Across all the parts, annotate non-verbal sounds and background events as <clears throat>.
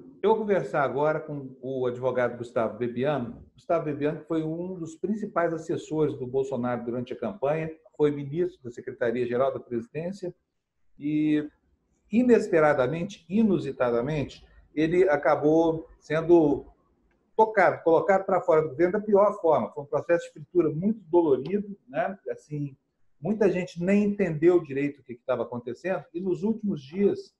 Eu vou conversar agora com o advogado Gustavo Bebiano. Gustavo Bebiano foi um dos principais assessores do Bolsonaro durante a campanha, foi ministro da Secretaria-Geral da Presidência e, inesperadamente, inusitadamente, ele acabou sendo tocado, colocado para fora do governo da pior forma. Foi um processo de escritura muito dolorido, né? Assim, muita gente nem entendeu direito o que estava acontecendo e nos últimos dias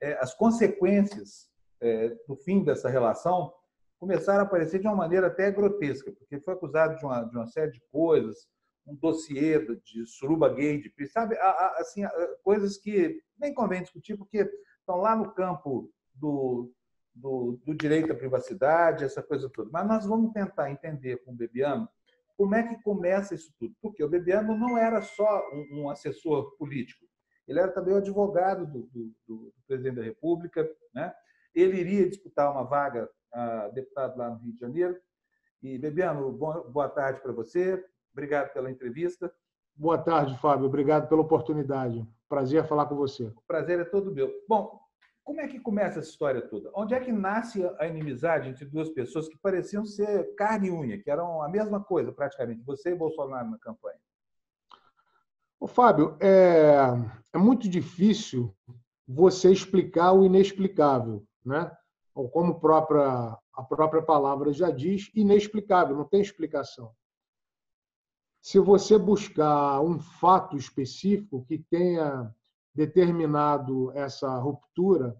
é, as consequências é, do fim dessa relação começaram a aparecer de uma maneira até grotesca, porque foi acusado de uma, de uma série de coisas, um dossiê de suruba gay, de, sabe, assim, coisas que nem convém discutir, porque estão lá no campo do, do, do, direito à privacidade, essa coisa toda. Mas nós vamos tentar entender com o Bebiano como é que começa isso tudo. Porque o Bebiano não era só um, um assessor político, ele era também o advogado do, do, do, presidente da República. Né? Ele iria disputar uma vaga a deputado lá no Rio de Janeiro. E, Bebiano, boa tarde para você. Obrigado pela entrevista. Boa tarde, Fábio. Obrigado pela oportunidade. Prazer falar com você. O prazer é todo meu. Bom, como é que começa essa história toda? Onde é que nasce a inimizade entre duas pessoas que pareciam ser carne e unha, que eram a mesma coisa praticamente, você e Bolsonaro na campanha? Ô, Fábio, é, é muito difícil você explicar o inexplicável, né? Ou como própria, a própria palavra já diz, inexplicável, não tem explicação. Se você buscar um fato específico que tenha determinado essa ruptura,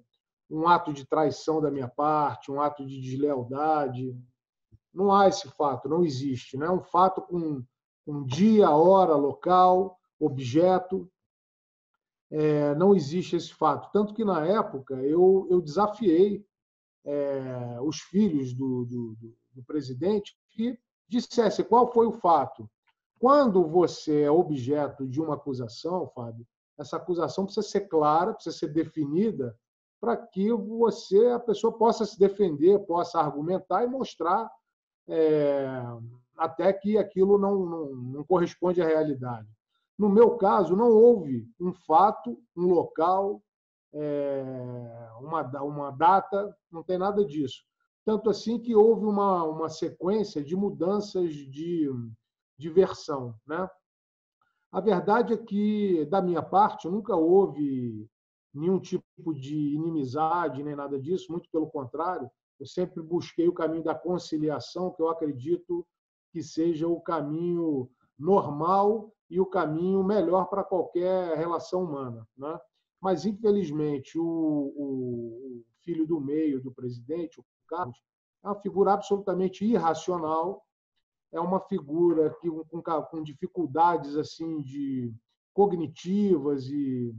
um ato de traição da minha parte, um ato de deslealdade. Não há esse fato, não existe. Não é um fato com um dia, hora, local, objeto. É, não existe esse fato. Tanto que, na época, eu, eu desafiei é, os filhos do, do, do presidente que dissessem qual foi o fato. Quando você é objeto de uma acusação, Fábio, essa acusação precisa ser clara, precisa ser definida, para que você, a pessoa possa se defender, possa argumentar e mostrar é, até que aquilo não, não, não corresponde à realidade. No meu caso, não houve um fato, um local, é, uma, uma data, não tem nada disso. Tanto assim que houve uma, uma sequência de mudanças de, de versão. Né? A verdade é que, da minha parte, nunca houve nenhum tipo de inimizade nem nada disso, muito pelo contrário. Eu sempre busquei o caminho da conciliação, que eu acredito que seja o caminho normal e o caminho melhor para qualquer relação humana. Né? Mas, infelizmente, o, o, filho do meio do presidente, o Carlos, é uma figura absolutamente irracional, é uma figura que com, com dificuldades assim de cognitivas e,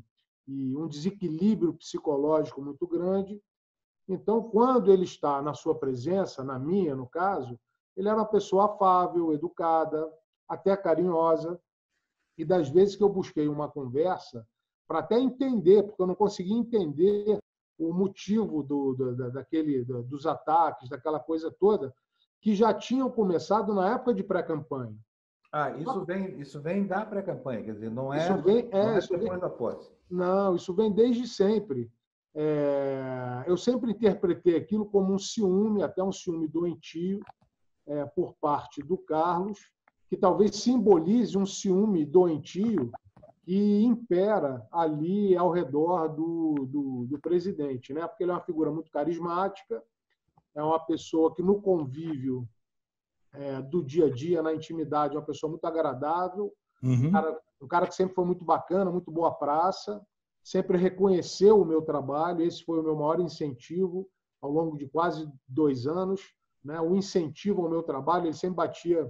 e um desequilíbrio psicológico muito grande. Então, quando ele está na sua presença, na minha, no caso, ele era uma pessoa afável, educada, até carinhosa. E das vezes que eu busquei uma conversa, para até entender, porque eu não conseguia entender o motivo do, do, daquele, dos ataques, daquela coisa toda, que já tinham começado na época de pré-campanha. Ah, isso vem, isso vem da pré-campanha, quer dizer, não é, isso vem, é, não é isso vem, da posse. Não, isso vem desde sempre. É, eu sempre interpretei aquilo como um ciúme, até um ciúme doentio, é, por parte do Carlos, que talvez simbolize um ciúme doentio que impera ali ao redor do, do, do presidente, né? porque ele é uma figura muito carismática, é uma pessoa que no convívio é, do dia a dia, na intimidade, é uma pessoa muito agradável, uhum. um, cara, um cara que sempre foi muito bacana, muito boa praça, sempre reconheceu o meu trabalho, esse foi o meu maior incentivo ao longo de quase dois anos, né? o incentivo ao meu trabalho, ele sempre batia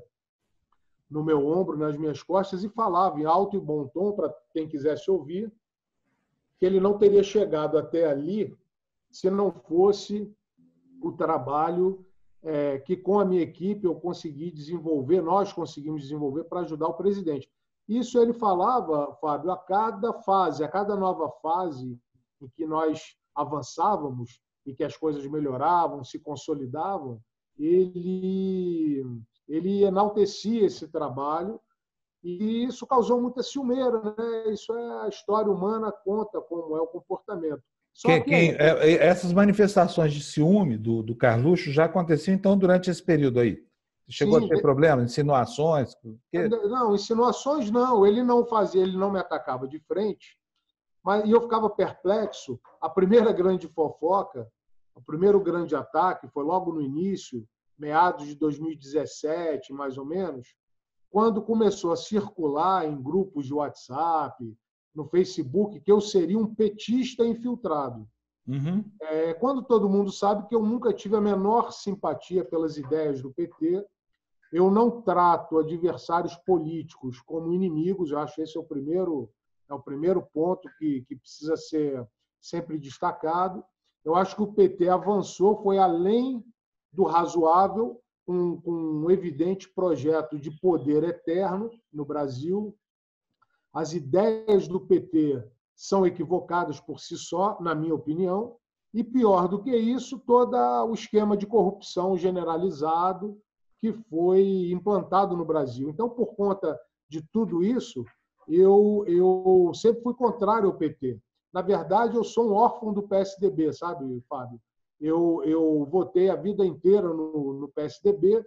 no meu ombro, nas minhas costas e falava em alto e bom tom para quem quisesse ouvir que ele não teria chegado até ali se não fosse o trabalho é, que, com a minha equipe, eu consegui desenvolver, nós conseguimos desenvolver para ajudar o presidente. Isso ele falava, Fábio, a cada fase, a cada nova fase em que nós avançávamos e que as coisas melhoravam, se consolidavam, ele, ele enaltecia esse trabalho e isso causou muita ciumeira. Né? Isso é a história humana, conta como é o comportamento. Quem, quem, é, é, essas manifestações de ciúme do, do Carluxo já aconteciam, então, durante esse período aí? Chegou Sim, a ter problema? Insinuações? Que... Não, insinuações não. Ele não fazia, ele não me atacava de frente, mas e eu ficava perplexo. A primeira grande fofoca, o primeiro grande ataque foi logo no início, meados de 2017, mais ou menos, quando começou a circular em grupos de WhatsApp, no Facebook, que eu seria um petista infiltrado. Uhum. É, quando todo mundo sabe que eu nunca tive a menor simpatia pelas ideias do PT, eu não trato adversários políticos como inimigos. Eu acho que esse é o primeiro é o primeiro ponto que, que precisa ser sempre destacado. Eu acho que o PT avançou, foi além do razoável, com um evidente projeto de poder eterno no Brasil. As ideias do PT são equivocadas por si só, na minha opinião, e pior do que isso, todo o esquema de corrupção generalizado que foi implantado no Brasil. Então, por conta de tudo isso, eu, eu sempre fui contrário ao PT. Na verdade, eu sou um órfão do PSDB, sabe, Fábio? Eu, eu votei a vida inteira no, no PSDB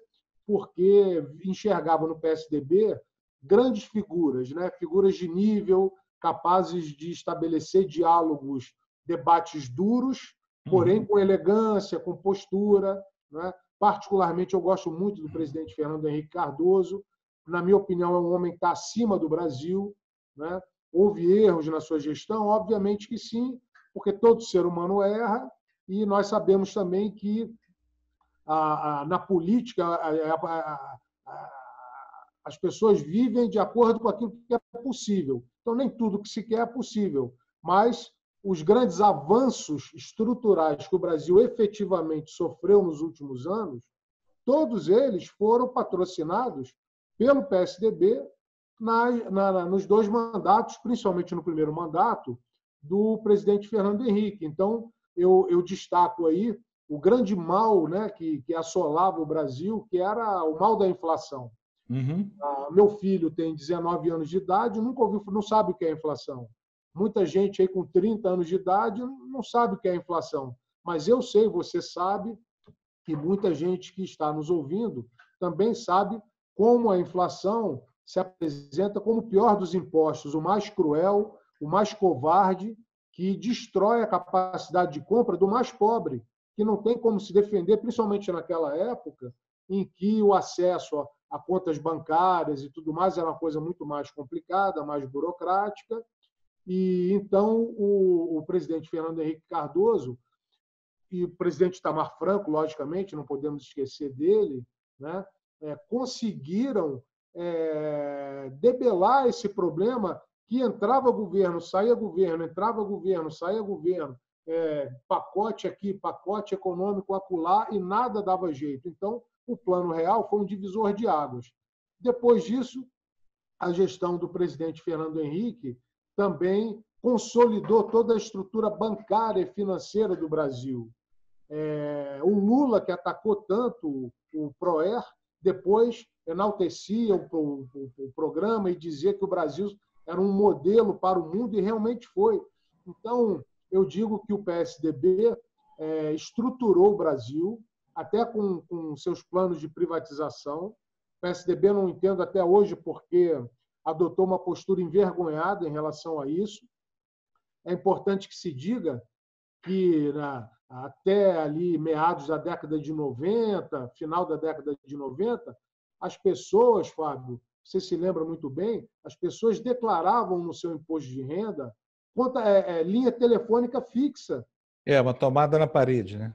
porque enxergava no PSDB grandes figuras, né? figuras de nível, capazes de estabelecer diálogos, debates duros, porém uhum. com elegância, com postura. Né? Particularmente, eu gosto muito do presidente Fernando Henrique Cardoso. Na minha opinião, é um homem que está acima do Brasil. Né? Houve erros na sua gestão? Obviamente que sim, porque todo ser humano erra, e nós sabemos também que a, a, na política a, as pessoas vivem de acordo com aquilo que é possível. Então, nem tudo que se quer é possível, mas os grandes avanços estruturais que o Brasil efetivamente sofreu nos últimos anos, todos eles foram patrocinados pelo PSDB na, na, nos dois mandatos, principalmente no primeiro mandato, do presidente Fernando Henrique. Então, eu, eu destaco aí o grande mal né, que, que assolava o Brasil, que era o mal da inflação. Uhum. Ah, meu filho tem 19 anos de idade, nunca ouviu, não sabe o que é inflação. Muita gente aí com 30 anos de idade não sabe o que é inflação, mas eu sei, você sabe, e muita gente que está nos ouvindo também sabe como a inflação se apresenta como o pior dos impostos, o mais cruel, o mais covarde, que destrói a capacidade de compra do mais pobre, que não tem como se defender, principalmente naquela época em que o acesso a contas bancárias e tudo mais era uma coisa muito mais complicada, mais burocrática, e então o, o presidente Fernando Henrique Cardoso e o presidente Tamar Franco, logicamente, não podemos esquecer dele, né, é, conseguiram é, debelar esse problema que entrava governo, saía governo, entrava governo, saía governo, é, pacote aqui, pacote econômico acolá, e nada dava jeito. Então, o Plano Real foi um divisor de águas. Depois disso, a gestão do presidente Fernando Henrique também consolidou toda a estrutura bancária e financeira do Brasil. É, o Lula, que atacou tanto o PROER, depois enaltecia o, o, o, programa e dizia que o Brasil era um modelo para o mundo, e realmente foi. Então, eu digo que o PSDB é, estruturou o Brasil, até com, com seus planos de privatização. O PSDB não entendo até hoje porque adotou uma postura envergonhada em relação a isso. É importante que se diga que na, até ali meados da década de 90, final da década de 90, as pessoas, Fábio, você se lembra muito bem, as pessoas declaravam no seu imposto de renda conta, é, é, linha telefônica fixa. É, uma tomada na parede, né?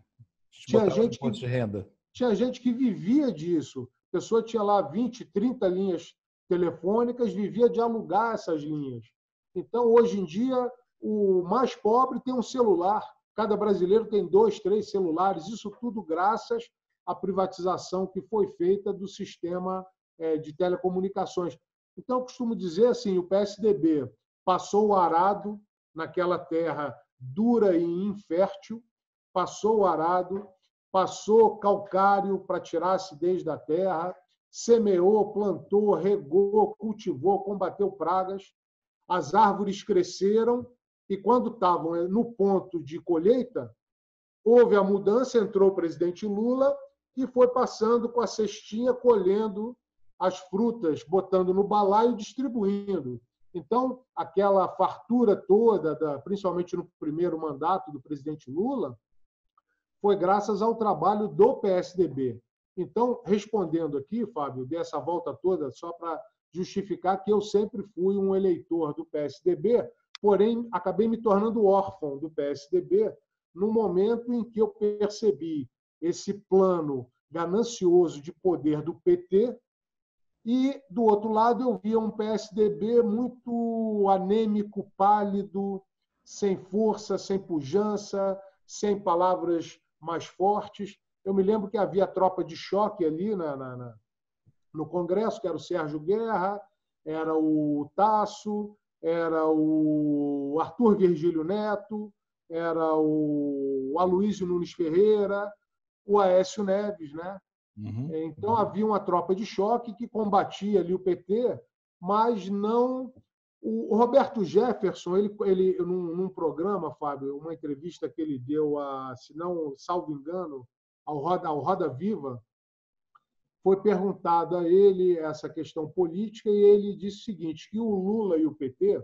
Tinha gente, que, de renda. tinha gente que vivia disso. A pessoa tinha lá 20, 30 linhas telefônicas, vivia de alugar essas linhas. Então, hoje em dia, o mais pobre tem um celular. Cada brasileiro tem dois, três celulares. Isso tudo graças à privatização que foi feita do sistema de telecomunicações. Então, eu costumo dizer assim: o PSDB passou o arado naquela terra dura e infértil, passou o arado, passou calcário para tirar a acidez da terra, semeou, plantou, regou, cultivou, combateu pragas. As árvores cresceram e quando estavam eh, no ponto de colheita, houve a mudança, entrou o presidente Lula e foi passando com a cestinha, colhendo as frutas, botando no balaio e distribuindo. Então, aquela fartura toda, principalmente no primeiro mandato do presidente Lula, foi graças ao trabalho do PSDB. Então, respondendo aqui, Fábio, dessa volta toda, só para justificar que eu sempre fui um eleitor do PSDB, porém acabei me tornando órfão do PSDB no momento em que eu percebi esse plano ganancioso de poder do PT e, do outro lado, eu via um PSDB muito anêmico, pálido, sem força, sem pujança, sem palavras mais fortes. Eu me lembro que havia tropa de choque ali na, na, na, no Congresso, que era o Sérgio Guerra, era o Tasso, era o Arthur Virgílio Neto, era o Aloysio Nunes Ferreira, o Aécio Neves, né? Uhum. Então havia uma tropa de choque que combatia ali o PT, mas não o Roberto Jefferson, ele, ele num, num, programa, Fábio, uma entrevista que ele deu a, se não salvo engano, ao Roda, ao Roda Viva, foi perguntada a ele essa questão política e ele disse o seguinte, que o Lula e o PT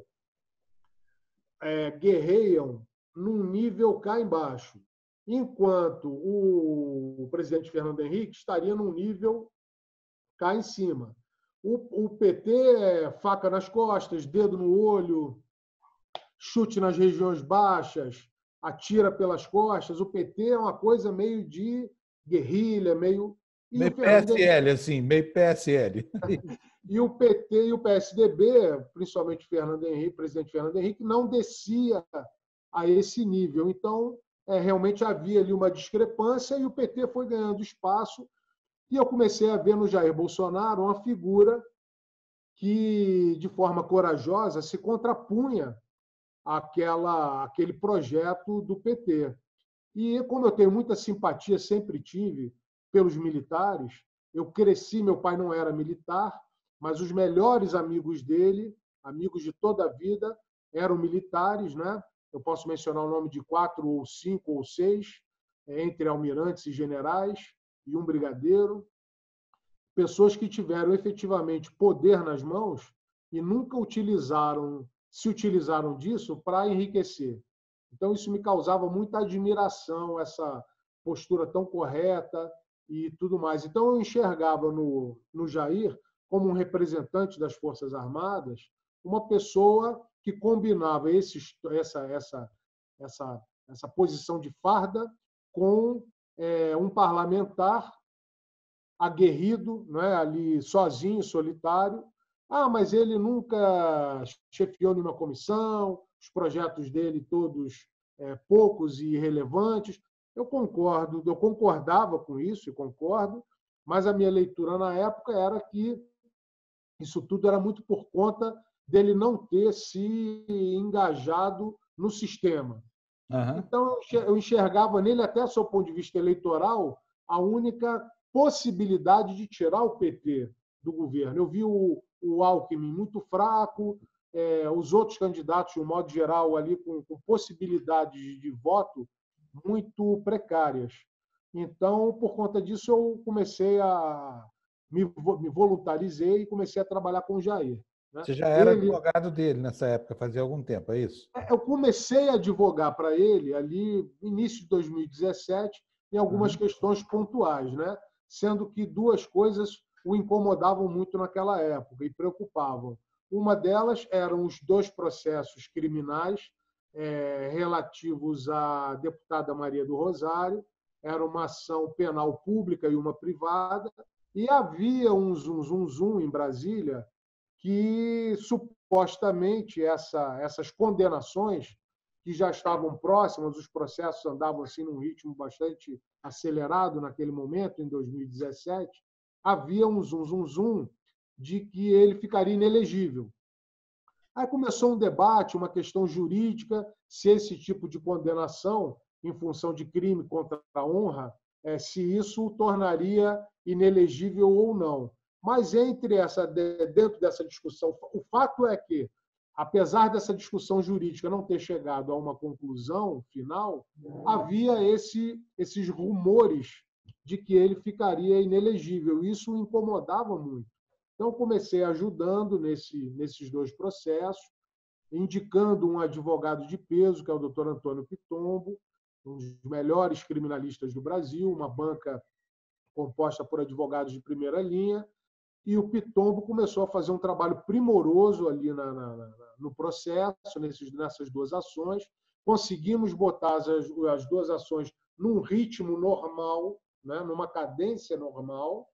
é, guerreiam num nível cá embaixo enquanto o, presidente Fernando Henrique estaria num nível cá em cima. O, o PT é faca nas costas, dedo no olho, chute nas regiões baixas, atira pelas costas. O PT é uma coisa meio de guerrilha, meio. E meio PSL, assim, meio PSL. <laughs> e o PT e o PSDB, principalmente Fernando Henrique, presidente Fernando Henrique, não descia a esse nível. Então, é, realmente havia ali uma discrepância e o PT foi ganhando espaço. E eu comecei a ver no Jair Bolsonaro uma figura que, de forma corajosa, se contrapunha àquela, àquele projeto do PT. E como eu tenho muita simpatia, sempre tive, pelos militares, eu cresci, meu pai não era militar, mas os melhores amigos dele, amigos de toda a vida, eram militares, né? Eu posso mencionar o nome de quatro ou cinco ou seis, é, entre almirantes e generais, e um brigadeiro. Pessoas que tiveram efetivamente poder nas mãos e nunca utilizaram, se utilizaram disso para enriquecer. Então, isso me causava muita admiração, essa postura tão correta e tudo mais. Então, eu enxergava no, no Jair, como um representante das Forças Armadas, uma pessoa que combinava esse, essa, essa, essa, essa posição de farda com é, um parlamentar aguerrido, não é? ali sozinho, solitário. Ah, mas ele nunca chefiou nenhuma comissão, os projetos dele todos é, poucos e irrelevantes. Eu concordo, eu concordava com isso e concordo, mas a minha leitura na época era que isso tudo era muito por conta dele não ter se engajado no sistema. Uhum. Então, eu enxergava nele, até do ponto de vista eleitoral, a única possibilidade de tirar o PT do governo. Eu vi o, o Alckmin muito fraco, é, os outros candidatos, de um modo geral, ali com, com possibilidades de, de voto muito precárias. Então, por conta disso, eu comecei a me, me voluntarizei e comecei a trabalhar com o Jair. Né? Você já era ele... advogado dele nessa época, fazia algum tempo, é isso? É, eu comecei a advogar para ele ali início de 2017 em algumas uhum. questões pontuais, né? sendo que duas coisas o incomodavam muito naquela época e preocupavam. Uma delas eram os dois processos criminais é, relativos à deputada Maria do Rosário, era uma ação penal pública e uma privada, e havia um zum, zum, zum em Brasília que supostamente essa, essas condenações que já estavam próximas, os processos andavam assim num ritmo bastante acelerado naquele momento, em 2017, havia um zum, zum, zum de que ele ficaria inelegível. Aí começou um debate, uma questão jurídica, se esse tipo de condenação, em função de crime contra a honra, é, se isso o tornaria inelegível ou não. Mas entre essa dentro dessa discussão, o fato é que apesar dessa discussão jurídica não ter chegado a uma conclusão final, havia esse, esses rumores de que ele ficaria inelegível. Isso incomodava muito. Então, comecei ajudando nesse, nesses dois processos, indicando um advogado de peso, que é o doutor Antônio Pitombo, um dos melhores criminalistas do Brasil, uma banca composta por advogados de primeira linha, e o Pitombo começou a fazer um trabalho primoroso ali na, na, no processo, nesses, nessas duas ações. Conseguimos botar as, as duas ações num ritmo normal, né, numa cadência normal,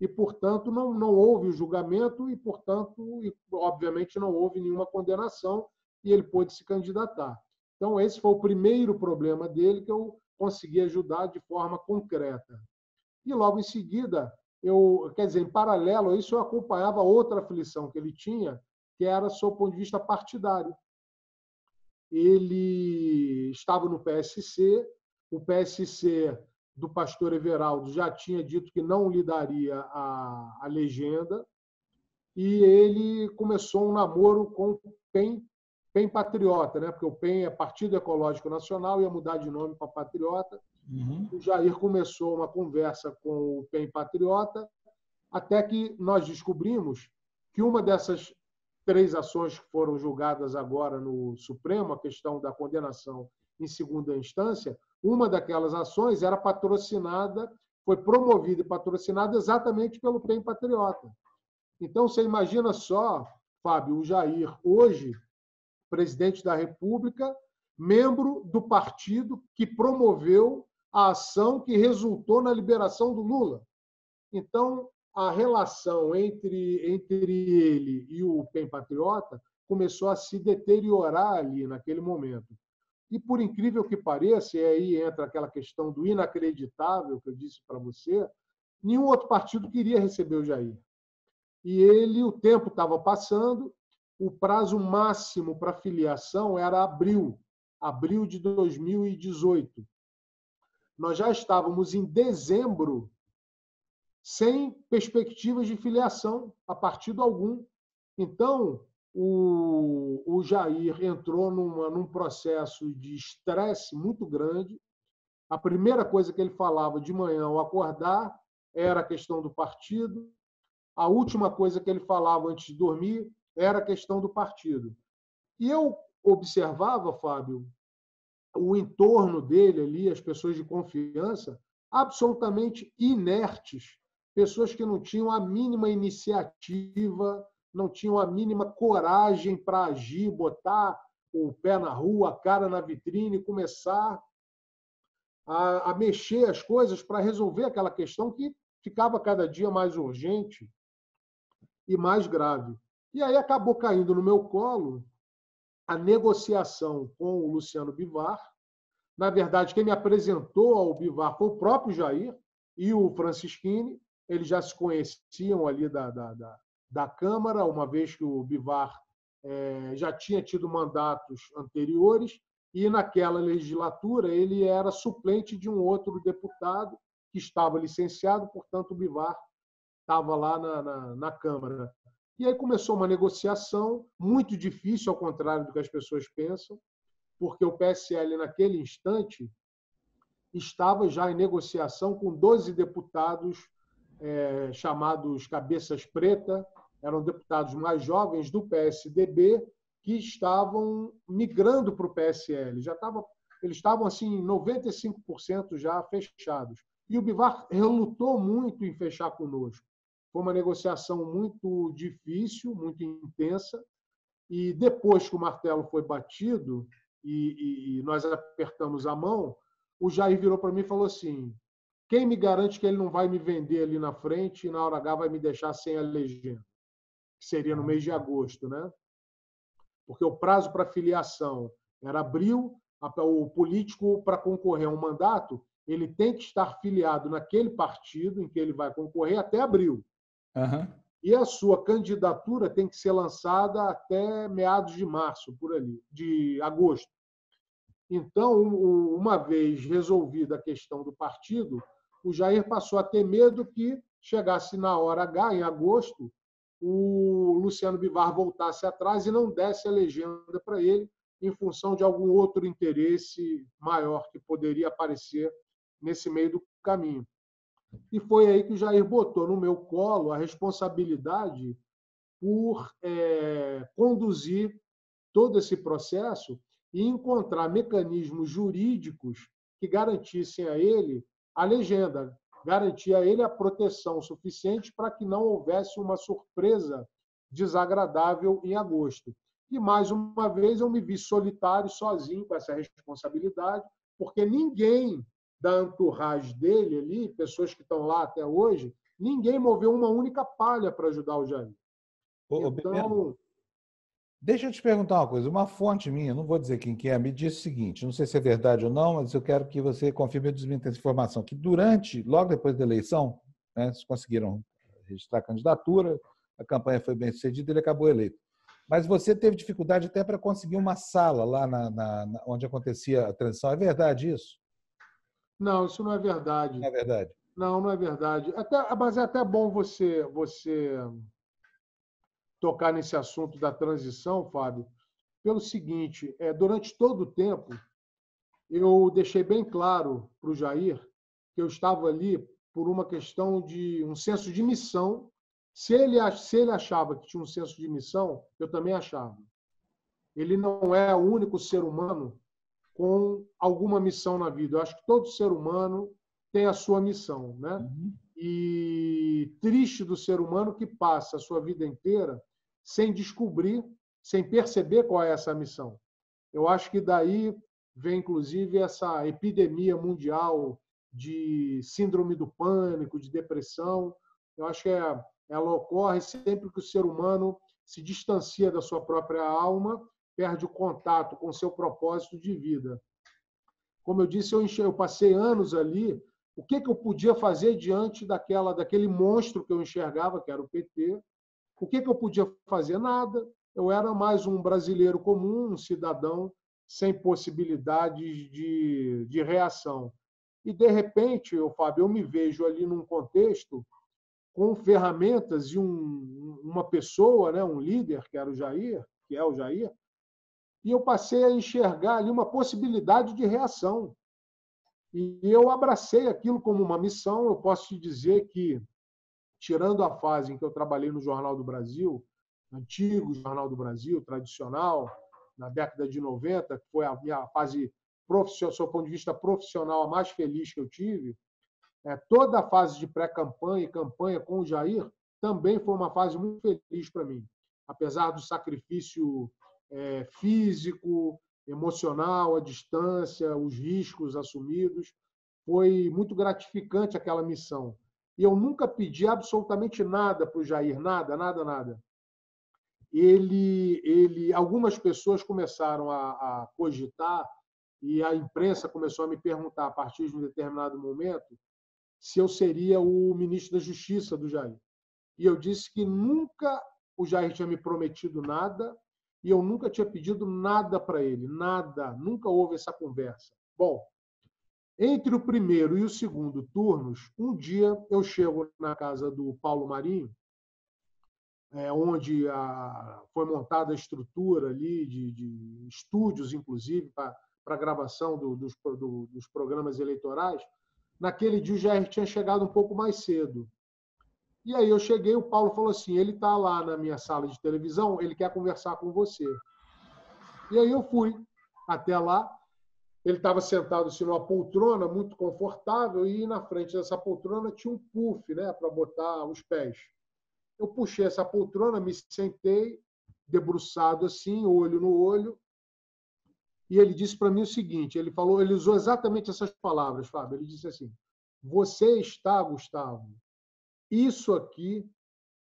e, portanto, não, não houve o julgamento e, portanto, e, obviamente, não houve nenhuma condenação e ele pôde se candidatar. Então, esse foi o primeiro problema dele que eu consegui ajudar de forma concreta. E, logo em seguida, eu, quer dizer, em paralelo a isso, eu acompanhava outra aflição que ele tinha, que era o ponto de vista partidário. Ele estava no PSC, o PSC do pastor Everaldo já tinha dito que não lhe daria a, a legenda, e ele começou um namoro com o PEN, PEN Patriota, né? porque o PEN é Partido Ecológico Nacional, ia mudar de nome para Patriota. Uhum. O Jair começou uma conversa com o PEN Patriota, até que nós descobrimos que uma dessas três ações que foram julgadas agora no Supremo, a questão da condenação em segunda instância, uma daquelas ações era patrocinada, foi promovida e patrocinada exatamente pelo PEN Patriota. Então, você imagina só, Fábio, o Jair, hoje, presidente da República, membro do partido que promoveu a ação que resultou na liberação do Lula. Então, a relação entre, entre ele e o PEN Patriota começou a se deteriorar ali naquele momento. E, por incrível que pareça, e aí entra aquela questão do inacreditável que eu disse para você, nenhum outro partido queria receber o Jair. E ele, o tempo estava passando, o prazo máximo para filiação era abril, abril de 2018. Nós já estávamos em dezembro sem perspectivas de filiação a partido algum. Então, o, o Jair entrou numa, num processo de estresse muito grande. A primeira coisa que ele falava de manhã ao acordar era a questão do partido. A última coisa que ele falava antes de dormir era a questão do partido. E eu observava, Fábio, o entorno dele ali, as pessoas de confiança, absolutamente inertes, pessoas que não tinham a mínima iniciativa, não tinham a mínima coragem para agir, botar o pé na rua, a cara na vitrine começar a, a mexer as coisas para resolver aquela questão que ficava cada dia mais urgente e mais grave. E aí acabou caindo no meu colo a negociação com o Luciano Bivar. Na verdade, quem me apresentou ao Bivar foi o próprio Jair e o Francisquini. Eles já se conheciam ali da, da, da, da Câmara, uma vez que o Bivar é, já tinha tido mandatos anteriores, e naquela legislatura ele era suplente de um outro deputado que estava licenciado, portanto, o Bivar estava lá na, na, na Câmara. E aí começou uma negociação muito difícil, ao contrário do que as pessoas pensam, porque o PSL, naquele instante, estava já em negociação com 12 deputados é, chamados Cabeças Preta, eram deputados mais jovens do PSDB que estavam migrando para o PSL. Já estava, eles estavam assim 95% já fechados. E o Bivar relutou muito em fechar conosco. Foi uma negociação muito difícil, muito intensa. E depois que o martelo foi batido e, e, nós apertamos a mão, o Jair virou para mim e falou assim: quem me garante que ele não vai me vender ali na frente e na hora H vai me deixar sem a legenda? que seria no mês de agosto, né? Porque o prazo para filiação era abril, o político para concorrer a um mandato, ele tem que estar filiado naquele partido em que ele vai concorrer até abril. Uhum. E a sua candidatura tem que ser lançada até meados de março, por ali, de agosto. Então, uma vez resolvida a questão do partido, o Jair passou a ter medo que chegasse na hora H, em agosto, o Luciano Bivar voltasse atrás e não desse a legenda para ele, em função de algum outro interesse maior que poderia aparecer nesse meio do caminho. E foi aí que o Jair botou no meu colo a responsabilidade por é, conduzir todo esse processo e encontrar mecanismos jurídicos que garantissem a ele a legenda, garantir a ele a proteção suficiente para que não houvesse uma surpresa desagradável em agosto. E mais uma vez eu me vi solitário, sozinho com essa responsabilidade, porque ninguém da entourage dele ali, pessoas que estão lá até hoje, ninguém moveu uma única palha para ajudar o Jair. então, Deixa eu te perguntar uma coisa. Uma fonte minha, não vou dizer quem que é, me disse o seguinte: não sei se é verdade ou não, mas eu quero que você confirme ou desminta essa informação. Que durante, logo depois da eleição, né, eles conseguiram registrar a candidatura, a campanha foi bem sucedida e ele acabou eleito. Mas você teve dificuldade até para conseguir uma sala lá na, na, na, onde acontecia a transição. É verdade isso? Não, isso não é verdade. Não é verdade. Não, não é verdade. Até, mas é até bom você, você tocar nesse assunto da transição, Fábio, pelo seguinte: é, durante todo o tempo, eu deixei bem claro para o Jair que eu estava ali por uma questão de um senso de missão. Se ele, se ele achava que tinha um senso de missão, eu também achava. Ele não é o único ser humano com alguma missão na vida. Eu acho que todo ser humano tem a sua missão, né? Uhum. E triste do ser humano que passa a sua vida inteira sem descobrir, sem perceber qual é essa missão. Eu acho que daí vem, inclusive, essa epidemia mundial de síndrome do pânico, de depressão. Eu acho que é, ela ocorre sempre que o ser humano se distancia da sua própria alma, perde o contato com seu propósito de vida. Como eu disse, eu, eu passei anos ali. O que, que eu podia fazer diante daquela, daquele monstro que eu enxergava, que era o PT, o que, que eu podia fazer? Nada. Eu era mais um brasileiro comum, um cidadão sem possibilidades de, de reação. E, de repente, eu, Fábio, eu me vejo ali num contexto com ferramentas e um, uma pessoa, né, um líder, que era o Jair, que é o Jair, e eu passei a enxergar ali uma possibilidade de reação. E eu abracei aquilo como uma missão. Eu posso te dizer que tirando a fase em que eu trabalhei no Jornal do Brasil, antigo Jornal do Brasil, tradicional, na década de 90, que foi a minha fase profissional, do ponto de vista profissional, a mais feliz que eu tive, é, toda a fase de pré-campanha e campanha com o Jair também foi uma fase muito feliz para mim. Apesar do sacrifício é, físico, emocional, a distância, os riscos assumidos, foi muito gratificante aquela missão. E eu nunca pedi absolutamente nada para o Jair, nada, nada, nada. Ele, ele, algumas pessoas começaram a, a cogitar e a imprensa começou a me perguntar a partir de um determinado momento se eu seria o ministro da Justiça do Jair. E eu disse que nunca o Jair tinha me prometido nada e eu nunca tinha pedido nada para ele, nada, nunca houve essa conversa. Bom, entre o primeiro e o segundo turnos, um dia eu chego na casa do Paulo Marinho, é, onde a, foi montada a estrutura ali de, de estúdios, inclusive, para a gravação do, dos, do, dos programas eleitorais. Naquele dia o Jair tinha chegado um pouco mais cedo. E aí eu cheguei, o Paulo falou assim: ele está lá na minha sala de televisão, ele quer conversar com você. E aí eu fui até lá, ele estava sentado assim, numa poltrona muito confortável e na frente dessa poltrona tinha um puff né, para botar os pés. Eu puxei essa poltrona, me sentei, debruçado assim, olho no olho, e ele disse para mim o seguinte: ele falou, ele usou exatamente essas palavras, Fábio. Ele disse assim: Você está, Gustavo, isso aqui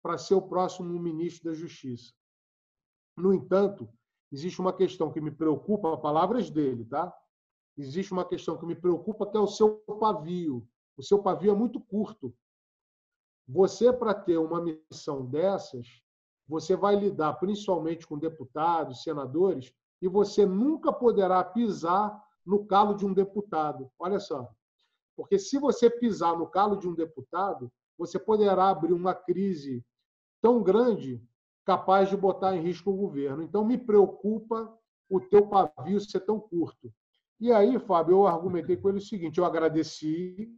para ser o próximo ministro da Justiça. No entanto, existe uma questão que me preocupa, palavras dele, tá? existe uma questão que me preocupa, que é o seu pavio. O seu pavio é muito curto. Você, para ter uma missão dessas, você vai lidar principalmente com deputados, senadores, e você nunca poderá pisar no calo de um deputado. Olha só. Porque se você pisar no calo de um deputado, você poderá abrir uma crise tão grande capaz de botar em risco o governo. Então, me preocupa o teu pavio ser tão curto. E aí, Fábio, eu argumentei com ele o seguinte: eu agradeci,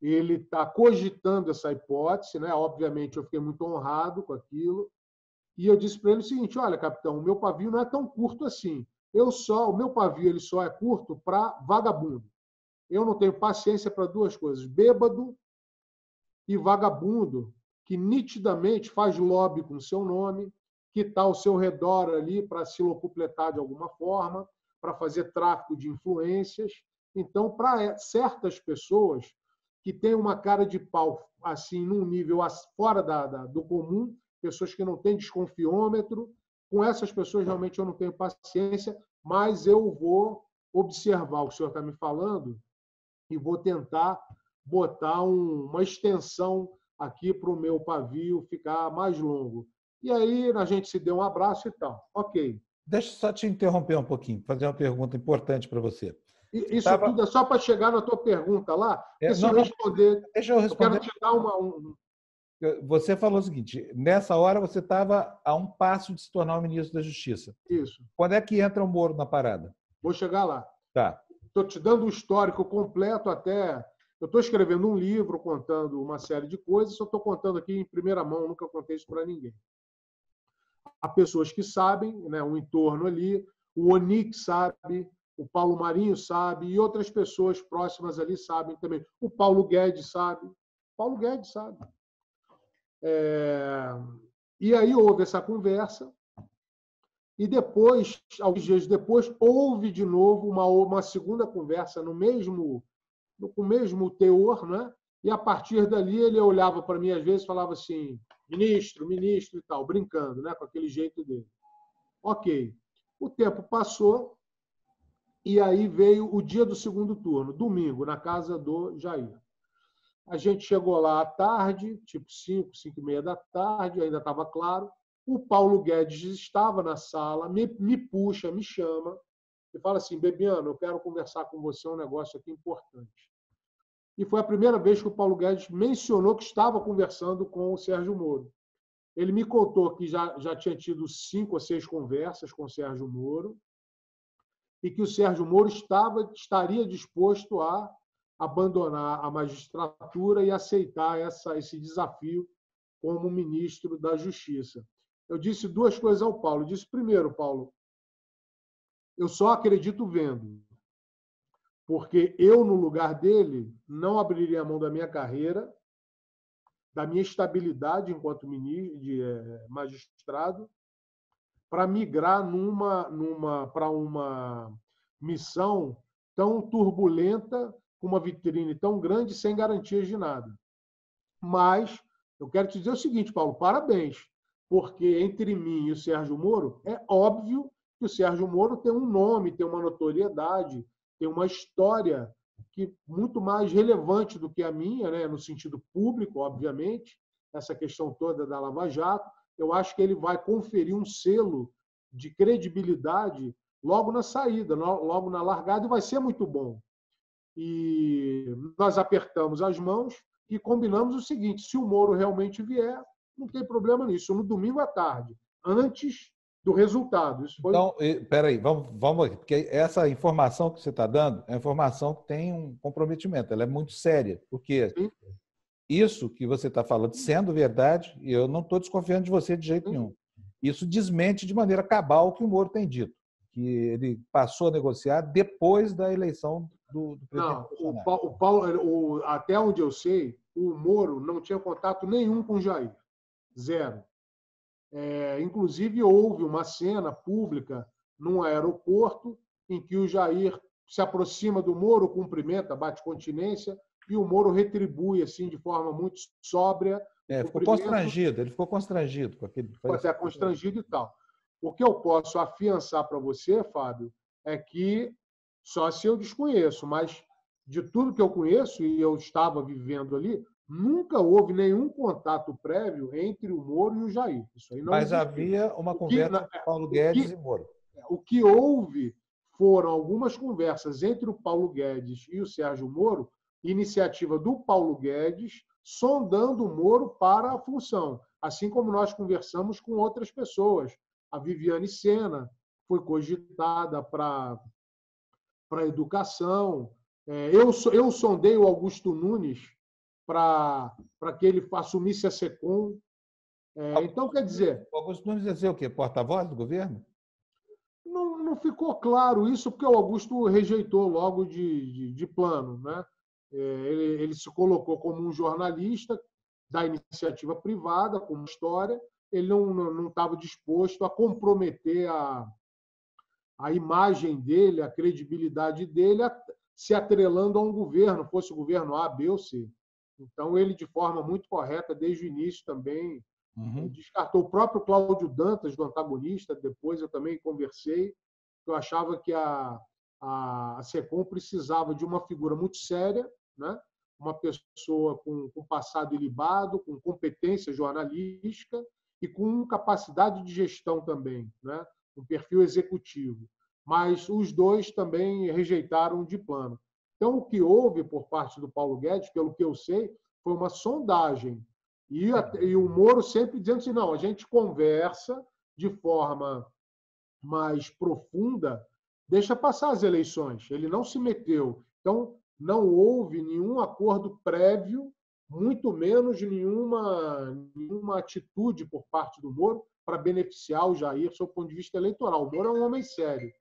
ele está cogitando essa hipótese, né? obviamente eu fiquei muito honrado com aquilo, e eu disse para ele o seguinte: olha, capitão, o meu pavio não é tão curto assim. Eu só, o meu pavio ele só é curto para vagabundo. Eu não tenho paciência para duas coisas: bêbado e vagabundo, que nitidamente faz lobby com seu nome, que está ao seu redor ali para se locupletar de alguma forma, para fazer tráfico de influências. Então, para certas pessoas que têm uma cara de pau assim num nível fora da, da, do comum, pessoas que não têm desconfiômetro, com essas pessoas realmente eu não tenho paciência, mas eu vou observar o que o senhor está me falando e vou tentar botar um, uma extensão aqui para o meu pavio ficar mais longo. E aí a gente se deu um abraço e tal. Ok. Deixa eu só te interromper um pouquinho, fazer uma pergunta importante para você. Isso Tava... tudo é só para chegar na tua pergunta lá? É, não, responder, deixa eu responder. Eu quero te dar uma, um... Você falou o seguinte: nessa hora você estava a um passo de se tornar o ministro da Justiça. Isso. Quando é que entra o Moro na parada? Vou chegar lá. Tá. Estou te dando o histórico completo até. Eu estou escrevendo um livro contando uma série de coisas, só estou contando aqui em primeira mão, nunca contei isso para ninguém. Há pessoas que sabem, né, o entorno ali, o Onix sabe, o Paulo Marinho sabe, e outras pessoas próximas ali sabem também. O Paulo Guedes sabe. Paulo Guedes sabe. É... E aí houve essa conversa, e depois, alguns dias depois, houve de novo uma, uma segunda conversa no mesmo, com o mesmo teor, né? e a partir dali ele olhava para mim às vezes falava assim: ministro, ministro e tal, brincando, né, com aquele jeito dele. Ok. O tempo passou e aí veio o dia do segundo turno, domingo, na casa do Jair. A gente chegou lá à tarde, tipo 5, 5 e meia da tarde, ainda estava claro. O Paulo Guedes estava na sala, me, me puxa, me chama e fala assim: Bebiano, eu quero conversar com você um negócio aqui importante e foi a primeira vez que o Paulo Guedes mencionou que estava conversando com o Sérgio Moro. Ele me contou que já, já tinha tido cinco ou seis conversas com o Sérgio Moro e que o Sérgio Moro estava, estaria disposto a abandonar a magistratura e aceitar essa, esse desafio como ministro da Justiça. Eu disse duas coisas ao Paulo. Eu disse, primeiro, Paulo, eu só acredito vendo porque eu, no lugar dele, não abriria a mão da minha carreira, da minha estabilidade enquanto ministro, de, é, magistrado, para migrar numa, numa, para uma missão tão turbulenta, com uma vitrine tão grande, sem garantias de nada. Mas eu quero te dizer o seguinte, Paulo, parabéns, porque entre mim e o Sérgio Moro, é óbvio que o Sérgio Moro tem um nome, tem uma notoriedade, tem uma história que muito mais relevante do que a minha, né, no sentido público, obviamente, essa questão toda da Lava Jato. Eu acho que ele vai conferir um selo de credibilidade logo na saída, logo na largada, e vai ser muito bom. E nós apertamos as mãos e combinamos o seguinte: se o Moro realmente vier, não tem problema nisso. No domingo à tarde, antes do resultado. Isso foi... Então, peraí, vamos, vamos porque essa informação que você está dando é informação que tem um comprometimento, ela é muito séria, porque Sim. isso que você está falando, sendo verdade, e eu não estou desconfiando de você de jeito Sim. nenhum, isso desmente de maneira cabal o que o Moro tem dito, que ele passou a negociar depois da eleição do, do presidente. Não, o Paulo, o Paulo o, até onde eu sei, o Moro não tinha contato nenhum com o Jair. Zero. É, inclusive, houve uma cena pública num aeroporto em que o Jair se aproxima do Moro, cumprimenta, bate continência, e o Moro retribui assim de forma muito sóbria. É, ficou constrangido, ele ficou constrangido com aquele. Ficou até constrangido e tal. O que eu posso afiançar para você, Fábio, é que só se eu desconheço, mas de tudo que eu conheço e eu estava vivendo ali, Nunca houve nenhum contato prévio entre o Moro e o Jair. Isso aí não Mas existiu. havia uma conversa com Paulo Guedes que, e Moro. O que houve foram algumas conversas entre o Paulo Guedes e o Sérgio Moro iniciativa do Paulo Guedes, sondando o Moro para a função, assim como nós conversamos com outras pessoas. A Viviane Sena foi cogitada para para a educação. É, eu, eu sondei o Augusto Nunes para que ele assumisse a SECOM. É, então, quer dizer. O Augusto Nunes ia ser o quê? Porta-voz do governo? Não, não ficou claro isso, porque o Augusto rejeitou logo de, de, de plano. Né? É, ele, ele se colocou como um jornalista da iniciativa privada, com uma história, ele não estava disposto a comprometer a, a imagem dele, a credibilidade dele, se atrelando a um governo, fosse o governo A, B ou C. Então, ele, de forma muito correta, desde o início também, uhum. descartou o próprio Cláudio Dantas, do antagonista, depois eu também conversei, eu achava que a, a, a SECOM precisava de uma figura muito séria, né? uma pessoa com, com passado ilibado, com competência jornalística e com capacidade de gestão também. Né? um perfil executivo, mas os dois também rejeitaram de plano. Então, o que houve por parte do Paulo Guedes, pelo que eu sei, foi uma sondagem. E, e o Moro sempre dizendo assim: não, a gente conversa de forma mais profunda, deixa passar as eleições. Ele não se meteu. Então, não houve nenhum acordo prévio, muito menos nenhuma, nenhuma atitude por parte do Moro para beneficiar o Jair, sob o ponto de vista eleitoral. O Moro é um homem sério.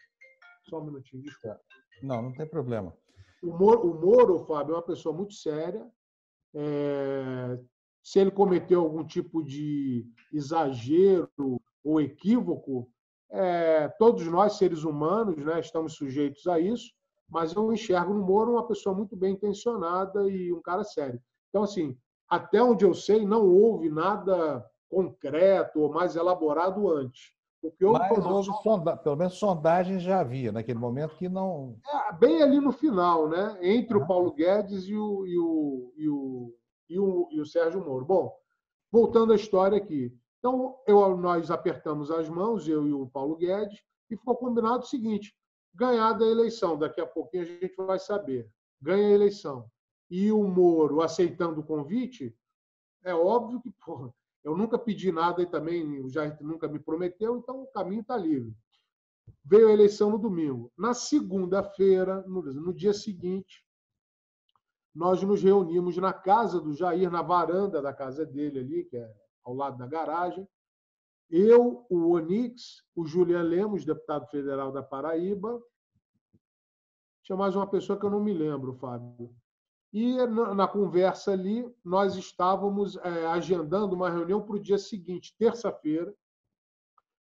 Só um minutinho, desculpa. Não, não tem problema. O Moro, o Moro Fábio, é uma pessoa muito séria. É... Se ele cometeu algum tipo de exagero ou equívoco, é... todos nós, seres humanos, né, estamos sujeitos a isso, mas eu enxergo no Moro uma pessoa muito bem intencionada e um cara sério. Então, assim, até onde eu sei, não houve nada concreto ou mais elaborado antes. O que houve Mas houve sonda... pelo menos sondagem já havia naquele momento que não. É, bem ali no final, né? Entre ah. o Paulo Guedes e o, e, o, e, o, e, o, e o Sérgio Moro. Bom, voltando à história aqui. Então, eu, nós apertamos as mãos, eu e o Paulo Guedes, e ficou combinado o seguinte: ganhada a eleição, daqui a pouquinho a gente vai saber. Ganha a eleição. E o Moro aceitando o convite, é óbvio que, porra, eu nunca pedi nada e também o Jair nunca me prometeu, então o caminho está livre. Veio a eleição no domingo. Na segunda-feira, no, dia seguinte, nós nos reunimos na casa do Jair, na varanda da casa dele ali, que é ao lado da garagem. Eu, o Onix, o Julian Lemos, deputado federal da Paraíba. Tinha mais uma pessoa que eu não me lembro, Fábio. E na, conversa ali, nós estávamos é, agendando uma reunião para o dia seguinte, terça-feira,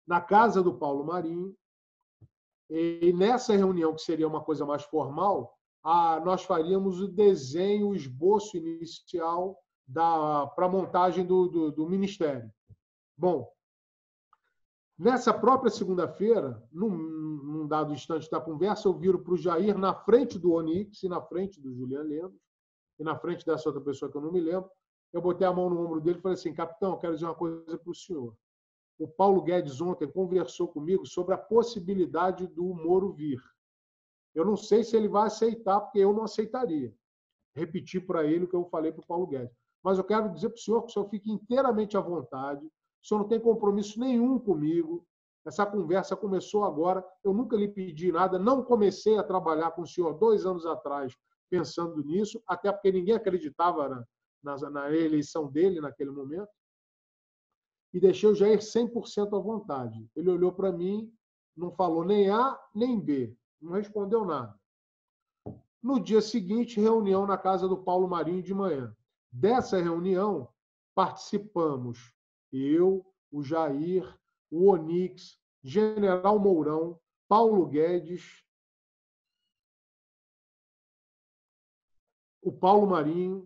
na casa do Paulo Marinho. E nessa reunião, que seria uma coisa mais formal, nós faríamos o desenho, o esboço inicial para a montagem do, do, do ministério. Bom, Nessa própria segunda-feira, num, num, dado instante da conversa, eu viro para o Jair na frente do Onix e na frente do Julian Lemos e na frente dessa outra pessoa que eu não me lembro, eu botei a mão no ombro dele e falei assim: capitão, quero dizer uma coisa para o senhor. O Paulo Guedes ontem conversou comigo sobre a possibilidade do Moro vir. Eu não sei se ele vai aceitar, porque eu não aceitaria. Repetir para ele o que eu falei para o Paulo Guedes. Mas eu quero dizer para o senhor que o senhor fique inteiramente à vontade, o senhor não tem compromisso nenhum comigo. Essa conversa começou agora. Eu nunca lhe pedi nada, não comecei a trabalhar com o senhor dois anos atrás pensando nisso, até porque ninguém acreditava na, na, na eleição dele naquele momento. E deixei o Jair 100% à vontade. Ele olhou para mim, não falou nem A nem B, não respondeu nada. No dia seguinte, reunião na casa do Paulo Marinho de manhã. Dessa reunião, participamos eu, o Jair, o Onix, General Mourão, Paulo Guedes, o Paulo Marinho,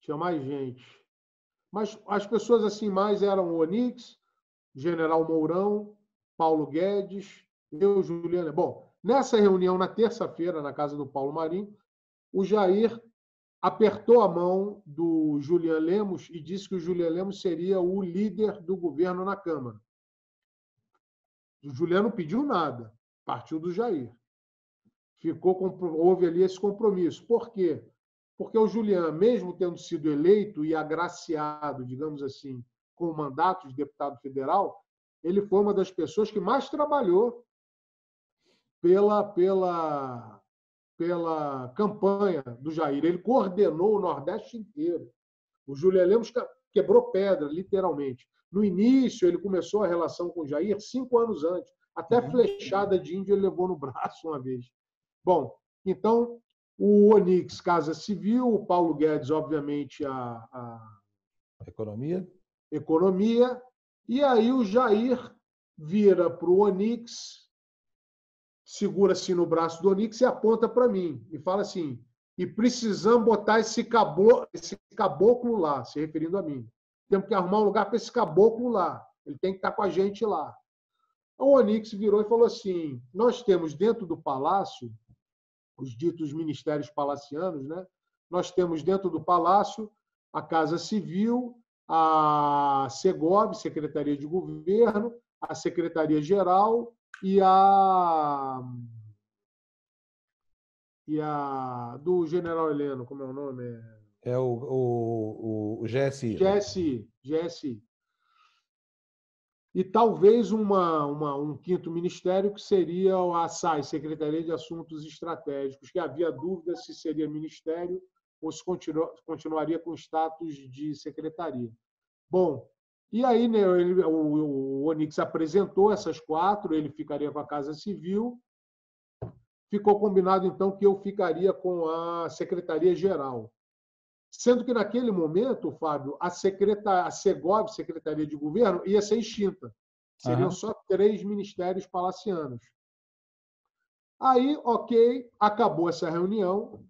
tinha mais gente. Mas as pessoas assim mais eram o Onix, General Mourão, Paulo Guedes, eu, Juliana. Bom, nessa reunião na terça-feira na casa do Paulo Marinho, o Jair apertou a mão do Julian Lemos e disse que o Julian Lemos seria o líder do governo na Câmara. O Juliano não pediu nada, partiu do Jair ficou houve ali esse compromisso. Por quê? Porque o Julian, mesmo tendo sido eleito e agraciado, digamos assim, com o mandato de deputado federal, ele foi uma das pessoas que mais trabalhou pela, pela, pela campanha do Jair. Ele coordenou o Nordeste inteiro. O Julian Lemos quebrou pedra, literalmente. No início, ele começou a relação com o Jair cinco anos antes. Até uhum. flechada de índio ele levou no braço uma vez. Bom, então, o Onix, Casa Civil, o Paulo Guedes, obviamente, a, a... economia. Economia. E aí o Jair vira para o Onix, segura-se no braço do Onix e aponta para mim e fala assim: e precisamos botar esse, cablo, esse caboclo lá, se referindo a mim. Temos que arrumar um lugar para esse caboclo lá. Ele tem que estar com a gente lá. O Onix virou e falou assim: nós temos dentro do palácio, os ditos ministérios palacianos, né? nós temos dentro do palácio a Casa Civil, a Segov, Secretaria de Governo, a Secretaria-Geral e a e a do General Heleno, como é o nome? É o, o, o, o GSI. GSI, GSI. E talvez uma, uma, um quinto ministério, que seria a SAI, Secretaria de Assuntos Estratégicos, que havia dúvida se seria ministério ou se continu, continuaria com status de secretaria. Bom, e aí né, ele, o, o Onix apresentou essas quatro, ele ficaria com a Casa Civil, ficou combinado então que eu ficaria com a Secretaria-Geral. Sendo que naquele momento, Fábio, a, secretaria, a Segov, Secretaria de Governo, ia ser extinta. Seriam uhum. só três ministérios palacianos. Aí, ok, acabou essa reunião.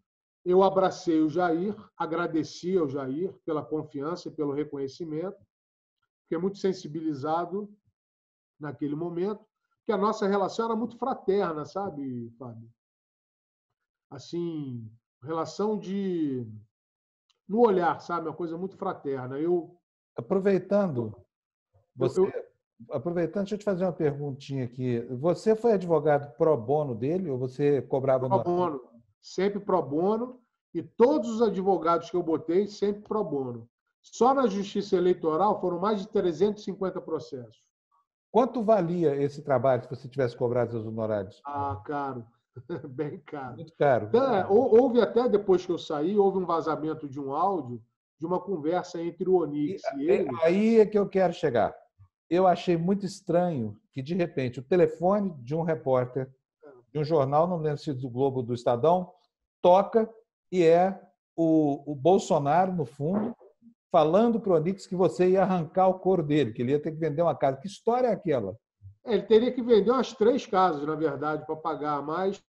Eu abracei o Jair, agradeci ao Jair pela confiança e pelo reconhecimento. Fiquei muito sensibilizado naquele momento que a nossa relação era muito fraterna, sabe, Fábio? Assim, relação de no olhar, sabe, uma coisa muito fraterna. Eu aproveitando você eu, aproveitando, deixa eu te fazer uma perguntinha aqui. Você foi advogado pro bono dele ou você cobrava pro bono? Sempre pro bono e todos os advogados que eu botei sempre pro bono. Só na Justiça Eleitoral foram mais de 350 processos. Quanto valia esse trabalho se você tivesse cobrado os honorários? Ah, caro. <laughs> Bem caro. Muito caro. Até, houve até depois que eu saí, houve um vazamento de um áudio de uma conversa entre o Onix e, e ele. Aí é que eu quero chegar. Eu achei muito estranho que, de repente, o telefone de um repórter de um jornal, não lembro se do Globo ou do Estadão, toca e é o, o Bolsonaro, no fundo, falando para o Onix que você ia arrancar o couro dele, que ele ia ter que vender uma casa. Que história é aquela? Ele teria que vender umas três casas, na verdade, para pagar mais.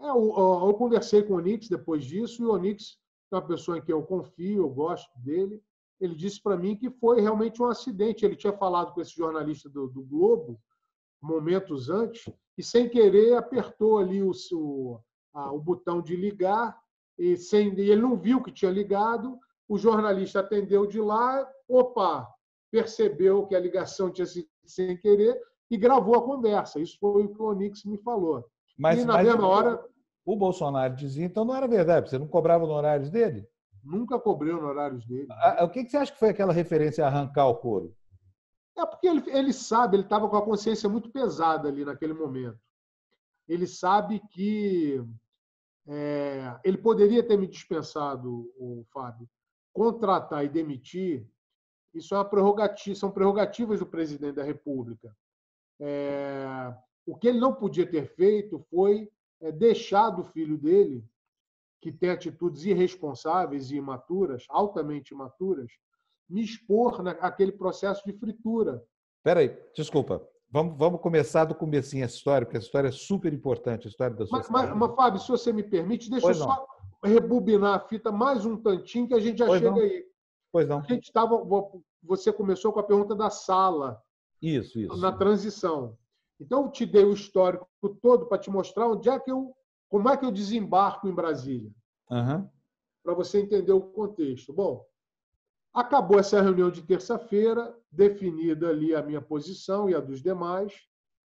É, eu, eu, conversei com o Onix depois disso, e o Onix é uma pessoa em quem eu confio, eu gosto dele. Ele disse para mim que foi realmente um acidente. Ele tinha falado com esse jornalista do, do Globo momentos antes e, sem querer, apertou ali o, o, a, o botão de ligar e, sem, e ele não viu que tinha ligado o jornalista atendeu de lá, opa, percebeu que a ligação tinha sido sem querer e gravou a conversa. Isso foi o que o Onix me falou. Mas, e na mas mesma hora. O Bolsonaro dizia, então não era verdade, você não cobrava honorários dele? Nunca cobrei honorários dele. O que você acha que foi aquela referência a arrancar o couro? É porque ele, ele sabe, ele estava com a consciência muito pesada ali naquele momento. Ele sabe que é, ele poderia ter me dispensado, o Fábio, contratar e demitir, isso é prerrogativa, são prerrogativas do presidente da República. É, o que ele não podia ter feito foi é, deixar do filho dele, que tem atitudes irresponsáveis e imaturas, altamente imaturas, me expor naquele processo de fritura. Espera aí, desculpa. Vamos, vamos começar do comecinho essa história, porque essa história é super importante, a história da sua mas, mas, mas, Fábio, se você me permite, deixa eu só rebobinar a fita mais um tantinho que a gente já pois chega não. aí. Pois não. A gente estava. Você começou com a pergunta da sala. Isso, isso. Na transição. Então, eu te dei o histórico todo para te mostrar onde é que eu. Como é que eu desembarco em Brasília? Uhum. Para você entender o contexto. Bom, acabou essa reunião de terça-feira, definida ali a minha posição e a dos demais.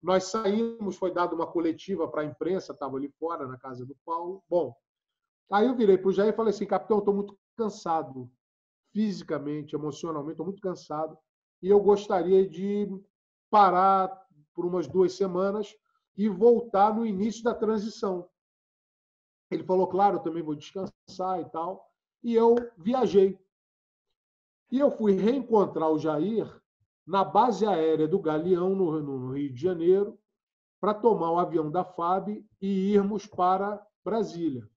Nós saímos, foi dada uma coletiva para a imprensa, estava ali fora, na casa do Paulo. Bom, aí eu virei para o Jair e falei assim, capitão, estou muito cansado, fisicamente, emocionalmente, estou muito cansado, e eu gostaria de parar por umas duas semanas e voltar no início da transição. Ele falou, claro, eu também vou descansar e tal. E eu viajei. E eu fui reencontrar o Jair na base aérea do Galeão, no, Rio de Janeiro, para tomar o avião da FAB e irmos para Brasília.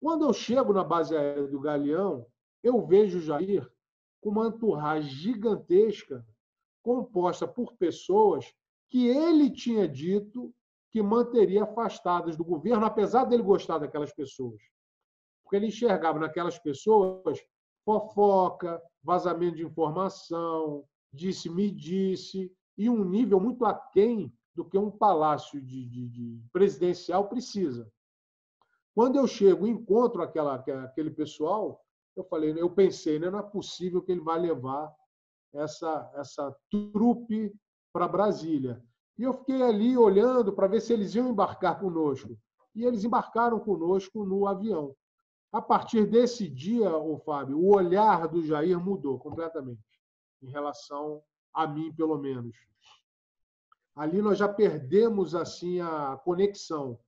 Quando eu chego na base aérea do Galeão, eu vejo o Jair com uma entourage gigantesca, composta por pessoas que ele tinha dito que manteria afastadas do governo, apesar dele gostar daquelas pessoas. Porque ele enxergava naquelas pessoas fofoca, vazamento de informação, disse-me disse, e um nível muito aquém do que um palácio de, de, de presidencial precisa. Quando eu chego e encontro aquela, aquele pessoal, eu falei, eu pensei, né, não é possível que ele vai levar essa, essa trupe para Brasília. E eu fiquei ali olhando para ver se eles iam embarcar conosco. E eles embarcaram conosco no avião. A partir desse dia, o Fábio, o olhar do Jair mudou completamente em relação a mim, pelo menos. Ali nós já perdemos assim a conexão.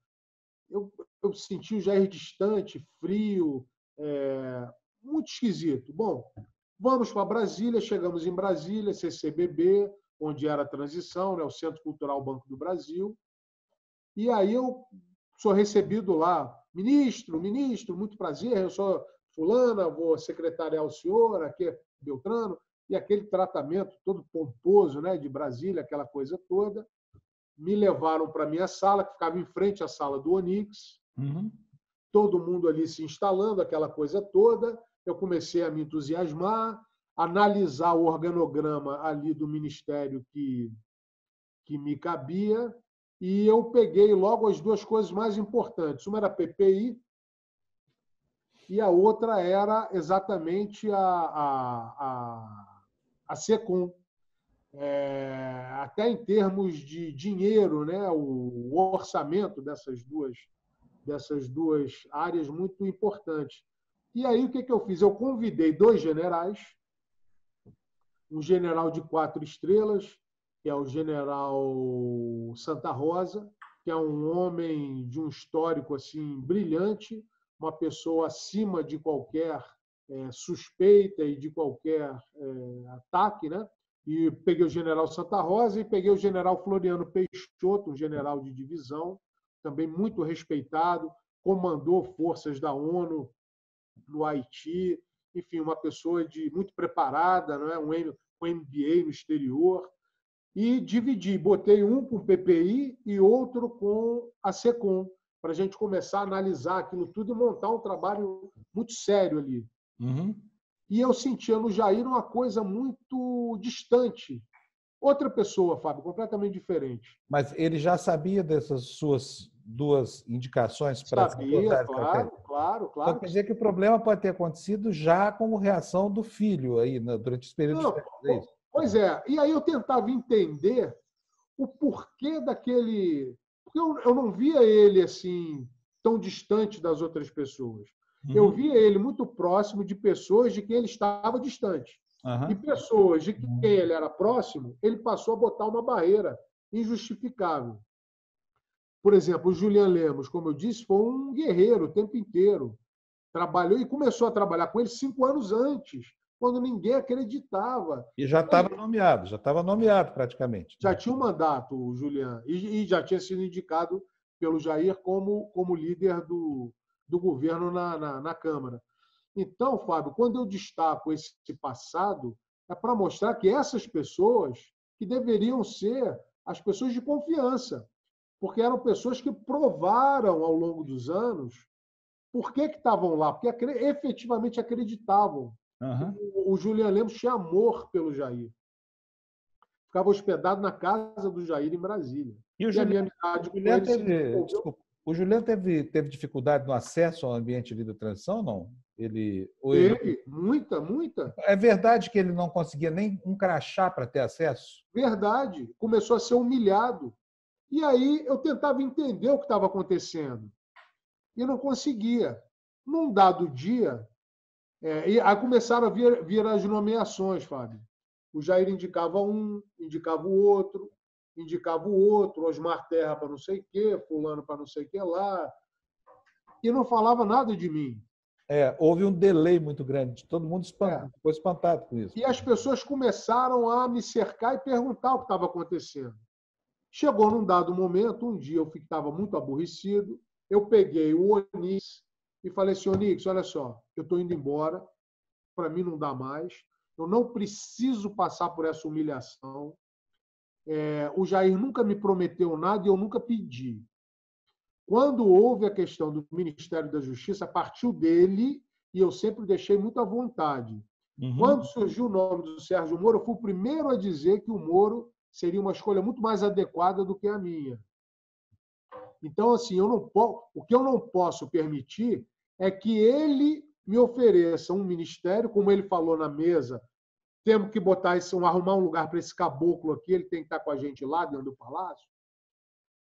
Eu, eu senti o Jair distante, frio, é, muito esquisito. Bom, vamos para Brasília, chegamos em Brasília, CCBB, onde era a transição, né, o Centro Cultural Banco do Brasil. E aí eu sou recebido lá, ministro, ministro, muito prazer, eu sou fulana, vou secretariar o senhor, aqui é Beltrano, e aquele tratamento todo pomposo né, de Brasília, aquela coisa toda. Me levaram para a minha sala, que ficava em frente à sala do Onix. Uhum. Todo mundo ali se instalando, aquela coisa toda. Eu comecei a me entusiasmar, analisar o organograma ali do ministério que, que me cabia, e eu peguei logo as duas coisas mais importantes. Uma era PPI, e a outra era exatamente a, a, a, a SECOM. É, até em termos de dinheiro, né, o, o orçamento dessas duas, dessas duas áreas muito importantes. E aí o que, que eu fiz? Eu convidei dois generais, um general de quatro estrelas, que é o general Santa Rosa, que é um homem de um histórico assim brilhante, uma pessoa acima de qualquer é, suspeita e de qualquer é, ataque, né? E peguei o general Santa Rosa e peguei o general Floriano Peixoto, um general de divisão, também muito respeitado, comandou forças da ONU no Haiti, enfim, uma pessoa de muito preparada, não é? um com MBA no exterior, e dividi, botei um com PPI e outro com a SECOM, para a gente começar a analisar aquilo tudo e montar um trabalho muito sério ali. Uhum. E eu sentia no Jair uma coisa muito distante. Outra pessoa, Fábio, completamente diferente. Mas ele já sabia dessas suas duas indicações para Sabia, claro, claro, claro. Então quer dizer que o problema pode ter acontecido já como reação do filho aí né, durante esse período Não, de Pois é. E aí eu tentava entender o porquê daquele. Porque eu, eu não via ele assim tão distante das outras pessoas. Uhum. Eu via ele muito próximo de pessoas de quem ele estava distante. Uhum. E pessoas de quem ele era próximo, ele passou a botar uma barreira injustificável. Por exemplo, o Julian Lemos, como eu disse, foi um guerreiro o tempo inteiro. Trabalhou e começou a trabalhar com ele cinco anos antes, quando ninguém acreditava. E já estava nomeado, já estava nomeado praticamente. Já tinha um mandato, o Julian, e, já tinha sido indicado pelo Jair como, como líder do, do governo na, na, na Câmara. Então, Fábio, quando eu destaco esse passado, é para mostrar que essas pessoas que deveriam ser as pessoas de confiança, porque eram pessoas que provaram ao longo dos anos por que estavam lá, porque efetivamente acreditavam. Uhum. O, o Julian Lemos tinha amor pelo Jair. Ficava hospedado na casa do Jair em Brasília. E, o e ele teve, desculpa, O Juliano teve, teve dificuldade no acesso ao ambiente de transição, não? Ele, ele... ele, muita, muita. É verdade que ele não conseguia nem um crachá para ter acesso? Verdade. Começou a ser humilhado. E aí eu tentava entender o que estava acontecendo. E não conseguia. Num dado dia, é, e aí começaram a vir, vir as nomeações, Fábio. O Jair indicava um, indicava o outro, indicava o outro, Osmar Terra para não sei o quê, fulano para não sei o que lá, e não falava nada de mim. É, houve um delay muito grande, todo mundo espantado, é. ficou espantado com isso. E as pessoas começaram a me cercar e perguntar o que estava acontecendo. Chegou num dado momento, um dia eu estava muito aborrecido, eu peguei o Onix e falei assim, Onix, olha só, eu estou indo embora, para mim não dá mais, eu não preciso passar por essa humilhação, é, o Jair nunca me prometeu nada e eu nunca pedi. Quando houve a questão do Ministério da Justiça, partiu dele e eu sempre deixei muito à vontade. Uhum. Quando surgiu o nome do Sérgio Moro, eu fui o primeiro a dizer que o Moro seria uma escolha muito mais adequada do que a minha. Então, assim, eu não o que eu não posso permitir é que ele me ofereça um ministério, como ele falou na mesa, temos que botar esse, arrumar um lugar para esse caboclo aqui, ele tem que estar com a gente lá dentro do palácio.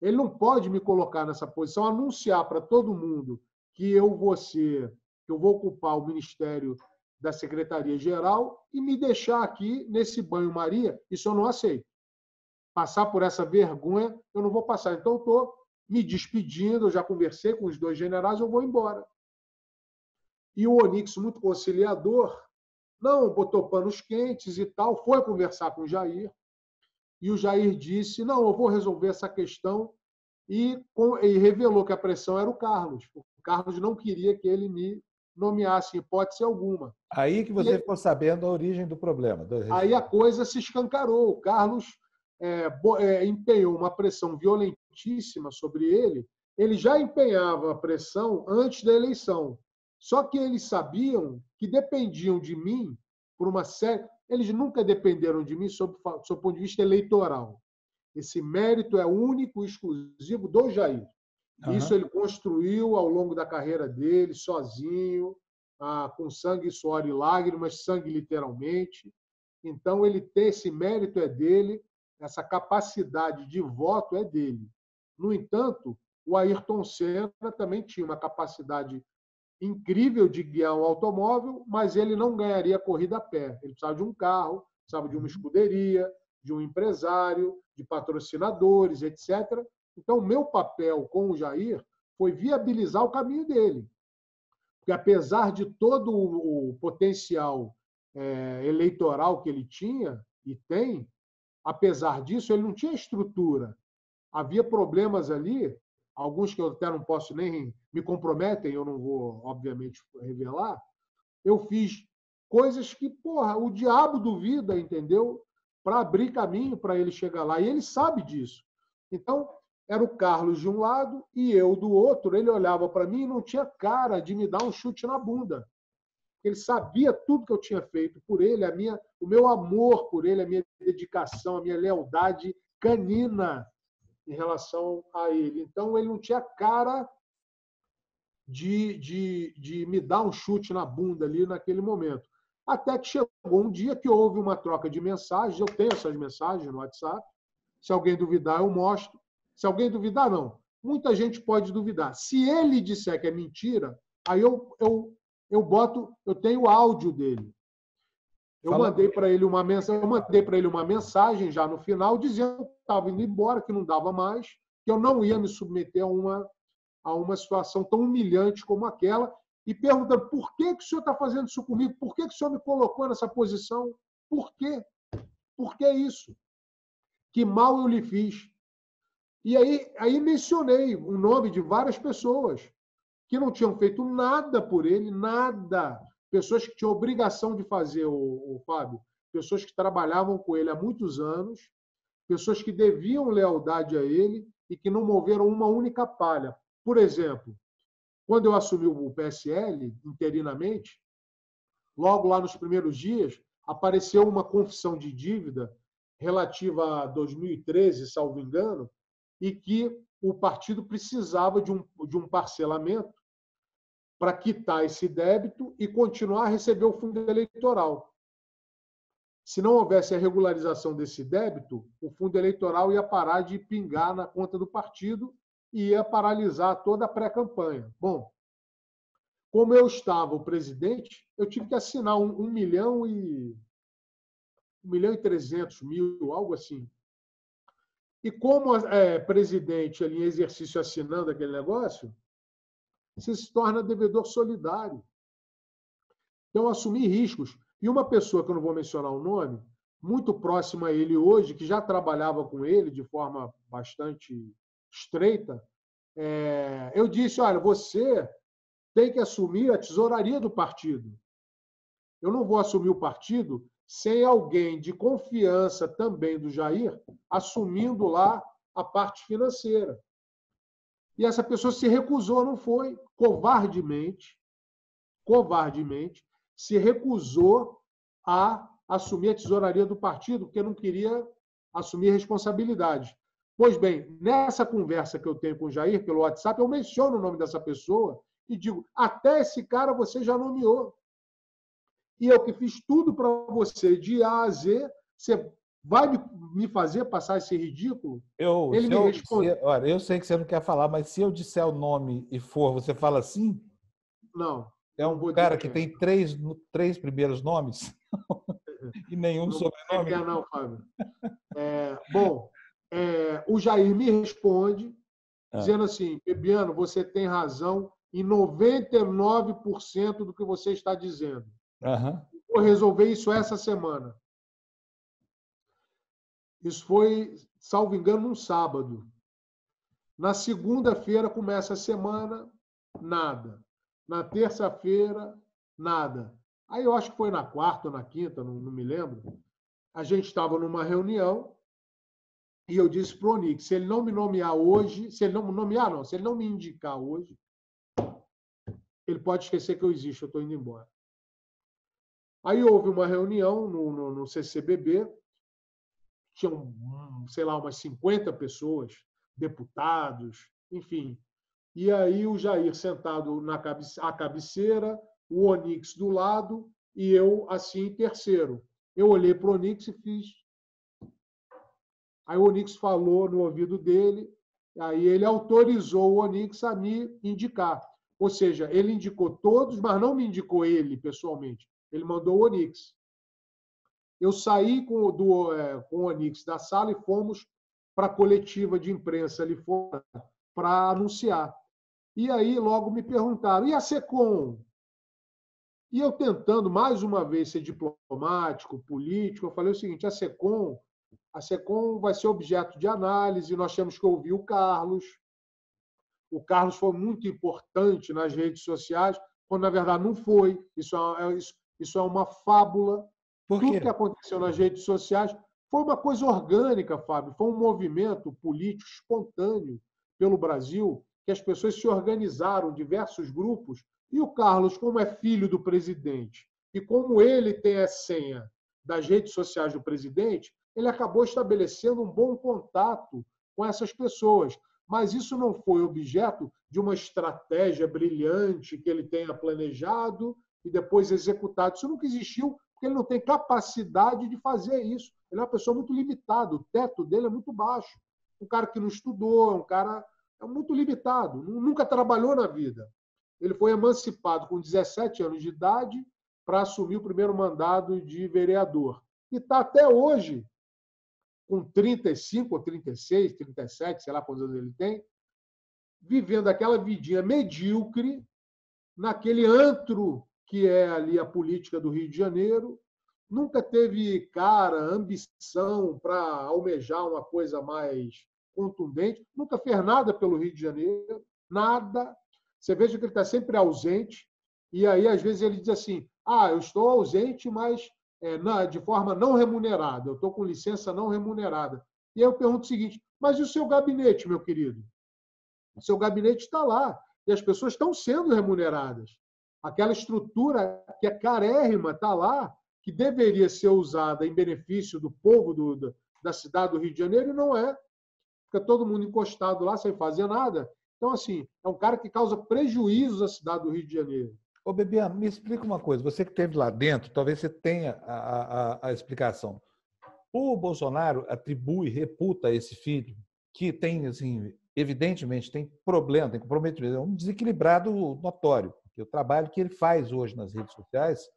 Ele não pode me colocar nessa posição, anunciar para todo mundo que eu vou ser, que eu vou ocupar o ministério da Secretaria-Geral e me deixar aqui nesse banho-maria. Isso eu não aceito. Passar por essa vergonha, eu não vou passar. Então, eu estou me despedindo, eu já conversei com os dois generais, eu vou embora. E o Onix, muito conciliador, não, botou panos quentes e tal, foi conversar com o Jair. E o Jair disse: não, eu vou resolver essa questão. E, e revelou que a pressão era o Carlos. O Carlos não queria que ele me nomeasse, hipótese alguma. Aí que você e, ficou sabendo a origem do problema. Aí a coisa se escancarou. O Carlos é, é, empenhou uma pressão violentíssima sobre ele. Ele já empenhava a pressão antes da eleição. Só que eles sabiam que dependiam de mim por uma série. Eles nunca dependeram de mim sob, sob o ponto de vista eleitoral. Esse mérito é único e exclusivo do Jair. Uhum. Isso ele construiu ao longo da carreira dele, sozinho, ah, com sangue, suor e lágrimas, sangue literalmente. Então, ele tem esse mérito é dele, essa capacidade de voto é dele. No entanto, o Ayrton Senna também tinha uma capacidade incrível de guiar um automóvel, mas ele não ganharia corrida a pé. Ele precisava de um carro, precisava de uma uhum. escuderia, de um empresário, de patrocinadores, etc. Então, o meu papel com o Jair foi viabilizar o caminho dele. Porque, apesar de todo o potencial é, eleitoral que ele tinha e tem, apesar disso, ele não tinha estrutura. Havia problemas ali alguns que eu até não posso nem me comprometem, eu não vou, obviamente, revelar, eu fiz coisas que, porra, o diabo duvida, entendeu? Para abrir caminho para ele chegar lá. E ele sabe disso. Então, era o Carlos de um lado e eu do outro. Ele olhava para mim e não tinha cara de me dar um chute na bunda. Ele sabia tudo que eu tinha feito por ele, a minha, o meu amor por ele, a minha dedicação, a minha lealdade canina em relação a ele. Então, ele não tinha cara de, de, de me dar um chute na bunda ali naquele momento. Até que chegou um dia que houve uma troca de mensagens. Eu tenho essas mensagens no WhatsApp. Se alguém duvidar, eu mostro. Se alguém duvidar, não. Muita gente pode duvidar. Se ele disser que é mentira, aí eu, eu, eu boto, eu tenho o áudio dele. Eu Fala. mandei para ele uma mensagem, eu mandei para ele uma mensagem já no final dizendo que estava indo embora, que não dava mais, que eu não ia me submeter a uma a uma situação tão humilhante como aquela e perguntando por que que o senhor está fazendo isso comigo? Por que que o senhor me colocou nessa posição? Por quê? Por que isso? Que mal eu lhe fiz? E aí, aí mencionei o nome de várias pessoas que não tinham feito nada por ele, nada pessoas que tinham obrigação de fazer, o, o Fábio, pessoas que trabalhavam com ele há muitos anos, pessoas que deviam lealdade a ele e que não moveram uma única palha. Por exemplo, quando eu assumi o PSL interinamente, logo lá nos primeiros dias, apareceu uma confissão de dívida relativa a 2013, salvo engano, e que o partido precisava de um, de um parcelamento para quitar esse débito e continuar a receber o fundo eleitoral. Se não houvesse a regularização desse débito, o fundo eleitoral ia parar de pingar na conta do partido e ia paralisar toda a pré-campanha. Bom, como eu estava o presidente, eu tive que assinar um, um milhão e um milhão e trezentos mil, algo assim. E como é, presidente ali em exercício assinando aquele negócio, você se torna devedor solidário. Então, assumir riscos. E uma pessoa, que eu não vou mencionar o nome, muito próxima a ele hoje, que já trabalhava com ele de forma bastante estreita, é, eu disse: olha, você tem que assumir a tesouraria do partido. Eu não vou assumir o partido sem alguém de confiança também do Jair assumindo lá a parte financeira. E essa pessoa se recusou, não foi? Covardemente, covardemente, se recusou a assumir a tesouraria do partido, porque não queria assumir responsabilidade. Pois bem, nessa conversa que eu tenho com o Jair pelo WhatsApp, eu menciono o nome dessa pessoa e digo: até esse cara você já nomeou. E eu que fiz tudo para você, de A a Z, você vai me fazer passar esse ridículo? Eu, Ele me eu, responde. Se, olha, eu sei que você não quer falar, mas se eu disser o nome e for, você fala assim? Não. É um cara que tem três, três primeiros nomes <laughs> e nenhum não sobrenome. Não, não, Fábio. É, bom, é, o Jair me responde ah. dizendo assim, Bebiano, você tem razão em 99% do que você está dizendo. Uhum. Vou resolver isso essa semana. Isso foi, salvo engano, um sábado. Na segunda-feira começa a semana, nada. Na terça-feira, nada. Aí eu acho que foi na quarta ou na quinta, não, não me lembro. A gente estava numa reunião e eu disse para o Onix, se ele não me nomear hoje, se ele não me nomear, não, se ele não me indicar hoje, ele pode esquecer que eu existo, eu estou indo embora. Aí houve uma reunião no, no, no CCBB, tinham, sei lá, umas 50 pessoas, deputados, enfim. E aí o Jair sentado na cabe à cabeceira, o Onix do lado e eu assim em terceiro. Eu olhei para o Onix e fiz. Aí o Onix falou no ouvido dele, aí ele autorizou o Onix a me indicar. Ou seja, ele indicou todos, mas não me indicou ele pessoalmente. Ele mandou o Onix. Eu saí com, do, é, com o Onix da sala e fomos para a coletiva de imprensa ali fora para anunciar. E aí logo me perguntaram: e a SECOM? E eu tentando mais uma vez ser diplomático, político, eu falei o seguinte: a SECOM, a SECOM vai ser objeto de análise, nós temos que ouvir o Carlos. O Carlos foi muito importante nas redes sociais, quando na verdade não foi. Isso é, é isso, isso é uma fábula. Tudo que aconteceu nas redes sociais foi uma coisa orgânica, Fábio. Foi um movimento político espontâneo pelo Brasil, que as pessoas se organizaram, diversos grupos. E o Carlos, como é filho do presidente, e como ele tem a senha das redes sociais do presidente, ele acabou estabelecendo um bom contato com essas pessoas. Mas isso não foi objeto de uma estratégia brilhante que ele tenha planejado e depois executado. Isso nunca existiu, porque ele não tem capacidade de fazer isso. Ele é uma pessoa muito limitada, o teto dele é muito baixo. Um cara que não estudou, um cara é muito limitado, nunca trabalhou na vida. Ele foi emancipado com 17 anos de idade para assumir o primeiro mandado de vereador. E está até hoje, com 35 ou 36, 37, sei lá quantos anos ele tem, vivendo aquela vidinha medíocre naquele antro que é ali a política do Rio de Janeiro, nunca teve cara, ambição para almejar uma coisa mais contundente, nunca fez nada pelo Rio de Janeiro, nada. Você veja que ele está sempre ausente, e aí às vezes ele diz assim: ah, eu estou ausente, mas é, na, de forma não remunerada, eu estou com licença não remunerada. E aí eu pergunto o seguinte: mas e o seu gabinete, meu querido? O seu gabinete está lá, e as pessoas estão sendo remuneradas. Aquela estrutura que é carérrima está lá, que deveria ser usada em benefício do povo do, da cidade do Rio de Janeiro, e não é. fica todo mundo encostado lá sem fazer nada. Então, assim, é um cara que causa prejuízos à cidade do Rio de Janeiro. Ô, Bebiano, me explica uma coisa. Você que esteve lá dentro, talvez você tenha a, a, a explicação. O Bolsonaro atribui, reputa esse filho, que tem, assim, evidentemente, tem problema, tem comprometimento, é um desequilibrado notório. Porque o trabalho que ele faz hoje nas redes sociais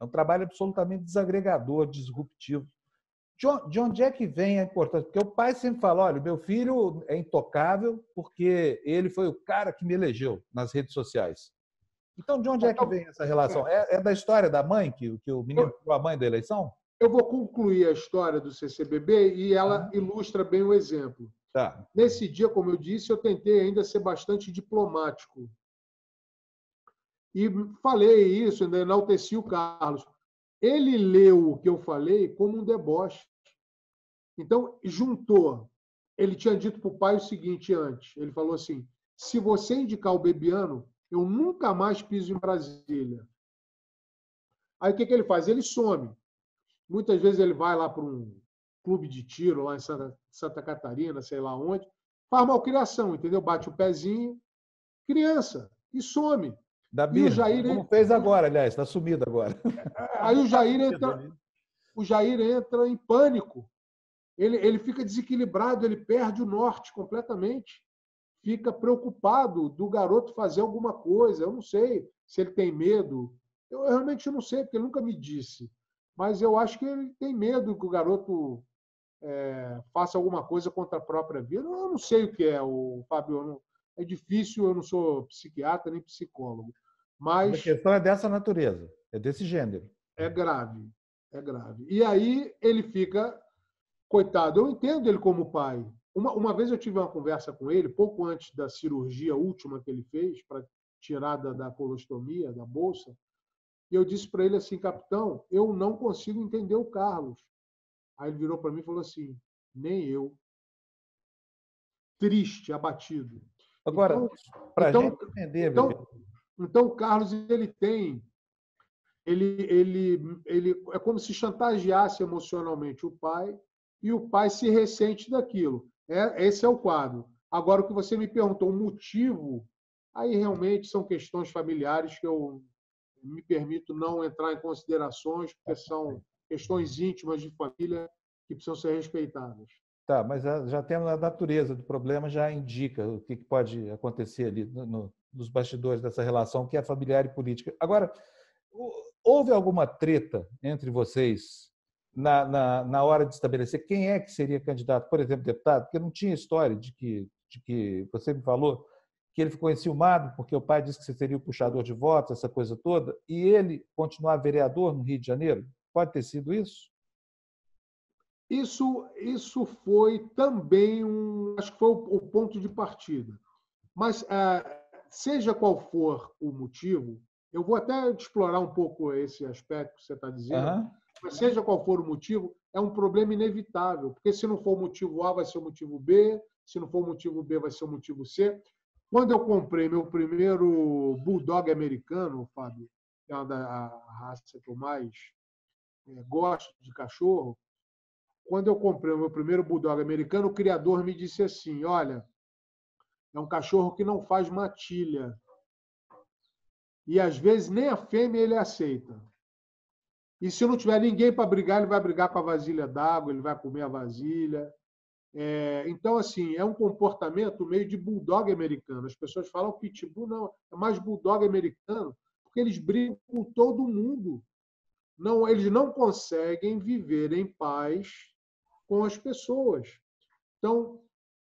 é um trabalho absolutamente desagregador, disruptivo. De onde é que vem a importância? Porque o pai sempre fala: olha, meu filho é intocável porque ele foi o cara que me elegeu nas redes sociais. Então, de onde é que vem essa relação? É, é da história da mãe, que, que o menino foi a mãe da eleição? Eu vou concluir a história do CCBB e ela ah. ilustra bem o exemplo. Tá. Nesse dia, como eu disse, eu tentei ainda ser bastante diplomático. E falei isso, ainda enalteci o Carlos. Ele leu o que eu falei como um deboche. Então, juntou. Ele tinha dito para o pai o seguinte antes: ele falou assim, se você indicar o Bebiano, eu nunca mais piso em Brasília. Aí o que, que ele faz? Ele some. Muitas vezes ele vai lá para um clube de tiro, lá em Santa, Santa Catarina, sei lá onde, faz malcriação, entendeu? Bate o pezinho, criança, e some. Da birra, e o Jair, como fez agora, aliás, está sumido agora. Aí o Jair entra, o Jair entra em pânico. Ele, ele fica desequilibrado, ele perde o norte completamente. Fica preocupado do garoto fazer alguma coisa. Eu não sei se ele tem medo. Eu realmente não sei, porque ele nunca me disse. Mas eu acho que ele tem medo que o garoto é, faça alguma coisa contra a própria vida. Eu não sei o que é, o Fábio. É difícil, eu não sou psiquiatra nem psicólogo. Mas. A questão é dessa natureza, é desse gênero. É grave, é grave. E aí ele fica, coitado, eu entendo ele como pai. Uma, uma vez eu tive uma conversa com ele, pouco antes da cirurgia última que ele fez, para tirada da colostomia, da bolsa, e eu disse para ele assim, capitão, eu não consigo entender o Carlos. Aí ele virou para mim e falou assim, nem eu. Triste, abatido. Agora, então, para então, gente entender, então, então, o Carlos ele tem, ele, ele, ele é como se chantageasse emocionalmente o pai e o pai se ressente daquilo. É, esse é o quadro. Agora, o que você me perguntou, o motivo, aí realmente são questões familiares que eu me permito não entrar em considerações, porque são questões íntimas de família que precisam ser respeitadas. Tá, mas já temos a natureza do problema, já indica o que pode acontecer ali no, nos bastidores dessa relação que é familiar e política. Agora, houve alguma treta entre vocês na, na, na, hora de estabelecer quem é que seria candidato, por exemplo, deputado? Porque não tinha história de que, de que você me falou que ele ficou enciumado porque o pai disse que você seria o puxador de votos, essa coisa toda, e ele continuar vereador no Rio de Janeiro? Pode ter sido isso? Isso, isso foi também um, acho que foi o, o ponto de partida. Mas ah, seja qual for o motivo, eu vou até explorar um pouco esse aspecto que você está dizendo, uhum. mas seja qual for o motivo, é um problema inevitável, porque se não for o motivo A, vai ser o motivo B, se não for o motivo B, vai ser o motivo C. Quando eu comprei meu primeiro bulldog americano, Fábio, que é uma da raça que eu mais é, gosto de cachorro, quando eu comprei o meu primeiro bulldog americano, o criador me disse assim: olha, é um cachorro que não faz matilha. E às vezes nem a fêmea ele aceita. E se não tiver ninguém para brigar, ele vai brigar com a vasilha d'água, ele vai comer a vasilha. É, então, assim, é um comportamento meio de bulldog americano. As pessoas falam pitbull, não, é mais bulldog americano, porque eles brigam com todo mundo. Não, eles não conseguem viver em paz com as pessoas. Então,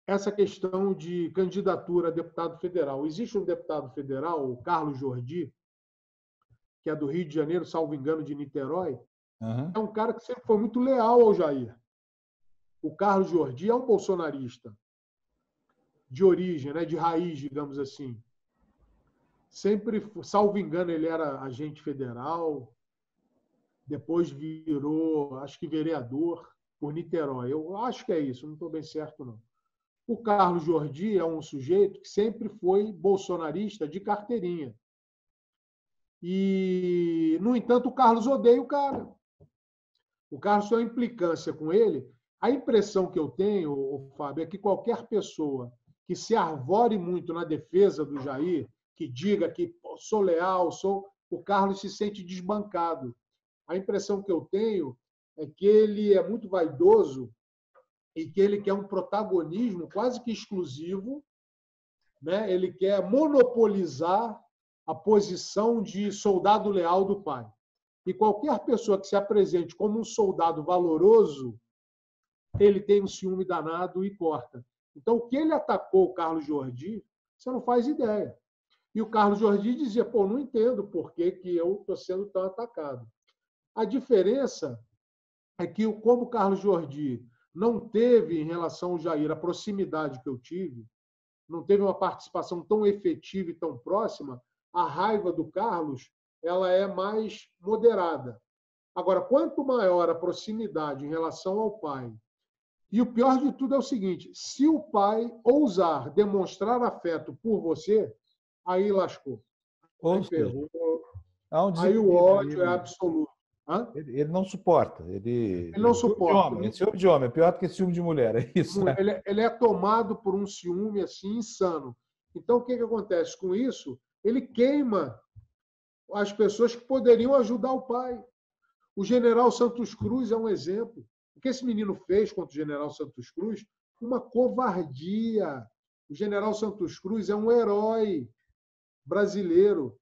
essa questão de candidatura a deputado federal. Existe um deputado federal, o Carlos Jordi, que é do Rio de Janeiro, salvo engano, de Niterói. Uhum. É um cara que sempre foi muito leal ao Jair. O Carlos Jordi é um bolsonarista de origem, né, de raiz, digamos assim. Sempre, salvo engano, ele era agente federal, depois virou, acho que vereador por Niterói. Eu acho que é isso, não estou bem certo, não. O Carlos Jordi é um sujeito que sempre foi bolsonarista de carteirinha. E, no entanto, o Carlos odeia o cara. O Carlos tem uma implicância com ele. A impressão que eu tenho, Fábio, é que qualquer pessoa que se arvore muito na defesa do Jair, que diga que sou leal, sou, o Carlos se sente desbancado. A impressão que eu tenho é que ele é muito vaidoso e que ele quer um protagonismo quase que exclusivo, né? Ele quer monopolizar a posição de soldado leal do pai. E qualquer pessoa que se apresente como um soldado valoroso, ele tem um ciúme danado e corta. Então, o que ele atacou o Carlos Jordi, você não faz ideia. E o Carlos Jordi dizia: pô, não entendo por que, que eu estou sendo tão atacado. A diferença é que, como o Carlos Jordi não teve, em relação ao Jair, a proximidade que eu tive, não teve uma participação tão efetiva e tão próxima, a raiva do Carlos ela é mais moderada. Agora, quanto maior a proximidade em relação ao pai, e o pior de tudo é o seguinte: se o pai ousar demonstrar afeto por você, aí lascou. Aí, ferrou, aí o ódio é absoluto. Ele, ele, não suporta. Ele, ele não suporta. Ciúme, ciúme de homem é pior do que ciúme de mulher, é isso. Né? Ele, ele, é tomado por um ciúme assim insano. Então, o que, que acontece com isso? Ele queima as pessoas que poderiam ajudar o pai. O general Santos Cruz é um exemplo. O que esse menino fez contra o general Santos Cruz? Uma covardia. O general Santos Cruz é um herói brasileiro.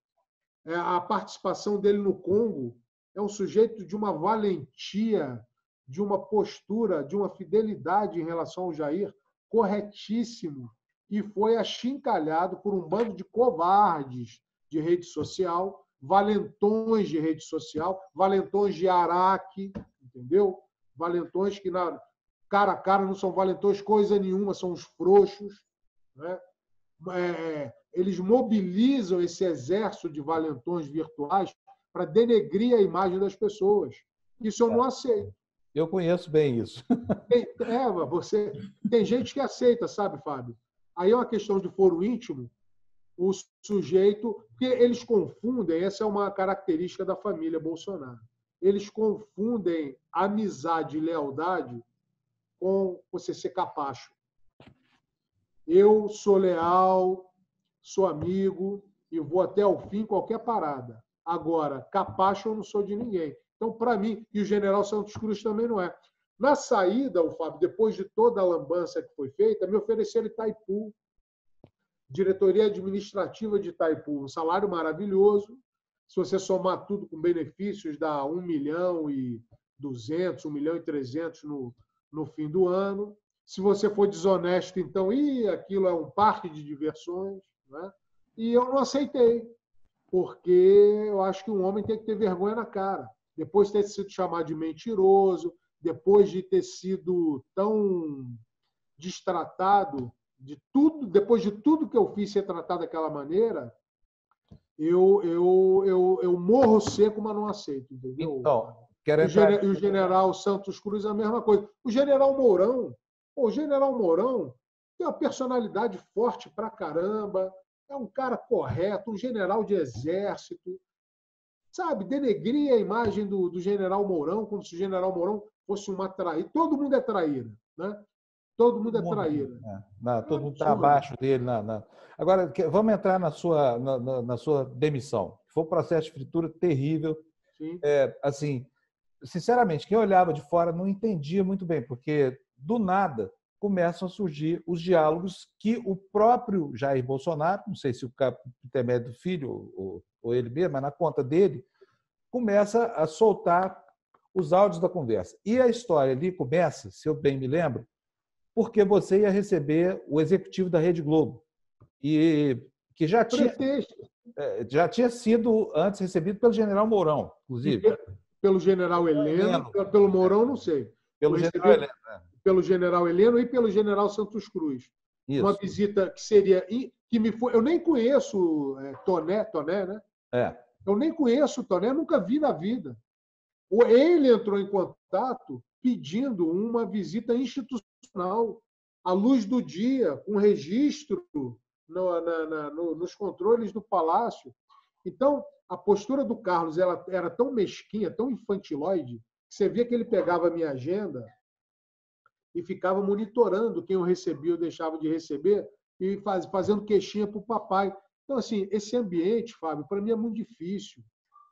É, a participação dele no Congo é um sujeito de uma valentia, de uma postura, de uma fidelidade em relação ao Jair corretíssimo e foi achincalhado por um bando de covardes de rede social, valentões de rede social, valentões de Araque, entendeu? Valentões que na cara a cara não são valentões coisa nenhuma, são os frouxos, né? É, eles mobilizam esse exército de valentões virtuais para denegrir a imagem das pessoas. Isso eu não aceito. Eu conheço bem isso. <laughs> Tem, é, você tem gente que aceita, sabe, Fábio? Aí é uma questão de foro íntimo. O sujeito, porque eles confundem, essa é uma característica da família Bolsonaro. Eles confundem amizade e lealdade com você ser capacho. Eu sou leal, sou amigo e vou até o fim qualquer parada. Agora, capacho eu não sou de ninguém. Então, para mim, e o general Santos Cruz também não é. Na saída, o Fábio, depois de toda a lambança que foi feita, me ofereceram Itaipu, diretoria administrativa de Itaipu, um salário maravilhoso. Se você somar tudo com benefícios, dá 1 milhão e 200, 1 milhão e 300 no, no fim do ano. Se você for desonesto, então, e aquilo é um parque de diversões. Né? E eu não aceitei porque eu acho que um homem tem que ter vergonha na cara. Depois de ter sido chamado de mentiroso, depois de ter sido tão destratado de tudo, depois de tudo que eu fiz ser tratado daquela maneira, eu, eu, eu, eu morro seco, mas não aceito, entendeu? Então, quero entrar... E o general Santos Cruz é a mesma coisa. O general Mourão, o general Mourão tem uma personalidade forte pra caramba, é um cara correto, um general de exército. Sabe, denegria a imagem do, do general Mourão, como se o general Mourão fosse uma traíra. Todo mundo é traíra, né? Todo mundo é traíra. É, não, todo mundo está abaixo dele. Não, não. Agora, vamos entrar na sua, na, na, na, sua demissão. Foi um processo de fritura terrível. É, assim, sinceramente, quem olhava de fora não entendia muito bem, porque do nada começam a surgir os diálogos que o próprio Jair Bolsonaro, não sei se o intermédio do filho ou, ou ele mesmo, mas na conta dele, começa a soltar os áudios da conversa. E a história ali começa, se eu bem me lembro, porque você ia receber o executivo da Rede Globo. E que já tinha, é, já tinha sido antes recebido pelo general Mourão, inclusive. Pelo general Heleno, pelo Mourão, não sei. Pelo general Heleno, é pelo general Heleno e pelo general Santos Cruz. Isso. Uma visita que seria. que me foi, Eu nem conheço é, Toné, Toné, né? É. Eu nem conheço Toné, nunca vi na vida. Ele entrou em contato pedindo uma visita institucional, à luz do dia, com registro no, na, na, no, nos controles do palácio. Então, a postura do Carlos ela era tão mesquinha, tão infantiloide, que você via que ele pegava a minha agenda e ficava monitorando quem eu recebia ou deixava de receber e faz, fazendo queixinha para o papai. Então, assim, esse ambiente, Fábio, para mim é muito difícil.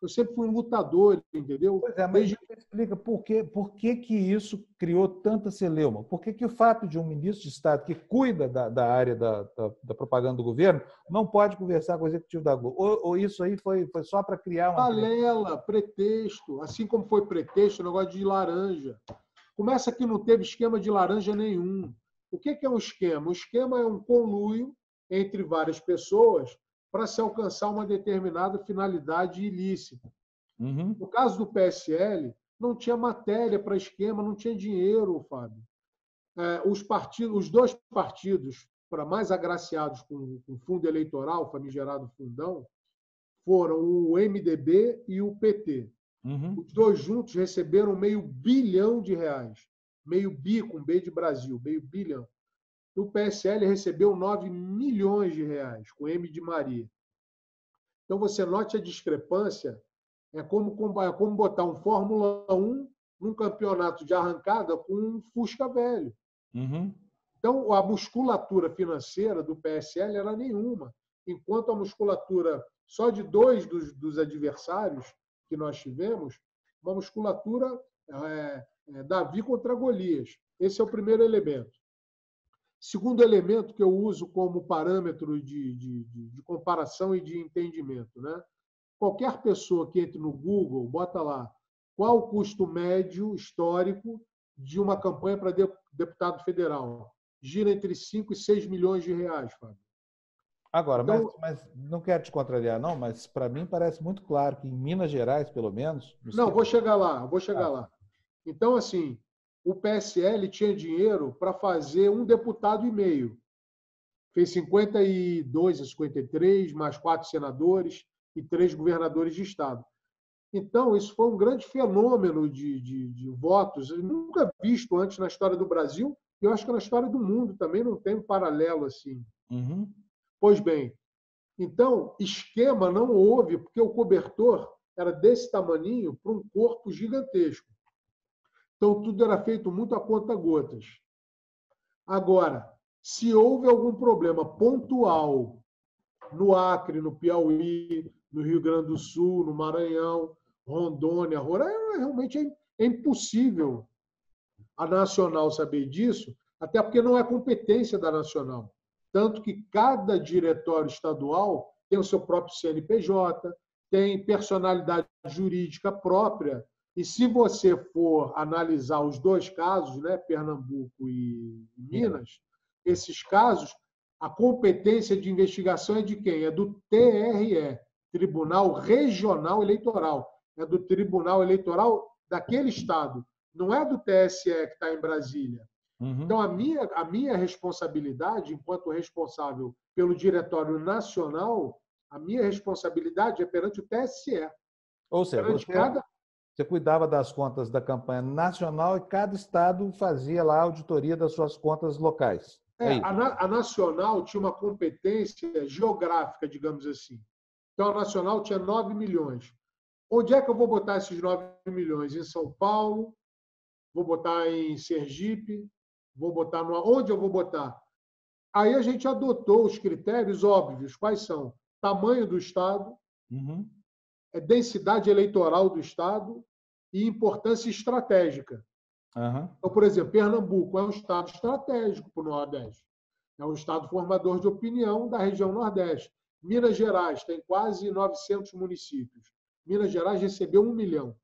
Eu sempre fui um lutador, entendeu? Pois é, mas Desde... explica por, que, por que, que isso criou tanta celeuma? Por que, que o fato de um ministro de Estado que cuida da, da área da, da, da, propaganda do governo não pode conversar com o executivo da Globo? Ou, ou isso aí foi, foi só para criar uma. Palela, pretexto. Assim como foi pretexto o negócio de laranja. Começa que não teve esquema de laranja nenhum. O que é um esquema? O esquema é um conluio entre várias pessoas para se alcançar uma determinada finalidade ilícita. Uhum. No caso do PSL, não tinha matéria para esquema, não tinha dinheiro, Fábio. É, os, partidos, os dois partidos para mais agraciados com, com fundo eleitoral, famigerado fundão, foram o MDB e o PT. Uhum. Os dois juntos receberam meio bilhão de reais. Meio bi com B de Brasil, meio bilhão. E o PSL recebeu 9 milhões de reais, com M de Maria. Então você note a discrepância. É como, é como botar um Fórmula 1 num campeonato de arrancada com um Fusca velho. Uhum. Então, a musculatura financeira do PSL era nenhuma, enquanto a musculatura só de dois dos, dos adversários que nós tivemos, uma musculatura é, é, Davi contra Golias. Esse é o primeiro elemento. Segundo elemento que eu uso como parâmetro de, de, de, comparação e de entendimento. Né? Qualquer pessoa que entre no Google, bota lá qual o custo médio histórico de uma campanha para deputado federal. Gira entre 5 e 6 milhões de reais, Fábio. Agora, então, mas, mas, não quero te contrariar, não, mas para mim parece muito claro que em Minas Gerais, pelo menos. Não, vou chegar lá, vou chegar ah. lá. Então, assim, o PSL tinha dinheiro para fazer um deputado e meio. Fez 52 a 53, mais quatro senadores e três governadores de Estado. Então, isso foi um grande fenômeno de, de, de votos, nunca visto antes na história do Brasil, e eu acho que na história do mundo também não tem um paralelo assim. Uhum. Pois bem, então, esquema não houve, porque o cobertor era desse tamaninho para um corpo gigantesco. Então, tudo era feito muito a conta gotas. Agora, se houve algum problema pontual no Acre, no Piauí, no Rio Grande do Sul, no Maranhão, Rondônia, Roraima, realmente é, é impossível a Nacional saber disso, até porque não é competência da Nacional. Tanto que cada diretório estadual tem o seu próprio CNPJ, tem personalidade jurídica própria e se você for analisar os dois casos, né, Pernambuco e Minas, esses casos, a competência de investigação é de quem? É do TRE, Tribunal Regional Eleitoral. É do Tribunal Eleitoral daquele estado. Não é do TSE que está em Brasília. Uhum. Então, a minha, a minha responsabilidade, enquanto responsável pelo Diretório Nacional, a minha responsabilidade é perante o TSE. Ou seja, perante você, cada... Você cuidava das contas da campanha nacional e cada estado fazia lá a auditoria das suas contas locais. É, é a, a, nacional tinha uma competência geográfica, digamos assim. Então, a nacional tinha 9 milhões. Onde é que eu vou botar esses 9 milhões? Em São Paulo? Vou botar em Sergipe? Vou botar no. Onde eu vou botar? Aí a gente adotou os critérios óbvios. Quais são? Tamanho do Estado, uhum. É densidade eleitoral do Estado e importância estratégica. Uhum. Então, por exemplo, Pernambuco é um estado estratégico para o Nordeste. É um estado formador de opinião da região Nordeste. Minas Gerais tem quase 900 municípios. Minas Gerais recebeu um milhão.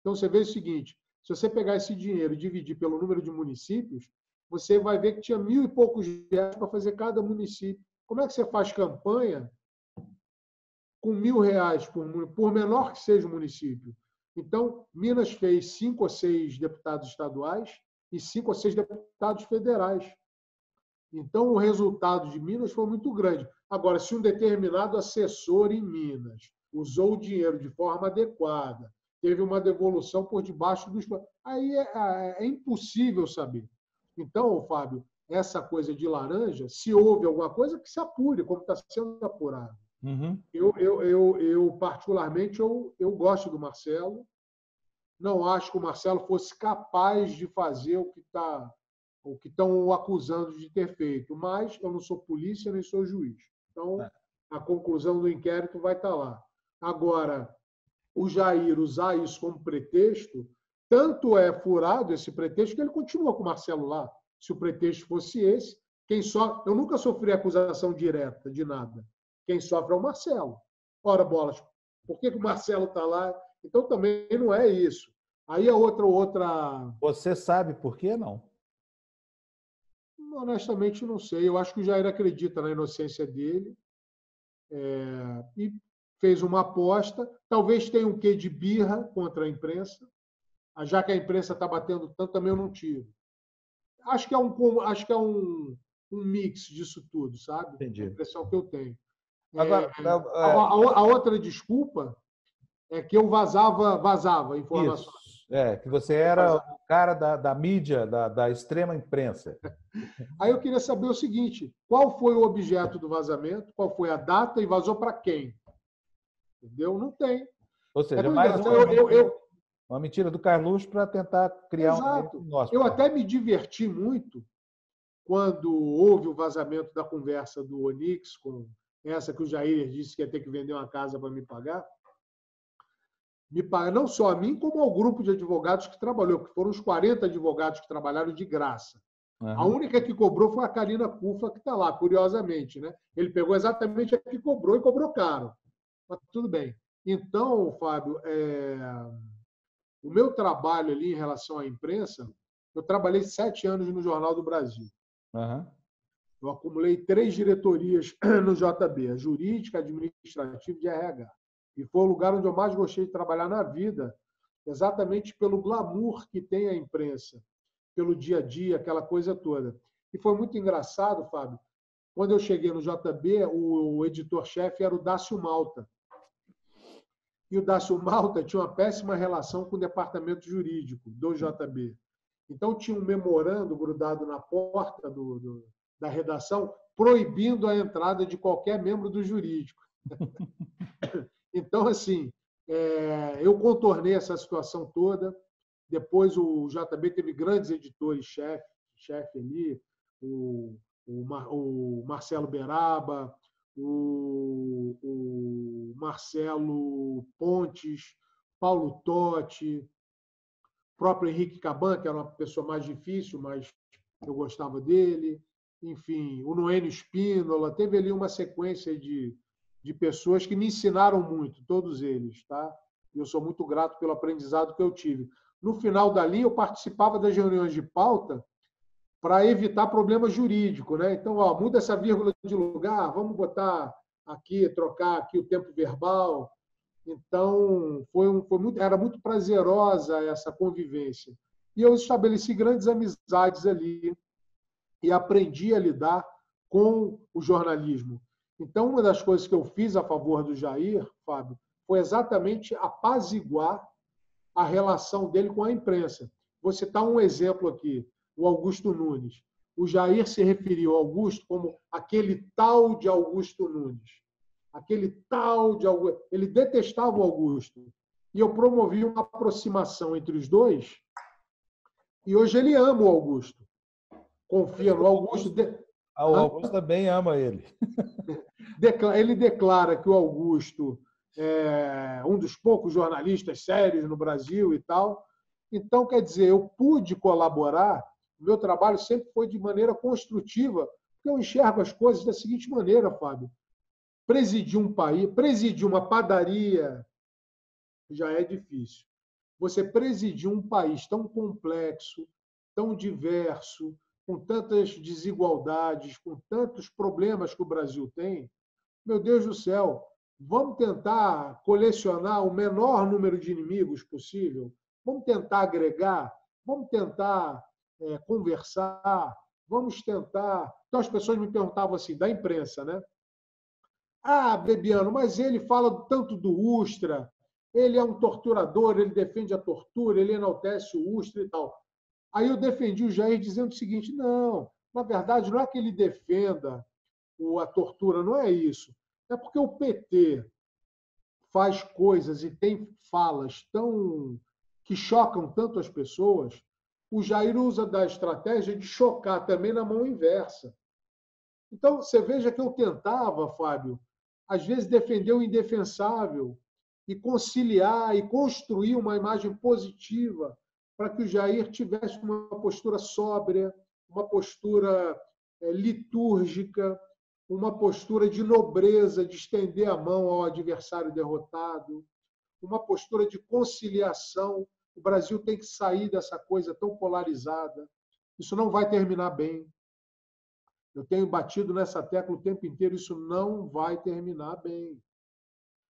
Então, você vê o seguinte: se você pegar esse dinheiro e dividir pelo número de municípios, você vai ver que tinha mil e poucos reais para fazer cada município. Como é que você faz campanha com mil reais por, por menor que seja o município? Então, Minas fez cinco ou seis deputados estaduais e cinco ou seis deputados federais. Então, o resultado de Minas foi muito grande. Agora, se um determinado assessor em Minas usou o dinheiro de forma adequada, teve uma devolução por debaixo dos. Aí é, é, é impossível saber. Então, Fábio, essa coisa de laranja, se houve alguma coisa, que se apure, como está sendo apurado. Uhum. Eu, eu, eu, eu, particularmente, eu, eu gosto do Marcelo. Não acho que o Marcelo fosse capaz de fazer o que está o que estão acusando de ter feito, mas eu não sou polícia nem sou juiz. Então, é. a conclusão do inquérito vai estar lá. Agora, o Jair usar isso como pretexto, tanto é furado esse pretexto que ele continua com o Marcelo lá. Se o pretexto fosse esse, quem só eu nunca sofri acusação direta de nada. Quem sofre é o Marcelo. Ora, bolas, por que, que o Marcelo está lá? Então também não é isso. Aí a outra outra. Você sabe por que não? Honestamente, não sei. Eu acho que o Jair acredita na inocência dele é... e fez uma aposta. Talvez tenha um quê de birra contra a imprensa, já que a imprensa está batendo tanto, também eu não tiro. Acho que é um, acho que é um, um mix disso tudo, sabe? Entendi. A impressão que eu tenho. Agora, é, é... A, a, a, outra desculpa é que eu vazava, vazava informações. Isso. É, que você era o cara da, da mídia, da, da extrema imprensa. <laughs> Aí eu queria saber o seguinte: qual foi o objeto do vazamento, qual foi a data e vazou para quem? Entendeu? Não tem. Ou seja, é mais eu, eu, eu, uma mentira do Carlos para tentar criar Exato. um nosso. Eu até me diverti muito quando houve o vazamento da conversa do Onix com essa que o Jair disse que ia ter que vender uma casa para me pagar me paga não só a mim, como ao grupo de advogados que trabalhou, que foram os 40 advogados que trabalharam de graça. Uhum. A única que cobrou foi a Karina Cufa, que está lá, curiosamente. Né? Ele pegou exatamente a que cobrou e cobrou caro. Mas tudo bem. Então, Fábio, é... o meu trabalho ali em relação à imprensa, eu trabalhei sete anos no Jornal do Brasil. Uhum. Eu acumulei três diretorias <clears throat> no JB, a jurídica, administrativa e de RH. E foi o lugar onde eu mais gostei de trabalhar na vida, exatamente pelo glamour que tem a imprensa, pelo dia a dia, aquela coisa toda. E foi muito engraçado, Fábio. Quando eu cheguei no JB, o editor-chefe era o Dácio Malta. E o Dácio Malta tinha uma péssima relação com o departamento jurídico do JB. Então, tinha um memorando grudado na porta do, do, da redação proibindo a entrada de qualquer membro do jurídico. <laughs> Então, assim, é, eu contornei essa situação toda. Depois o JB teve grandes editores, chefe, chefe ali, o, o, Mar, o, Marcelo Beraba, o, o, Marcelo Pontes, Paulo Totti, próprio Henrique Caban, que era uma pessoa mais difícil, mas eu gostava dele. Enfim, o Noênio Espínola. Teve ali uma sequência de, de pessoas que me ensinaram muito, todos eles, tá? Eu sou muito grato pelo aprendizado que eu tive. No final da linha, eu participava das reuniões de pauta para evitar problema jurídico, né? Então, ó, muda essa vírgula de lugar, vamos botar aqui, trocar aqui o tempo verbal. Então, foi, um, foi muito, era muito prazerosa essa convivência. E eu estabeleci grandes amizades ali e aprendi a lidar com o jornalismo. Então, uma das coisas que eu fiz a favor do Jair, Fábio, foi exatamente apaziguar a relação dele com a imprensa. Vou citar um exemplo aqui, o Augusto Nunes. O Jair se referiu ao Augusto como aquele tal de Augusto Nunes. Aquele tal de Augusto. Ele detestava o Augusto. E eu promovi uma aproximação entre os dois. E hoje ele ama o Augusto. Confia no Augusto. Ah, o Augusto também ama ele. <laughs> Ele declara que o Augusto é um dos poucos jornalistas sérios no Brasil e tal. Então, quer dizer, eu pude colaborar, meu trabalho sempre foi de maneira construtiva, porque eu enxergo as coisas da seguinte maneira, Fábio. Presidir um país, presidir uma padaria já é difícil. Você presidir um país tão complexo, tão diverso, com tantas desigualdades, com tantos problemas que o Brasil tem, meu Deus do céu, vamos tentar colecionar o menor número de inimigos possível, vamos tentar agregar, vamos tentar é, conversar, vamos tentar. Então as pessoas me perguntavam assim, da imprensa, né? Ah, Bebiano, mas ele fala tanto do Ustra, ele é um torturador, ele defende a tortura, ele enaltece o Ustra e tal. Aí eu defendi o Jair dizendo o seguinte: não, na verdade, não é que ele defenda a tortura, não é isso. É porque o PT faz coisas e tem falas tão que chocam tanto as pessoas o Jair usa da estratégia de chocar também na mão inversa. Então, você veja que eu tentava, Fábio, às vezes defender o indefensável e conciliar e construir uma imagem positiva para que o Jair tivesse uma postura sóbria, uma postura eh, litúrgica, uma postura de nobreza, de estender a mão ao adversário derrotado, uma postura de conciliação. O Brasil tem que sair dessa coisa tão polarizada. Isso não vai terminar bem. Eu tenho batido nessa tecla o tempo inteiro, isso não vai terminar bem.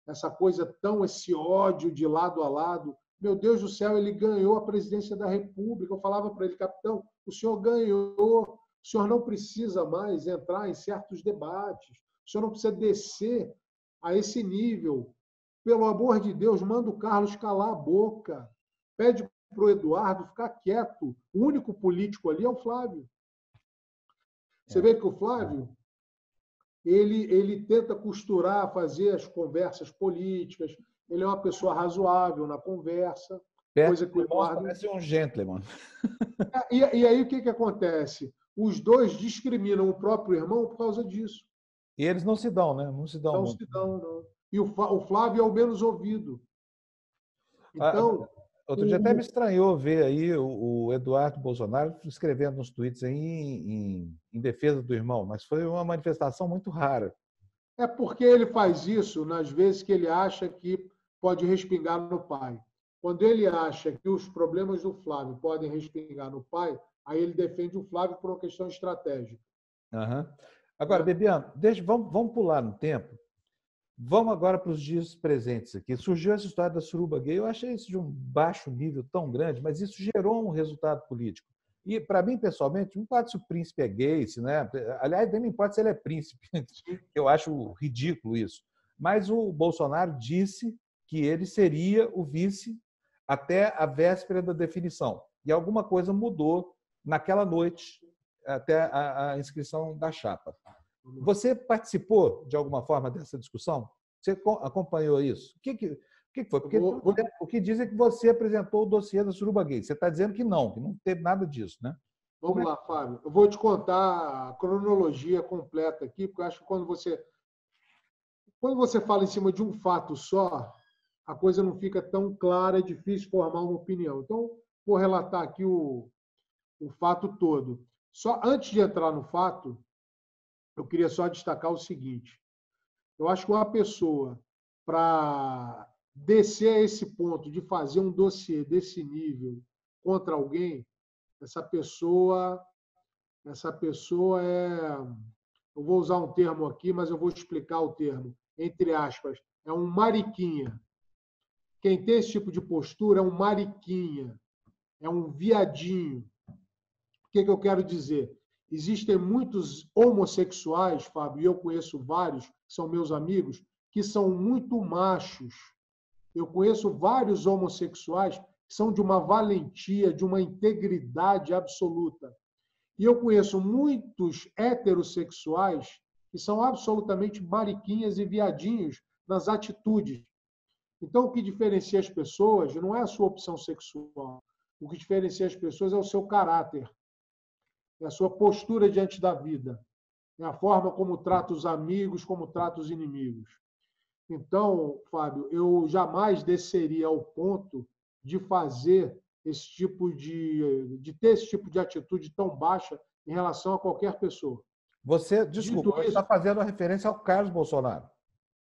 Essa coisa tão, esse ódio de lado a lado. Meu Deus do céu, ele ganhou a presidência da República. Eu falava para ele, capitão, o senhor ganhou, o senhor não precisa mais entrar em certos debates, o senhor não precisa descer a esse nível. Pelo amor de Deus, manda o Carlos calar a boca. Pede para o Eduardo ficar quieto. O único político ali é o Flávio. Você é. vê que o Flávio ele, ele tenta costurar, fazer as conversas políticas. Ele é uma pessoa razoável na conversa. Perto coisa que o Eduardo parece um gentleman. <laughs> É, e, e aí o que, que acontece? Os dois discriminam o próprio irmão por causa disso. E eles não se dão, né? Não se dão. Não muito. se dão, não. E o Flávio é o menos ouvido. Ah, então, Outro dia até me estranhou ver aí o, Eduardo Bolsonaro escrevendo nos tweets em, em, em, defesa do irmão, mas foi uma manifestação muito rara. É porque ele faz isso nas vezes que ele acha que pode respingar no pai. Quando ele acha que os problemas do Flávio podem respingar no pai, aí ele defende o Flávio por uma questão estratégica. Uhum. Agora, Bebiano, deixa, vamos, vamos pular no tempo Vamos agora para os dias presentes aqui. Surgiu essa história da suruba gay. Eu achei isso de um baixo nível tão grande, mas isso gerou um resultado político. E, para mim, pessoalmente, não importa se o príncipe é gay, se, né? aliás, nem me importa se ele é príncipe, <laughs> eu acho ridículo isso. Mas o Bolsonaro disse que ele seria o vice até a véspera da definição. E alguma coisa mudou naquela noite, até a, a inscrição da chapa. Você participou de alguma forma dessa discussão? Você acompanhou isso? O que, que, o que foi? Porque vou, vou... o que dizem é que você apresentou o dossiê da Suruba Gay. Você está dizendo que não, que não teve nada disso, né? Vamos lá, Fábio. Eu vou te contar a cronologia completa aqui, porque eu acho que quando você quando você fala em cima de um fato só, a coisa não fica tão clara, é difícil formar uma opinião. Então, vou relatar aqui o, o fato todo. Só antes de entrar no fato, eu queria só destacar o seguinte: eu acho que uma pessoa, para descer a esse ponto de fazer um dossiê desse nível contra alguém, essa pessoa, essa pessoa é, eu vou usar um termo aqui, mas eu vou explicar o termo, entre aspas, é um mariquinha. Quem tem esse tipo de postura é um mariquinha, é um viadinho. O que, que eu quero dizer? Existem muitos homossexuais, Fábio, e eu conheço vários, que são meus amigos, que são muito machos. Eu conheço vários homossexuais que são de uma valentia, de uma integridade absoluta. E eu conheço muitos heterossexuais que são absolutamente mariquinhas e viadinhos nas atitudes. Então, o que diferencia as pessoas não é a sua opção sexual. O que diferencia as pessoas é o seu caráter é a sua postura diante da vida, é a forma como trata os amigos, como trata os inimigos. Então, Fábio, eu jamais desceria ao ponto de fazer esse tipo de, de ter esse tipo de atitude tão baixa em relação a qualquer pessoa. Você, desculpa, você está fazendo a referência ao Carlos Bolsonaro,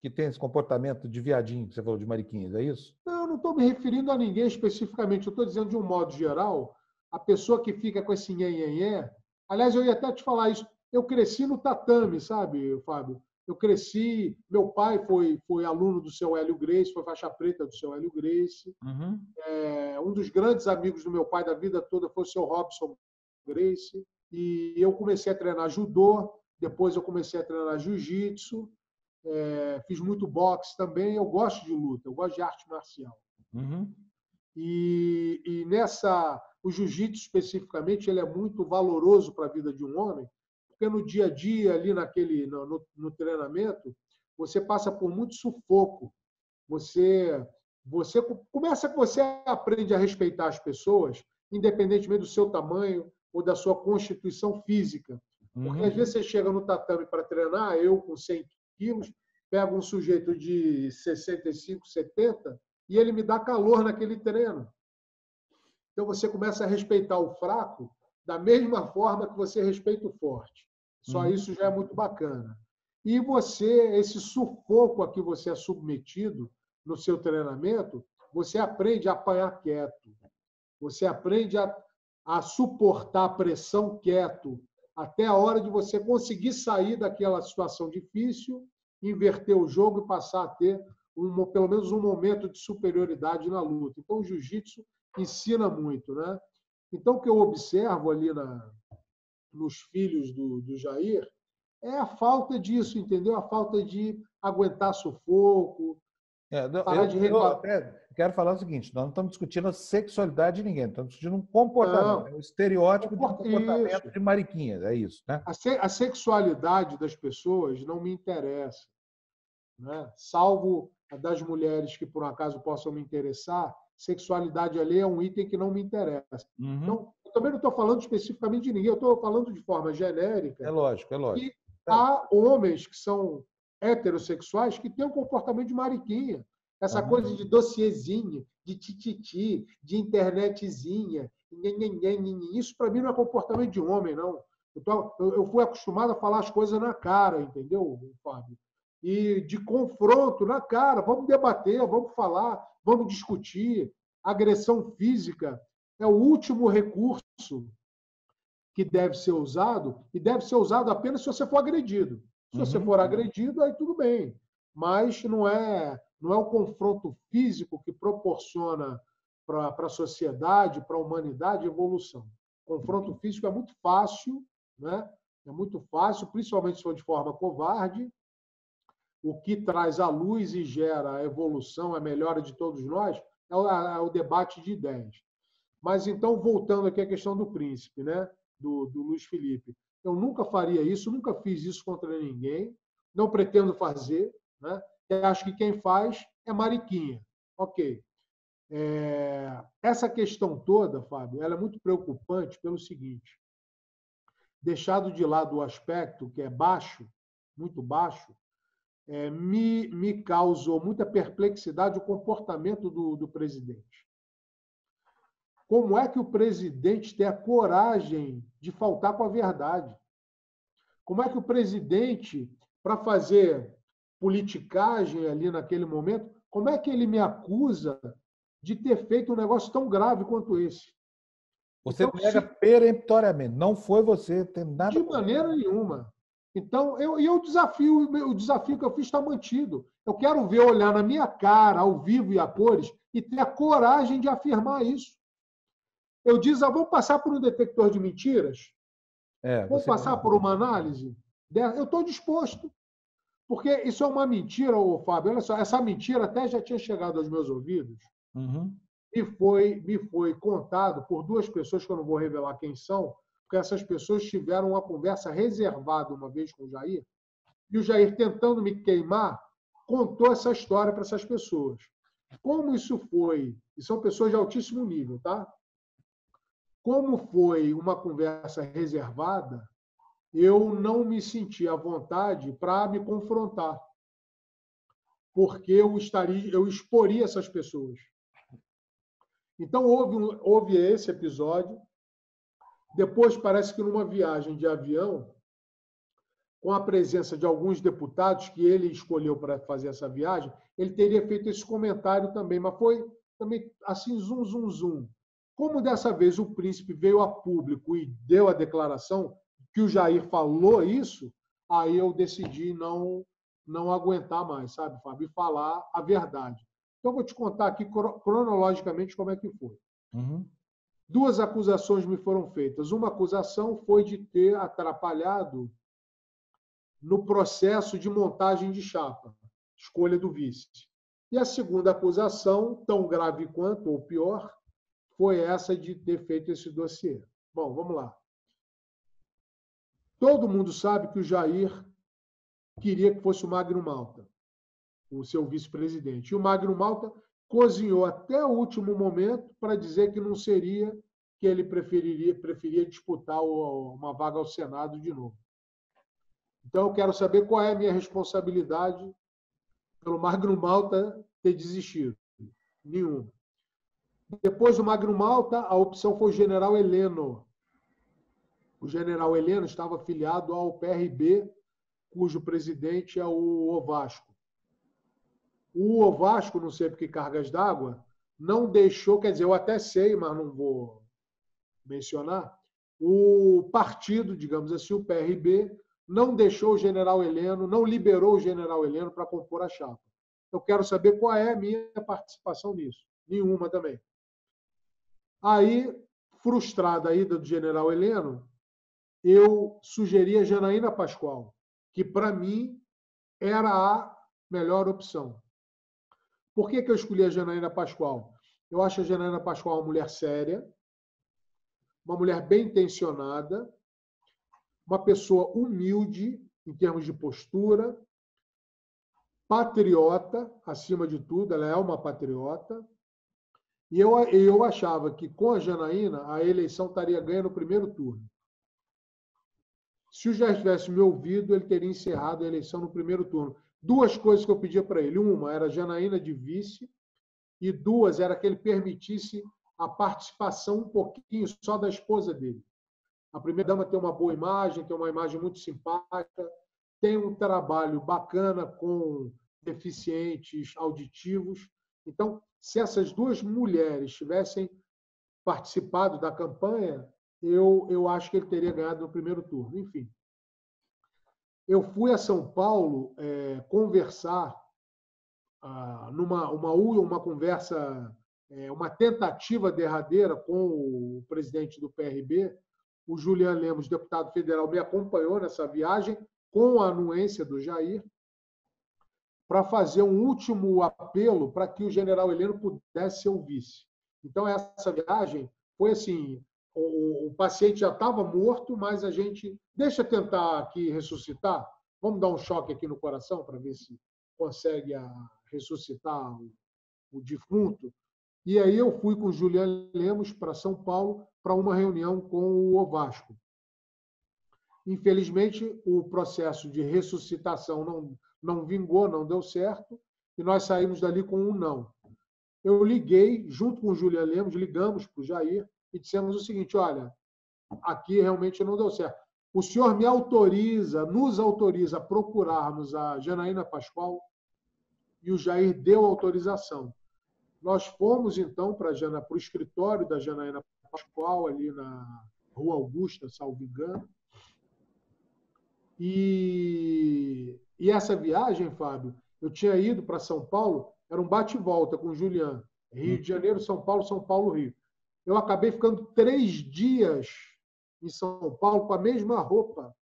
que tem esse comportamento de viadinho que você falou de mariquinhas, é isso? Não, eu não estou me referindo a ninguém especificamente, eu estou dizendo de um modo geral, a pessoa que fica com esse nhenhenhé. Aliás, eu ia até te falar isso. Eu cresci no tatame, sabe, Fábio? Eu cresci. Meu pai foi, foi aluno do seu Hélio Grace, foi faixa preta do seu Hélio Grace. Uhum. É, um dos grandes amigos do meu pai da vida toda foi o seu Robson Grace. E eu comecei a treinar judô, depois eu comecei a treinar jiu-jitsu, é, fiz muito boxe também. Eu gosto de luta, eu gosto de arte marcial. Uhum. E, e nessa o jiu-jitsu, especificamente, ele é muito valoroso para a vida de um homem, porque no dia a dia, ali naquele, no, no treinamento, você passa por muito sufoco. Você, você começa que você aprende a respeitar as pessoas independentemente do seu tamanho ou da sua constituição física. Porque às uhum. vezes você chega no tatame para treinar, eu com 100 quilos, pego um sujeito de 65, 70 e ele me dá calor naquele treino. Então você começa a respeitar o fraco da mesma forma que você respeita o forte. Só uhum. isso já é muito bacana. E você, esse sufoco a que você é submetido no seu treinamento, você aprende a apanhar quieto. Você aprende a, a suportar a pressão quieto, até a hora de você conseguir sair daquela situação difícil, inverter o jogo e passar a ter um, pelo menos um momento de superioridade na luta. Então, o jiu-jitsu ensina muito. Né? Então, o que eu observo ali na, nos filhos do, do Jair é a falta disso, entendeu? A falta de aguentar sufoco, é, parar eu, de eu até quero falar o seguinte: nós não estamos discutindo a sexualidade de ninguém, estamos discutindo um comportamento, não, um estereótipo de comportamento isso. de mariquinha, é isso, né? A, se, a, sexualidade das pessoas não me interessa, né? salvo a das mulheres que por um acaso possam me interessar, sexualidade ali é um item que não me interessa. Uhum. Então, eu também não estou falando especificamente de ninguém, eu estou falando de forma genérica. É lógico, é lógico. E há homens que são heterossexuais que têm um comportamento de mariquinha. Essa uhum. coisa de dossiezinho, de tititi, de internetzinha, isso para mim não é comportamento de homem, não. Eu, fui acostumado a falar as coisas na cara, entendeu, Fábio? E de confronto na cara. Vamos debater, vamos falar, vamos discutir. Agressão física é o último recurso que deve ser usado e deve ser usado apenas se você for agredido. Se você uhum. for agredido, aí tudo bem. Mas não é, não é o confronto físico que proporciona para a sociedade, para a humanidade, evolução. Confronto físico é muito fácil, né? é muito fácil, principalmente se for de forma covarde. O que traz a luz e gera a evolução, a melhora de todos nós, é o, é o debate de ideias. Mas então, voltando aqui à questão do príncipe, né? do, do Luiz Felipe. Eu nunca faria isso, nunca fiz isso contra ninguém, não pretendo fazer. Né? Eu acho que quem faz é Mariquinha. Ok. É... Essa questão toda, Fábio, ela é muito preocupante pelo seguinte: deixado de lado o aspecto que é baixo, muito baixo, é, me, me causou muita perplexidade o comportamento do, do presidente. Como é que o presidente tem a coragem de faltar com a verdade? Como é que o presidente, para fazer politicagem ali naquele momento, como é que ele me acusa de ter feito um negócio tão grave quanto esse? Você então, nega se... peremptoriamente, não foi você, tem nada. De maneira nenhuma. Então, eu, eu desafio, o desafio que eu fiz está mantido. Eu quero ver, olhar na minha cara, ao vivo e a cores, e ter a coragem de afirmar isso. Eu disse, ah, vamos passar por um detector de mentiras? É, Vamos passar por uma análise? Eu estou disposto. Porque isso é uma mentira, ô, Fábio. Olha só, essa mentira até já tinha chegado aos meus ouvidos uhum. e foi, me foi contado por duas pessoas que eu não vou revelar quem são, porque essas pessoas tiveram uma conversa reservada uma vez com o Jair, e o Jair, tentando me queimar, contou essa história para essas pessoas. Como isso foi? E são pessoas de altíssimo nível, tá? Como foi uma conversa reservada, eu não me senti à vontade para me confrontar, porque eu estaria, eu exporia essas pessoas. Então houve, houve esse episódio. Depois parece que numa viagem de avião, com a presença de alguns deputados que ele escolheu para fazer essa viagem, ele teria feito esse comentário também, mas foi também assim zum zum zum. Como dessa vez o príncipe veio a público e deu a declaração que o Jair falou isso, aí eu decidi não não aguentar mais, sabe, Fábio, e falar a verdade. Então, eu vou te contar aqui cronologicamente como é que foi. Uhum. Duas acusações me foram feitas. Uma acusação foi de ter atrapalhado no processo de montagem de chapa, escolha do vice. E a segunda acusação, tão grave quanto, ou pior, foi essa de ter feito esse dossiê. Bom, vamos lá. Todo mundo sabe que o Jair queria que fosse o Magno Malta, o seu vice-presidente. E o Magno Malta cozinhou até o último momento para dizer que não seria que ele preferiria preferia disputar uma vaga ao Senado de novo. Então, eu quero saber qual é a minha responsabilidade pelo Magno Malta ter desistido. Nenhuma. Depois do Magno Malta, a opção foi o general Heleno. O general Heleno estava afiliado ao PRB, cujo presidente é o Ovasco. O Ovasco, não sei por que cargas d'água, não deixou, quer dizer, eu até sei, mas não vou mencionar, o partido, digamos assim, o PRB, não deixou o general Heleno, não liberou o general Heleno para compor a chapa. Eu quero saber qual é a minha participação nisso. Nenhuma também. Aí, frustrada a ida do general Heleno, eu sugeri a Janaína Pascoal, que para mim era a melhor opção. Por que, que eu escolhi a Janaína Pascoal? Eu acho a Janaína Pascoal uma mulher séria, uma mulher bem intencionada, uma pessoa humilde em termos de postura, patriota, acima de tudo, ela é uma patriota. E eu, eu achava que com a Janaína a eleição estaria ganha no primeiro turno. Se o Jair tivesse me ouvido, ele teria encerrado a eleição no primeiro turno. Duas coisas que eu pedia para ele. Uma era Janaína de vice, e duas era que ele permitisse a participação um pouquinho só da esposa dele. A primeira dama tem uma boa imagem, tem uma imagem muito simpática, tem um trabalho bacana com deficientes auditivos. Então, se essas duas mulheres tivessem participado da campanha, eu, eu acho que ele teria ganhado no primeiro turno. Enfim, eu fui a São Paulo é, conversar ah, numa uma, uma conversa, é, uma tentativa derradeira com o presidente do PRB, o Julian Lemos, deputado federal, me acompanhou nessa viagem com a anuência do Jair para fazer um último apelo para que o general Heleno pudesse ser o vice. Então, essa viagem foi assim: o, o paciente já estava morto, mas a gente deixa tentar aqui ressuscitar. Vamos dar um choque aqui no coração para ver se consegue a, ressuscitar o, o defunto. E aí eu fui com o Juliano Lemos para São Paulo para uma reunião com o Ovasco. Infelizmente, o processo de ressuscitação não, não vingou, não deu certo, e nós saímos dali com um não. Eu liguei, junto com o Juliano Lemos, ligamos para o Jair e dissemos o seguinte: olha, aqui realmente não deu certo. O senhor me autoriza, nos autoriza a procurarmos a Janaína Pascoal e o Jair deu autorização. Nós fomos, então, para o escritório da Janaína Pascoal, ali na Rua Augusta, salvo engano. E, e essa viagem, Fábio, eu tinha ido para São Paulo, era um bate-volta com o Julian. Rio de Janeiro, São Paulo, São Paulo, Rio. Eu acabei ficando três dias em São Paulo com a mesma roupa,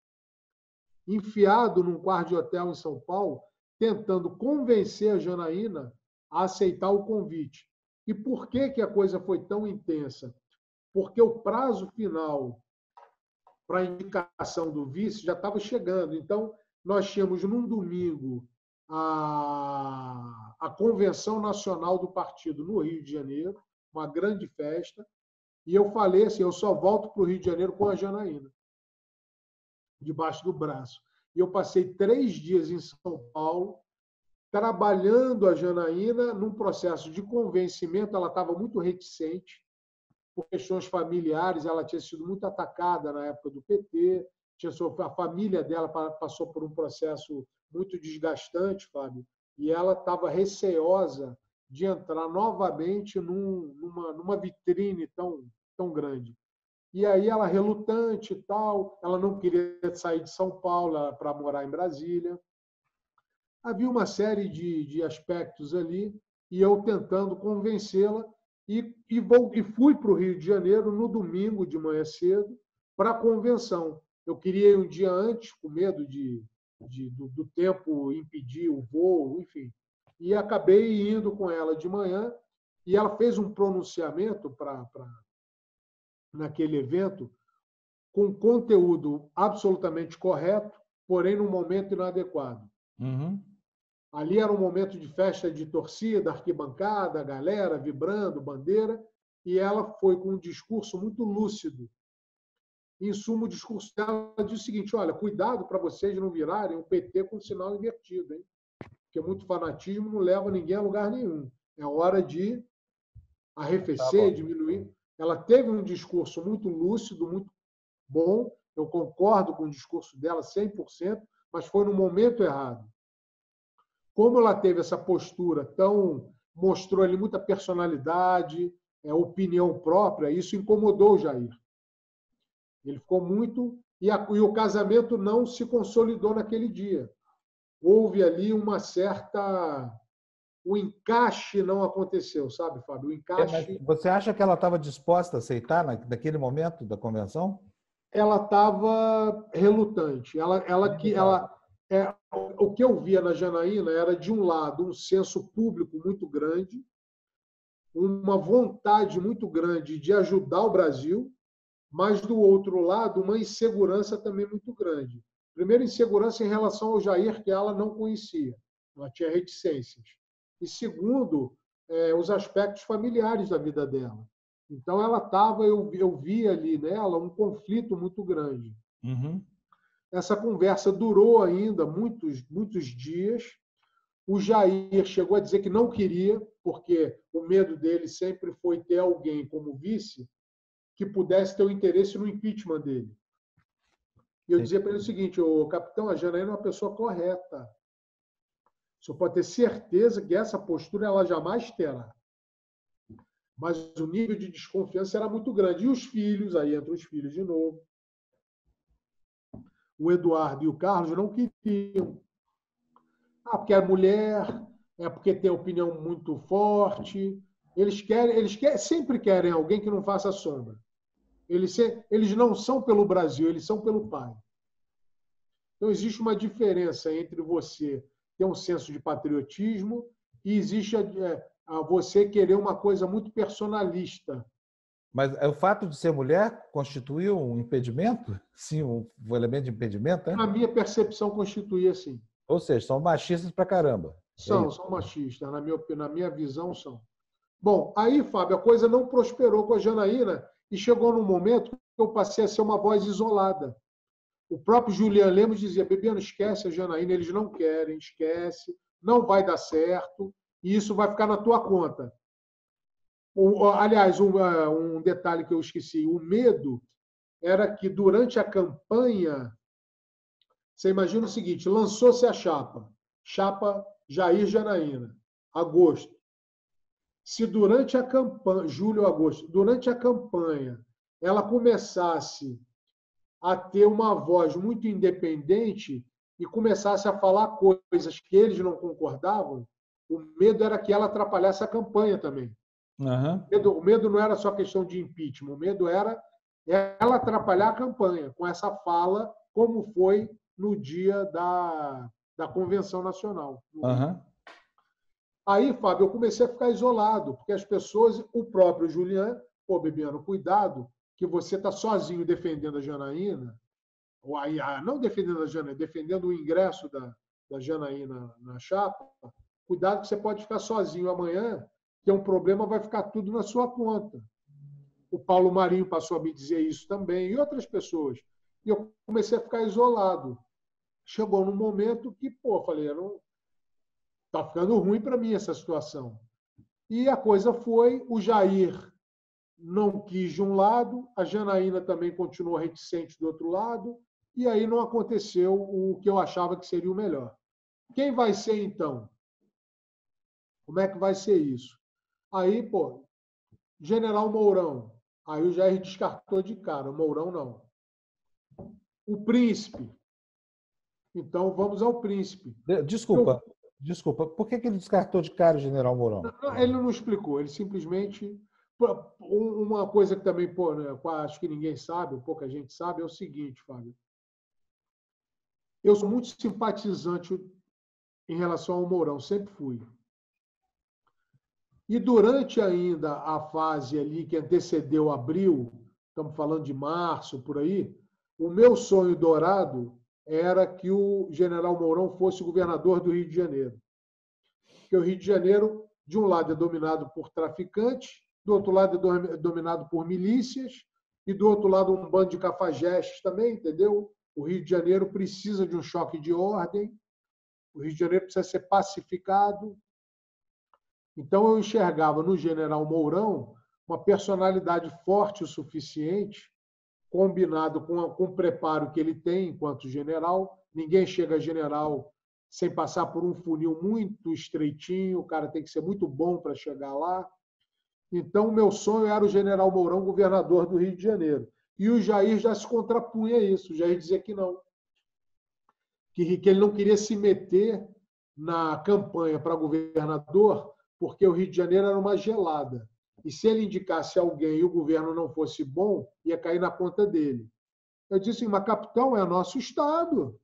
enfiado num quarto de hotel em São Paulo, tentando convencer a Janaína a aceitar o convite. E por que, que a coisa foi tão intensa? Porque o prazo final para a indicação do vice já estava chegando. Então, nós tínhamos num domingo a, a convenção nacional do partido no Rio de Janeiro, uma grande festa, e eu falei assim: eu só volto para o Rio de Janeiro com a Janaína, debaixo do braço. E eu passei três dias em São Paulo, trabalhando a Janaína num processo de convencimento. Ela estava muito reticente, por questões familiares, ela tinha sido muito atacada na época do PT, tinha a família dela passou por um processo muito desgastante, Fábio, e ela estava receosa de entrar novamente num, numa, numa vitrine tão, tão grande. E aí ela relutante e tal, ela não queria sair de São Paulo para morar em Brasília. Havia uma série de, de aspectos ali e eu tentando convencê-la e, e, e fui para o Rio de Janeiro no domingo de manhã cedo para a convenção. Eu queria ir um dia antes, com medo de, de do, do tempo impedir o voo, enfim. E acabei indo com ela de manhã e ela fez um pronunciamento para naquele evento com conteúdo absolutamente correto, porém num momento inadequado. Uhum. Ali era um momento de festa de torcida, arquibancada, galera vibrando, bandeira, e ela foi com um discurso muito lúcido. Em suma, o discurso dela diz o seguinte: olha, cuidado para vocês não virarem um PT com sinal invertido, hein? Porque muito fanatismo não leva ninguém a lugar nenhum. É hora de arrefecer, tá diminuir. Ela teve um discurso muito lúcido, muito bom. Eu concordo com o discurso dela 100%, mas foi no momento errado. Como ela teve essa postura tão. mostrou ali muita personalidade, é, opinião própria, isso incomodou o Jair. Ele ficou muito. E, a, e o casamento não se consolidou naquele dia. Houve ali uma certa. O encaixe não aconteceu, sabe, Fábio? O encaixe. É, você acha que ela estava disposta a aceitar naquele momento da convenção? Ela estava relutante. Ela, ela, que, ela, é, o que eu via na Janaína era, de um lado, um senso público muito grande, uma vontade muito grande de ajudar o Brasil, mas, do outro lado, uma insegurança também muito grande. Primeiro, insegurança em relação ao Jair, que ela não conhecia, ela tinha reticências. E segundo, é, os aspectos familiares da vida dela. Então, ela estava, eu, eu vi ali nela um conflito muito grande. Uhum. Essa conversa durou ainda muitos, muitos dias. O Jair chegou a dizer que não queria, porque o medo dele sempre foi ter alguém como vice que pudesse ter o interesse no impeachment dele. E eu dizia para ele o seguinte: o capitão, a Janaína é uma pessoa correta. O senhor pode ter certeza que essa postura ela jamais terá. Mas o nível de desconfiança era muito grande. E os filhos, aí entram os filhos de novo. O Eduardo e o Carlos não queriam. Ah, porque é mulher, é porque tem opinião muito forte. Eles querem, eles querem, sempre querem alguém que não faça sombra. Eles, eles não são pelo Brasil, eles são pelo pai. Então, existe uma diferença entre você ter um senso de patriotismo e existe a, é, a você querer uma coisa muito personalista. Mas é o fato de ser mulher constituiu um impedimento? Sim, um, elemento de impedimento? Na minha percepção, constituía sim. Ou seja, são machistas pra caramba. É são, é são machistas. Na minha, na minha visão, são. Bom, aí, Fábio, a coisa não prosperou com a Janaína e chegou num momento que eu passei a ser uma voz isolada. O próprio Julian Lemos dizia: Bebiano, esquece a Janaína, eles não querem, esquece, não vai dar certo, e isso vai ficar na tua conta. aliás, um, ah, um detalhe que eu esqueci: o medo era que durante a campanha, você imagina o seguinte: lançou-se a chapa, chapa Jair Janaína, agosto se durante a campanha, julho ou agosto, durante a campanha, ela começasse a ter uma voz muito independente e começasse a falar coisas que eles não concordavam, o medo era que ela atrapalhasse a campanha também. Uhum. O, medo, o medo não era só questão de impeachment, o medo era ela atrapalhar a campanha com essa fala, como foi no dia da, da convenção nacional. Uhum. Aí, Fábio, eu comecei a ficar isolado, porque as pessoas, o próprio Julian, pô, Bebiano, cuidado, que você está sozinho defendendo a Janaína, ou aí, ah, não defendendo a Janaína, defendendo o ingresso da, da Janaína na chapa, cuidado que você pode ficar sozinho amanhã, que é um problema, vai ficar tudo na sua conta. O Paulo Marinho passou a me dizer isso também, e outras pessoas. E eu comecei a ficar isolado. Chegou num momento que, pô, falei, eu não, Está ficando ruim para mim essa situação. E a coisa foi: o Jair não quis de um lado, a Janaína também continuou reticente do outro lado, e aí não aconteceu o que eu achava que seria o melhor. Quem vai ser então? Como é que vai ser isso? Aí, pô, General Mourão. Aí o Jair descartou de cara, o Mourão não. O príncipe. Então vamos ao príncipe. Desculpa, eu... Desculpa, por que, que ele descartou de cara o general Mourão? Ele não explicou, ele simplesmente. Uma coisa que também, pô, né, acho que ninguém sabe, pouca gente sabe, é o seguinte, Fábio. Eu sou muito simpatizante em relação ao Mourão, sempre fui. E durante ainda a fase ali que antecedeu abril, estamos falando de março, por aí, o meu sonho dourado era que o general Mourão fosse governador do Rio de Janeiro. Porque o Rio de Janeiro, de um lado, é dominado por traficantes do outro lado é dominado por milícias, e do outro lado um bando de cafajestes também, entendeu? O Rio de Janeiro precisa de um choque de ordem, o Rio de Janeiro precisa ser pacificado. Então eu enxergava no general Mourão uma personalidade forte o suficiente, combinado com, com o preparo que ele tem enquanto general. Ninguém chega a general sem passar por um funil muito estreitinho, o cara tem que ser muito bom para chegar lá. Então, o meu sonho era o general Mourão, governador do Rio de Janeiro. E o Jair já se contrapunha a isso. O Jair dizia que não. Que, que ele não queria se meter na campanha para governador, porque o Rio de Janeiro era uma gelada. E se ele indicasse alguém e o governo não fosse bom, ia cair na conta dele. Eu disse, mas capitão, é nosso Estado.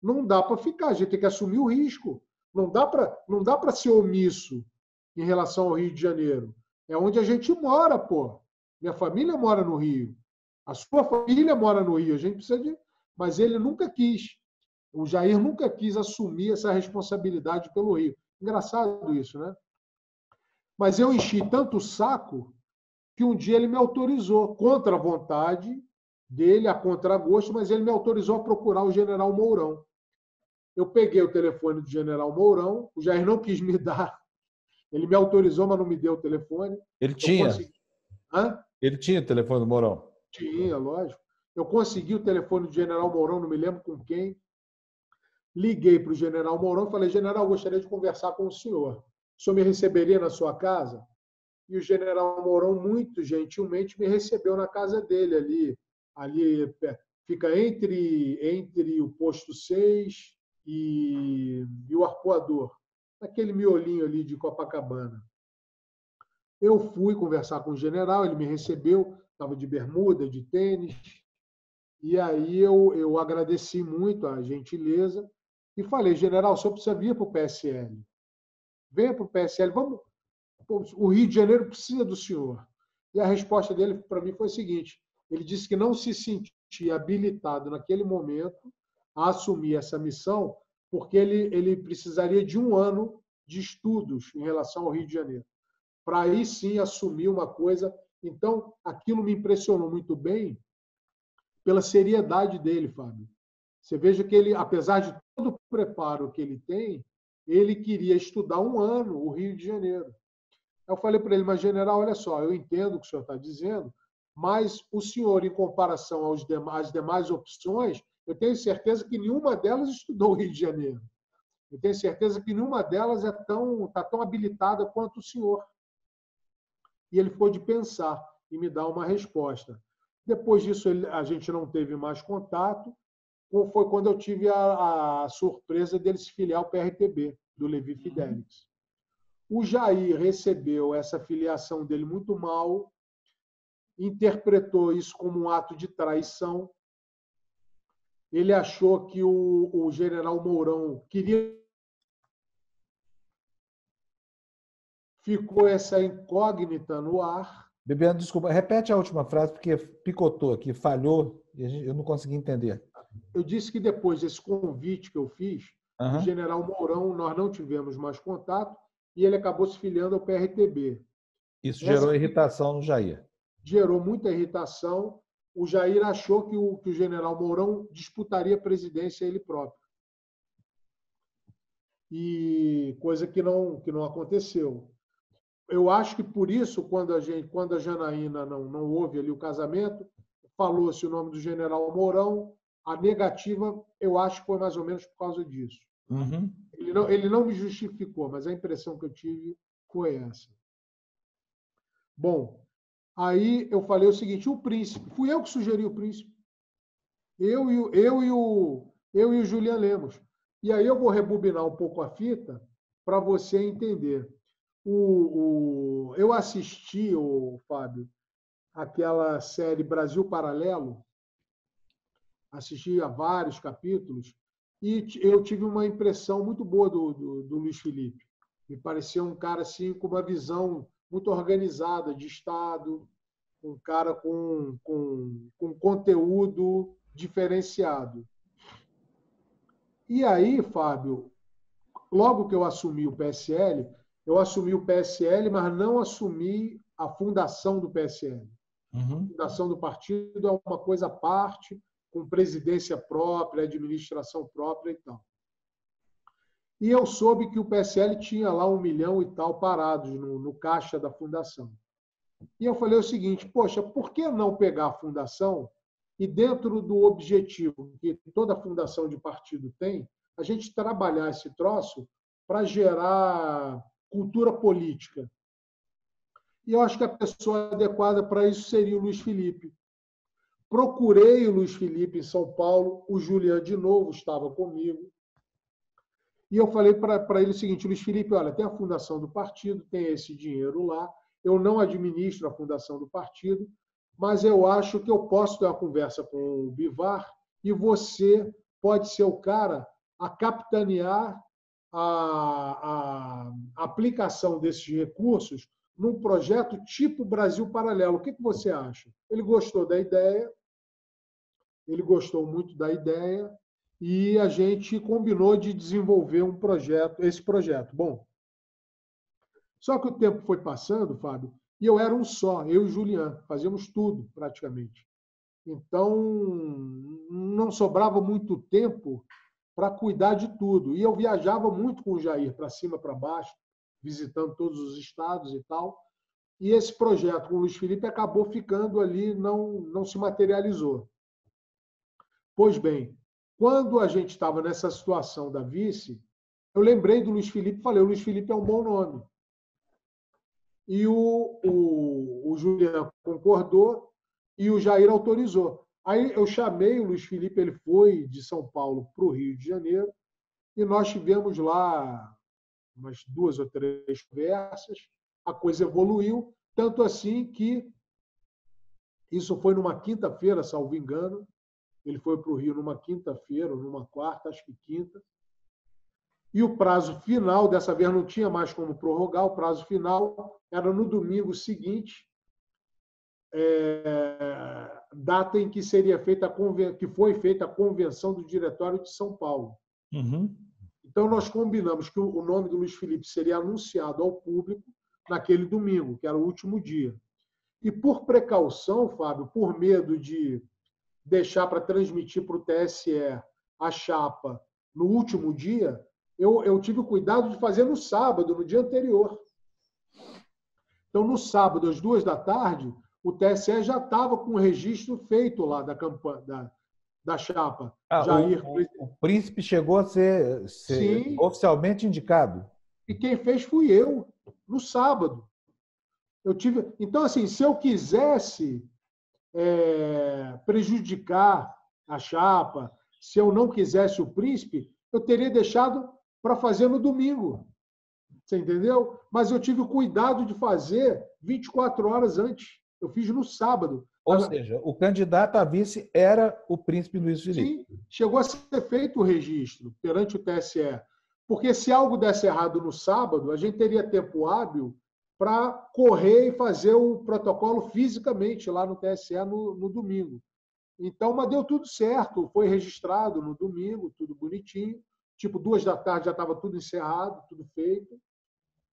Não dá para ficar, a gente tem que assumir o risco. Não dá para ser omisso em relação ao Rio de Janeiro. É onde a gente mora, pô. Minha família mora no Rio. A sua família mora no Rio. A gente precisa de. Mas ele nunca quis. O Jair nunca quis assumir essa responsabilidade pelo Rio. Engraçado isso, né? Mas eu enchi tanto o saco que um dia ele me autorizou, contra a vontade dele, a contragosto, mas ele me autorizou a procurar o general Mourão. Eu peguei o telefone do general Mourão, o Jair não quis me <laughs> dar ele me autorizou, mas não me deu o telefone. Ele tinha. Consegui... Ele tinha o telefone do Mourão? Tinha, lógico. Eu consegui o telefone do general Mourão, não me lembro com quem. Liguei para o general Mourão e falei: General, gostaria de conversar com o senhor. Senhor me receberia na sua casa? E o general Mourão, muito gentilmente, me recebeu na casa dele, ali. Ali fica entre, entre o posto 6 e, e o arpoador naquele miolinho ali de Copacabana. Eu fui conversar com o general, ele me recebeu, estava de bermuda, de tênis, e aí eu, eu agradeci muito a gentileza e falei, general, o senhor precisa vir para o PSL. Venha para o PSL, vamos. O Rio de Janeiro precisa do senhor. E a resposta dele para mim foi a seguinte: ele disse que não se sentia habilitado naquele momento a assumir essa missão, porque ele, ele precisaria de um ano de estudos em relação ao Rio de Janeiro, para aí sim assumir uma coisa. Então, aquilo me impressionou muito bem pela seriedade dele, Fábio. Você veja que ele, apesar de todo o preparo que ele tem, ele queria estudar um ano o Rio de Janeiro. Eu falei para ele, mas general, olha só, eu entendo o que o senhor está dizendo, mas o senhor, em comparação demais, às demais opções, eu tenho certeza que nenhuma delas estudou o Rio de Janeiro. Eu tenho certeza que nenhuma delas é tão está tão habilitada quanto o senhor. E ele pôde pensar e me dar uma resposta. Depois disso, a gente não teve mais contato. Foi quando eu tive a, a surpresa dele se filiar ao PRTB, do Levi Fidelix. O Jair recebeu essa filiação dele muito mal, interpretou isso como um ato de traição, ele achou que o, o general Mourão queria. Ficou essa incógnita no ar. Bebiano, desculpa, repete a última frase, porque picotou aqui, falhou, e eu não consegui entender. Eu disse que depois desse convite que eu fiz, uhum. o general Mourão, nós não tivemos mais contato e ele acabou se filiando ao PRTB. Isso gerou Essa... irritação no Jair. Gerou muita irritação o Jair achou que o, que o general Mourão disputaria a presidência ele próprio. E coisa que não, que não aconteceu. Eu acho que por isso, quando a, gente, quando a Janaína não, não houve ali o casamento, falou-se o nome do general Mourão, a negativa, eu acho que foi mais ou menos por causa disso. Uhum. Ele, não, ele não me justificou, mas a impressão que eu tive foi essa. Bom, Aí eu falei o seguinte: o príncipe, fui eu que sugeri o príncipe. Eu e, o, eu e, o, eu e o Julian Lemos. E aí eu vou rebobinar um pouco a fita para você entender. O, o, eu assisti, o Fábio, aquela série Brasil Paralelo, assisti a vários capítulos, e eu tive uma impressão muito boa do, do, do Luiz Felipe. Me pareceu um cara assim com uma visão muito organizada de Estado, um cara com, com, com conteúdo diferenciado. E aí, Fábio, logo que eu assumi o PSL, eu assumi o PSL, mas não assumi a fundação do PSL. Uhum. A fundação do partido é uma coisa à parte, com presidência própria, administração própria e tal. E eu soube que o PSL tinha lá um milhão e tal parados no, no caixa da fundação. E eu falei o seguinte: poxa, por que não pegar a fundação e, dentro do objetivo que toda fundação de partido tem, a gente trabalhar esse troço para gerar cultura política? E eu acho que a pessoa adequada para isso seria o Luiz Felipe. Procurei o Luiz Felipe em São Paulo, o Julian de novo estava comigo. E eu falei para ele o seguinte: Luiz Felipe, olha, tem a fundação do partido, tem esse dinheiro lá. Eu não administro a fundação do partido, mas eu acho que eu posso ter uma conversa com o Bivar e você pode ser o cara a capitanear a, a aplicação desses recursos num projeto tipo Brasil Paralelo. O que, que você acha? Ele gostou da ideia, ele gostou muito da ideia e a gente combinou de desenvolver um projeto, esse projeto. Bom, só que o tempo foi passando, Fábio, e eu era um só, eu e Julian, fazíamos tudo praticamente. Então, não sobrava muito tempo para cuidar de tudo. E eu viajava muito com o Jair, para cima, para baixo, visitando todos os estados e tal. E esse projeto com o Luiz Felipe acabou ficando ali, não, não se materializou. Pois bem, quando a gente estava nessa situação da vice, eu lembrei do Luiz Felipe falei: o Luiz Felipe é um bom nome. E o, o, o Juliano concordou e o Jair autorizou. Aí eu chamei o Luiz Felipe, ele foi de São Paulo para o Rio de Janeiro, e nós tivemos lá umas duas ou três conversas. A coisa evoluiu, tanto assim que isso foi numa quinta-feira, salvo engano. Ele foi para o Rio numa quinta-feira, ou numa quarta, acho que quinta. E o prazo final, dessa vez não tinha mais como prorrogar, o prazo final era no domingo seguinte, é, data em que seria feita a que foi feita a convenção do diretório de São Paulo. Uhum. Então nós combinamos que o nome do Luiz Felipe seria anunciado ao público naquele domingo, que era o último dia. E por precaução, Fábio, por medo de deixar para transmitir para o TSE a chapa no último dia, eu, eu tive o cuidado de fazer no sábado, no dia anterior. Então, no sábado, às duas da tarde, o TSE já estava com o registro feito lá da campanha, da, da chapa. Ah, Jair... o, o, o, príncipe chegou a ser, ser oficialmente indicado. E quem fez fui eu, no sábado. Eu tive. Então, assim, se eu quisesse é, prejudicar a chapa, se eu não quisesse o príncipe, eu teria deixado para fazer no domingo. Você entendeu? Mas eu tive o cuidado de fazer 24 horas antes. Eu fiz no sábado. Ou seja, o candidato a vice era o príncipe Luiz Felipe. Sim, chegou a ser feito o registro perante o TSE. Porque se algo desse errado no sábado, a gente teria tempo hábil para correr e fazer o protocolo fisicamente lá no TSE no, no domingo. Então, mas deu tudo certo, foi registrado no domingo, tudo bonitinho. Tipo, duas da tarde já estava tudo encerrado, tudo feito.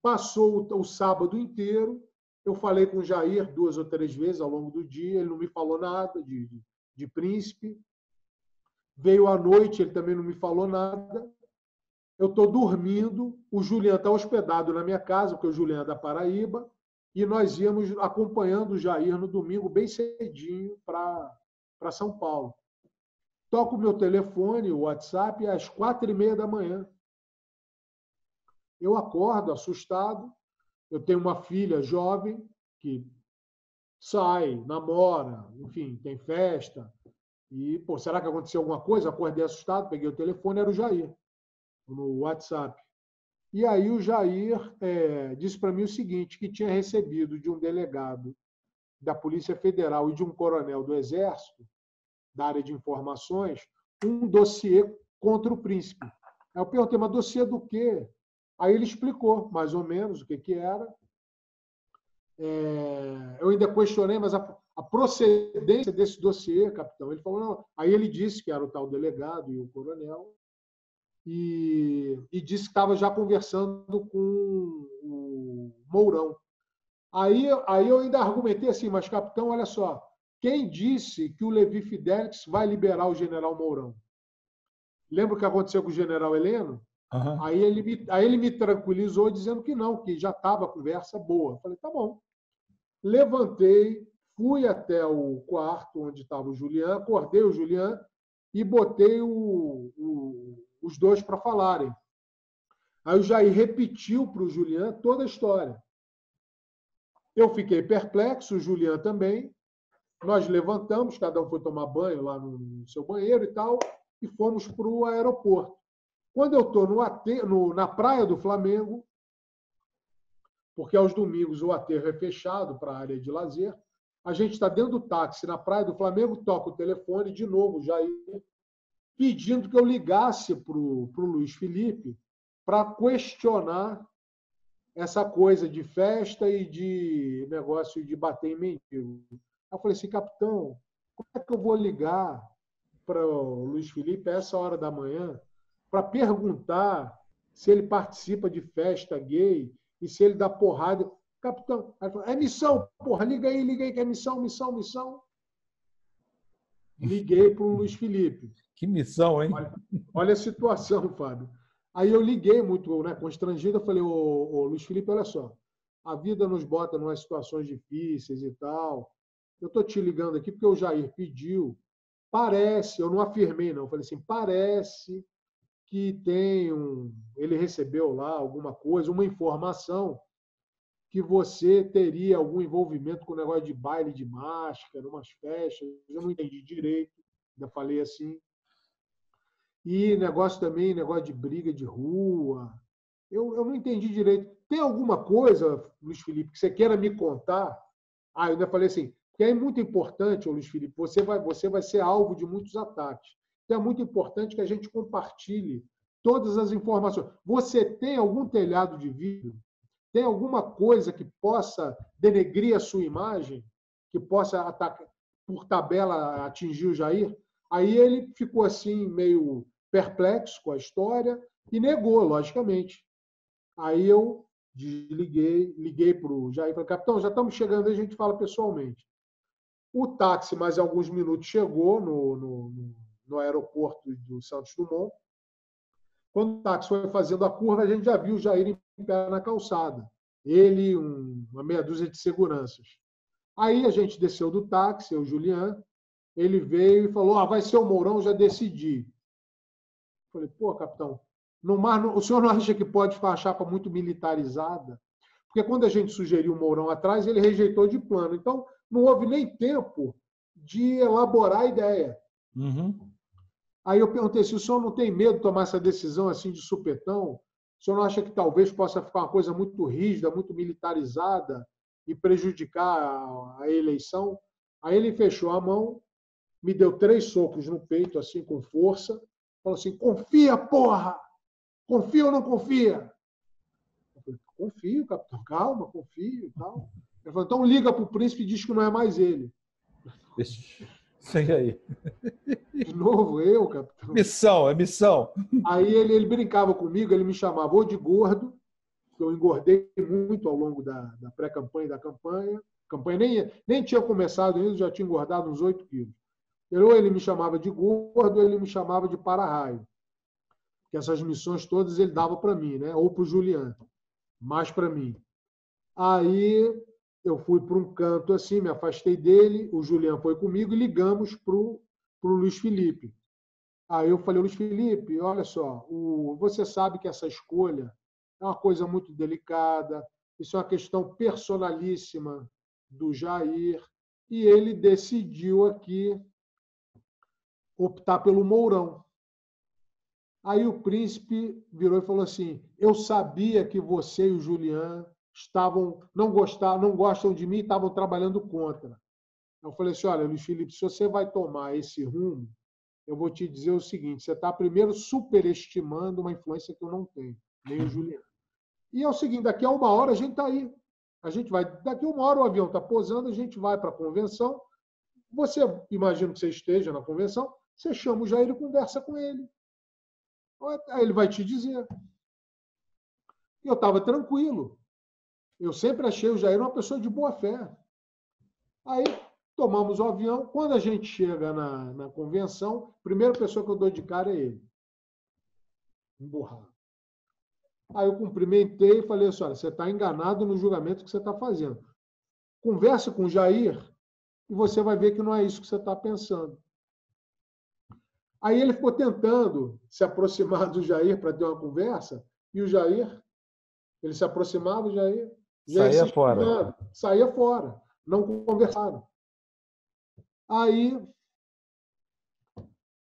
Passou o, o sábado inteiro. Eu falei com o Jair duas ou três vezes ao longo do dia, ele não me falou nada de, de, de príncipe. Veio à noite, ele também não me falou nada. Eu estou dormindo, o Julian está hospedado na minha casa, porque o Julian é da Paraíba, e nós íamos acompanhando o Jair no domingo, bem cedinho, para São Paulo. Toco o meu telefone, o WhatsApp, às quatro e meia da manhã. Eu acordo assustado. Eu tenho uma filha jovem que sai, namora, enfim, tem festa. E, pô, será que aconteceu alguma coisa? Acordei assustado, peguei o telefone, era o Jair, no WhatsApp. E aí o Jair é, disse para mim o seguinte, que tinha recebido de um delegado da Polícia Federal e de um coronel do Exército da área de informações um dossiê contra o príncipe. Aí eu perguntei, mas dossiê do quê? Aí ele explicou mais ou menos o que, que era. É, eu ainda questionei, mas a, a, procedência desse dossiê, capitão, ele falou, não. Aí ele disse que era o tal delegado e o coronel, e, e disse que estava já conversando com o Mourão. Aí, aí eu ainda argumentei assim, mas capitão, olha só, quem disse que o Levi Fidelix vai liberar o general Mourão? Lembra o que aconteceu com o general Heleno? Uhum. Aí, ele me, aí ele me tranquilizou dizendo que não, que já estava a conversa boa. falei, tá bom. Levantei, fui até o quarto onde estava o Julian, acordei o Julian e botei o, o, os dois para falarem. Aí o Jair repetiu para o Julian toda a história. Eu fiquei perplexo, o Julian também. Nós levantamos, cada um foi tomar banho lá no seu banheiro e tal, e fomos para o aeroporto. Quando eu estou no, na praia do Flamengo, porque aos domingos o aterro é fechado para a área de lazer, a gente está dentro do táxi na praia do Flamengo, toca o telefone de novo, Jair, pedindo que eu ligasse para o Luiz Felipe para questionar essa coisa de festa e de negócio de bater em mendigo. Eu falei assim, capitão, como é que eu vou ligar para o Luiz Felipe a essa hora da manhã para perguntar se ele participa de festa gay e se ele dá porrada? Capitão, falou, é missão, porra, liga aí, liga aí, que é missão, missão, missão. Liguei para o Luiz Felipe. Que missão, hein? Olha, olha a situação, <laughs> Fábio. Aí eu liguei muito né, constrangido, eu falei, ô, ô, Luiz Felipe, olha só, a vida nos bota em situações difíceis e tal. Eu estou te ligando aqui porque o Jair pediu. Parece, eu não afirmei, não, eu falei assim, parece que tem um. Ele recebeu lá alguma coisa, uma informação que você teria algum envolvimento com o negócio de baile de máscara, umas festas. Eu não entendi direito, ainda falei assim. E negócio também, negócio de briga de rua. Eu, eu não entendi direito. Tem alguma coisa, Luiz Felipe, que você queira me contar? Ah, eu ainda falei assim, que é muito importante, Luiz Felipe, você vai, você vai ser alvo de muitos ataques. Então é muito importante que a gente compartilhe todas as informações. Você tem algum telhado de vidro? Tem alguma coisa que possa denegrir a sua imagem? Que possa, atacar, por tabela, atingir o Jair? Aí ele ficou assim, meio perplexo com a história e negou, logicamente. Aí eu desliguei, liguei para o Jair e falei, capitão, já estamos chegando aí, a gente fala pessoalmente. O táxi, mais alguns minutos, chegou no, no, no aeroporto do Santos Dumont. Quando o táxi foi fazendo a curva, a gente já viu o Jair em pé na calçada. Ele um, uma meia dúzia de seguranças. Aí a gente desceu do táxi, eu, Julian, ele veio e falou: ah, vai ser o Mourão, já decidi. Falei, pô, capitão, no mar, o senhor não acha que pode ficar a chapa muito militarizada? Porque quando a gente sugeriu o Mourão atrás, ele rejeitou de plano. Então, não houve nem tempo de elaborar a ideia. Uhum. Aí eu perguntei se o senhor não tem medo de tomar essa decisão assim de supetão? O senhor não acha que talvez possa ficar uma coisa muito rígida, muito militarizada e prejudicar a eleição? Aí ele fechou a mão, me deu três socos no peito, assim, com força, Falou assim: confia, porra! Confia ou não confia? Eu falei: confio, capitão, calma, confio e tal. Ele falou: então liga para o príncipe e diz que não é mais ele. Sei aí. <laughs> De novo, eu, capitão. Missão, é missão. Aí ele, ele brincava comigo, ele me chamava ou de gordo, que eu engordei muito ao longo da, da pré-campanha e da campanha. A campanha nem, nem tinha começado ainda, já tinha engordado uns 8 quilos. Ou ele me chamava de gordo, ou ele me chamava de para-raio. Essas missões todas ele dava para mim, né? ou para o Juliano, mais para mim. Aí eu fui para um canto assim, me afastei dele, o Juliano foi comigo e ligamos para o Luiz Felipe. Aí eu falei, Luiz Felipe, olha só, o, você sabe que essa escolha é uma coisa muito delicada, isso é uma questão personalíssima do Jair, e ele decidiu aqui optar pelo Mourão. Aí o príncipe virou e falou assim: Eu sabia que você e o Julian estavam não gostavam, não gostam de mim, estavam trabalhando contra. Eu falei assim: Olha, Luiz Felipe, se você vai tomar esse rumo, eu vou te dizer o seguinte: você está primeiro superestimando uma influência que eu não tenho, nem o Julian. E é o seguinte: daqui a uma hora a gente está aí. A gente vai, daqui a uma hora o avião está posando, a gente vai para a convenção. Você, imagino que você esteja na convenção, você chama o Jair e conversa com ele. Aí ele vai te dizer. Eu estava tranquilo. eu sempre achei o Jair uma pessoa de boa fé. Aí tomamos o avião. Quando a gente chega na, na convenção, a primeira pessoa que eu dou de cara é ele. Emburrado. Aí eu cumprimentei e falei assim: olha, você está enganado no julgamento que você está fazendo. Converse com o Jair e você vai ver que não é isso que você está pensando. Aí ele ficou tentando se aproximar do Jair para ter uma conversa, e o Jair, ele se aproximava do Jair, Jair saía fora. Saía fora, não conversaram. Aí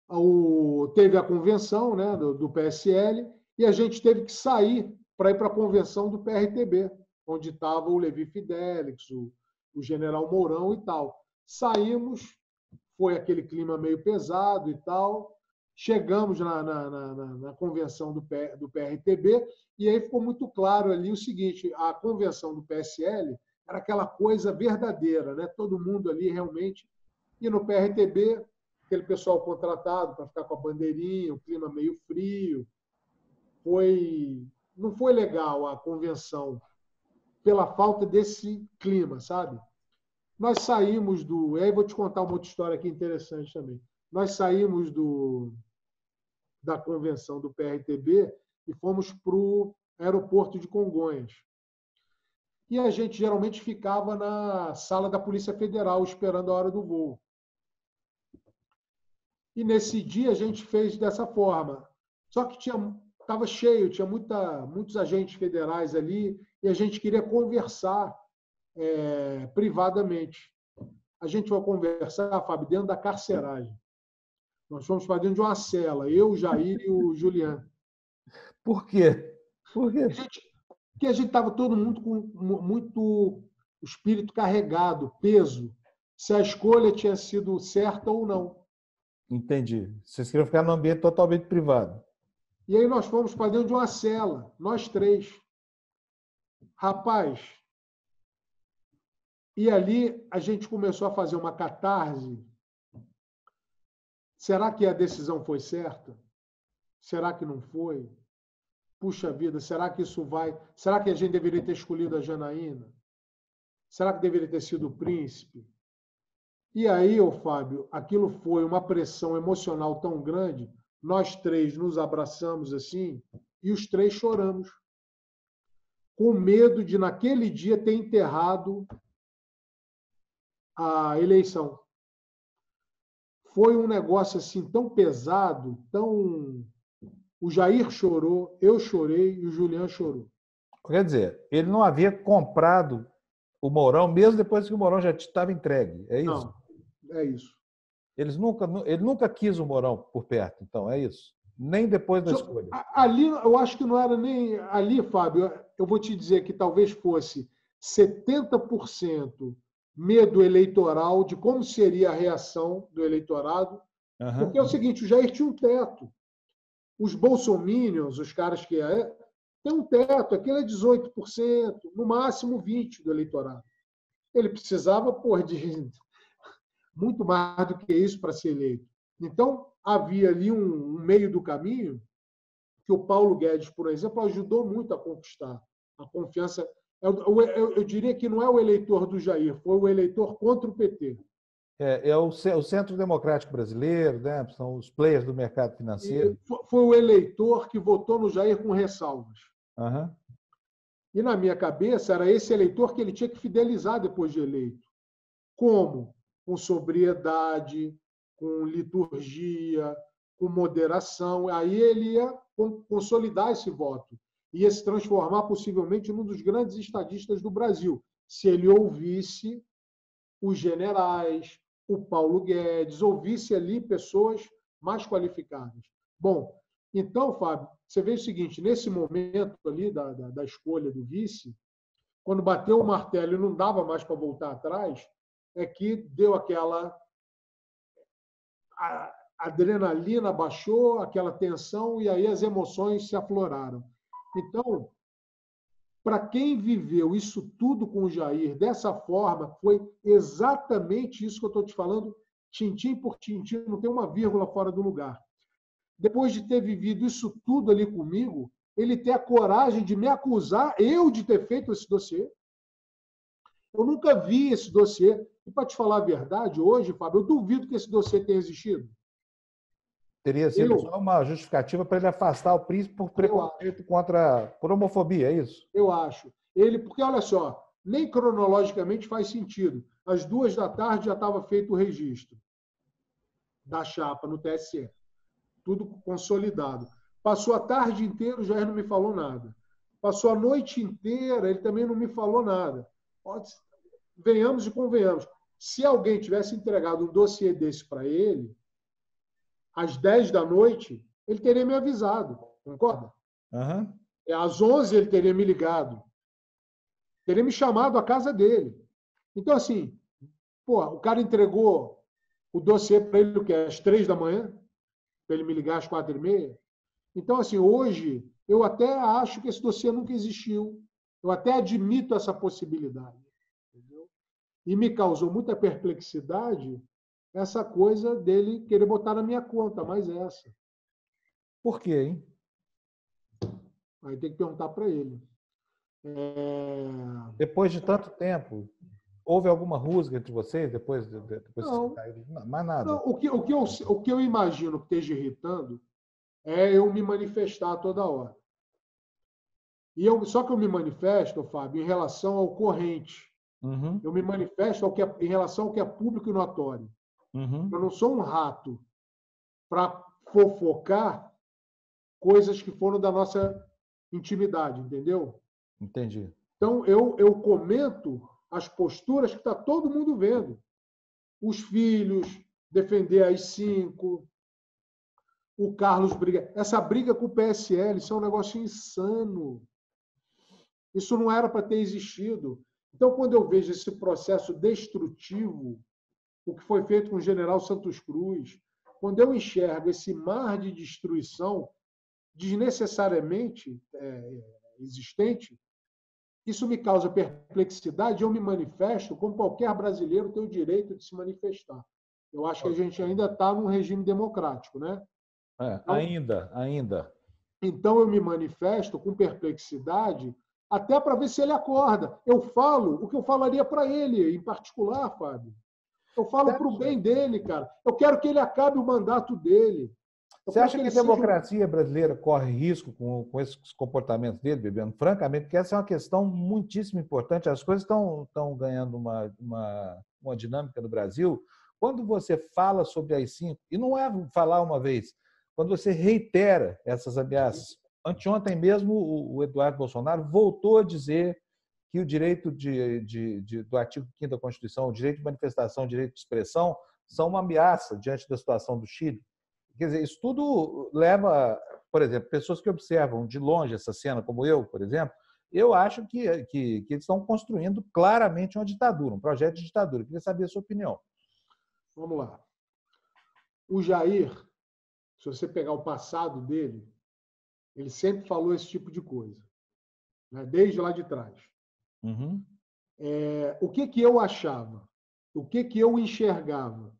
o, teve a convenção né, do, do PSL e a gente teve que sair para ir para a convenção do PRTB, onde estava o Levi Fidelix, o, o general Mourão e tal. Saímos, foi aquele clima meio pesado e tal. Chegamos na, na, na, na convenção do, do PRTB e aí ficou muito claro ali o seguinte: a convenção do PSL era aquela coisa verdadeira, né? todo mundo ali realmente. E no PRTB, aquele pessoal contratado para ficar com a bandeirinha, o clima meio frio. Foi, não foi legal a convenção pela falta desse clima, sabe? Nós saímos do. E aí vou te contar uma outra história aqui interessante também. Nós saímos do, da convenção do PRTB e fomos para o aeroporto de Congonhas. E a gente geralmente ficava na sala da Polícia Federal esperando a hora do voo. E nesse dia a gente fez dessa forma. Só que tinha estava cheio, tinha muita, muitos agentes federais ali e a gente queria conversar é, privadamente. A gente vai conversar, Fábio, dentro da carceragem. Nós fomos para dentro de uma cela, eu, o Jair e o Juliano. Por quê? Por quê? A gente, porque a gente estava todo mundo com muito espírito carregado, peso, se a escolha tinha sido certa ou não. Entendi. Vocês queriam ficar num ambiente totalmente privado. E aí nós fomos para dentro de uma cela, nós três. Rapaz, e ali a gente começou a fazer uma catarse. Será que a decisão foi certa? Será que não foi? Puxa vida, será que isso vai. Será que a gente deveria ter escolhido a Janaína? Será que deveria ter sido o príncipe? E aí, ô Fábio, aquilo foi uma pressão emocional tão grande, nós três nos abraçamos assim e os três choramos, com medo de, naquele dia, ter enterrado a eleição. Foi um negócio assim tão pesado, tão. O Jair chorou, eu chorei e o Julian chorou. Quer dizer, ele não havia comprado o Mourão, mesmo depois que o Mourão já estava entregue. É isso? Não, é isso. Eles nunca, ele nunca quis o Mourão por perto, então, é isso? Nem depois da escolha. Ali, eu acho que não era nem. Ali, Fábio, eu vou te dizer que talvez fosse 70% medo eleitoral de como seria a reação do eleitorado. Uhum. Porque é o seguinte, o Jair tinha um teto. Os bolsominions, os caras que é, tem um teto, aquilo é 18%, no máximo 20% do eleitorado. Ele precisava pôr de <laughs> muito mais do que isso para ser eleito. Então, havia ali um, um meio do caminho que o Paulo Guedes, por exemplo, ajudou muito a conquistar a confiança eu, eu, eu, diria que não é o eleitor do Jair, foi o eleitor contra o PT. É, é o, o, Centro Democrático Brasileiro, né? são os players do mercado financeiro. E foi o eleitor que votou no Jair com ressalvas. Uhum. E na minha cabeça era esse eleitor que ele tinha que fidelizar depois de eleito. Como? Com sobriedade, com liturgia, com moderação. Aí ele ia consolidar esse voto ia se transformar possivelmente num dos grandes estadistas do Brasil, se ele ouvisse os generais, o Paulo Guedes, ouvisse ali pessoas mais qualificadas. Bom, então, Fábio, você vê o seguinte: nesse momento ali da, da, da escolha do vice, quando bateu o martelo e não dava mais para voltar atrás, é que deu aquela. A adrenalina baixou, aquela tensão, e aí as emoções se afloraram. Então, para quem viveu isso tudo com o Jair dessa forma, foi exatamente isso que eu estou te falando, tintim por tintim, não tem uma vírgula fora do lugar. Depois de ter vivido isso tudo ali comigo, ele ter a coragem de me acusar, eu de ter feito esse dossiê. Eu nunca vi esse dossiê. E, para te falar a verdade, hoje, Fábio, eu duvido que esse dossiê tenha existido. Teria sido eu, só uma justificativa para ele afastar o príncipe por preconceito contra por homofobia, é isso? Eu acho. Ele, porque olha só, nem cronologicamente faz sentido. Às duas da tarde já estava feito o registro da chapa no TSE. Tudo consolidado. Passou a tarde inteira, o Jair não me falou nada. Passou a noite inteira, ele também não me falou nada. Venhamos e convenhamos. Se alguém tivesse entregado um dossiê desse para ele, às 10 da noite, ele teria me avisado, concorda? Uhum. Às 11 ele teria me ligado. Teria me chamado à casa dele. Então, assim, pô, o cara entregou o dossiê para ele, o que? Às três da manhã? Para ele me ligar às quatro e meia? Então, assim, hoje, eu até acho que esse dossiê nunca existiu. Eu até admito essa possibilidade. Entendeu? E me causou muita perplexidade essa coisa dele querer botar na minha conta, mais essa. Por quê, hein? Aí tem que perguntar para ele. É... Depois de tanto tempo, houve alguma rusga entre vocês depois, depois não, de... mais nada? Não, o, que, o, que eu, o que eu imagino que esteja irritando é eu me manifestar toda hora. E eu, só que eu me manifesto, Fábio, em relação ao corrente. Uhum. Eu me manifesto ao que é, em relação ao que é público e notório. Uhum. Eu não sou um rato para fofocar coisas que foram da nossa intimidade, entendeu? Entendi. Então, eu, eu comento as posturas que está todo mundo vendo. Os filhos, defender as cinco, o Carlos briga. Essa briga com o PSL, isso é um negócio insano. Isso não era para ter existido. Então, quando eu vejo esse processo destrutivo, o que foi feito com o general Santos Cruz, quando eu enxergo esse mar de destruição desnecessariamente é, existente, isso me causa perplexidade eu me manifesto como qualquer brasileiro tem o direito de se manifestar. Eu acho que a gente ainda está num regime democrático, né? É, então, ainda, ainda. Então eu me manifesto com perplexidade até para ver se ele acorda. Eu falo o que eu falaria para ele, em particular, Fábio. Eu falo para o bem dele, cara. Eu quero que ele acabe o mandato dele. Eu Você acha que, que a democracia seja... brasileira corre risco com, com esses comportamentos dele, Bebiano? Francamente, porque essa é uma questão muitíssimo importante. As coisas estão, estão ganhando uma, uma, uma dinâmica no Brasil. Quando você fala sobre as cinco, e não é falar uma vez, quando você reitera essas ameaças. Anteontem mesmo, o Eduardo Bolsonaro voltou a dizer que o direito de, de, de, do artigo 5 da Constituição, o direito de manifestação, o direito de expressão, são uma ameaça diante da situação do Chile. Quer dizer, isso tudo leva, por exemplo, pessoas que observam de longe essa cena, como eu, por exemplo, eu acho que, que, que eles estão construindo claramente uma ditadura, um projeto de ditadura. Eu queria saber a sua opinião. Vamos lá. O Jair, se você pegar o passado dele, ele sempre falou esse tipo de coisa, né? desde lá de trás. Uhum. É, o que, que eu achava? O que, que eu enxergava?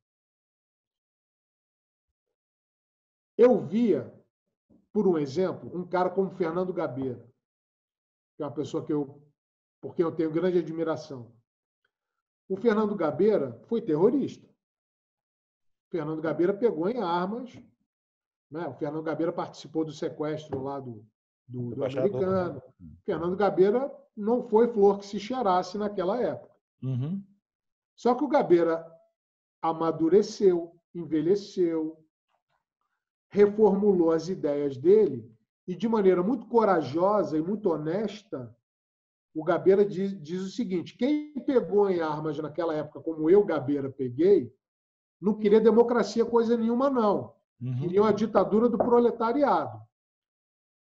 Eu via, por um exemplo, um cara como Fernando Gabeira, que é uma pessoa que eu, porque eu tenho grande admiração. O Fernando Gabeira foi terrorista. O Fernando Gabeira pegou em armas. Né? O Fernando Gabeira participou do sequestro lá do, do, do americano. Fernando Gabeira não foi flor que se cheirasse naquela época. Uhum. Só que o Gabeira amadureceu, envelheceu, reformulou as ideias dele e, de maneira muito corajosa e muito honesta, o Gabeira diz, diz, o seguinte: quem pegou em armas naquela época, como eu, Gabeira, peguei, não queria democracia coisa nenhuma, não. Uhum. Queria uma ditadura do proletariado.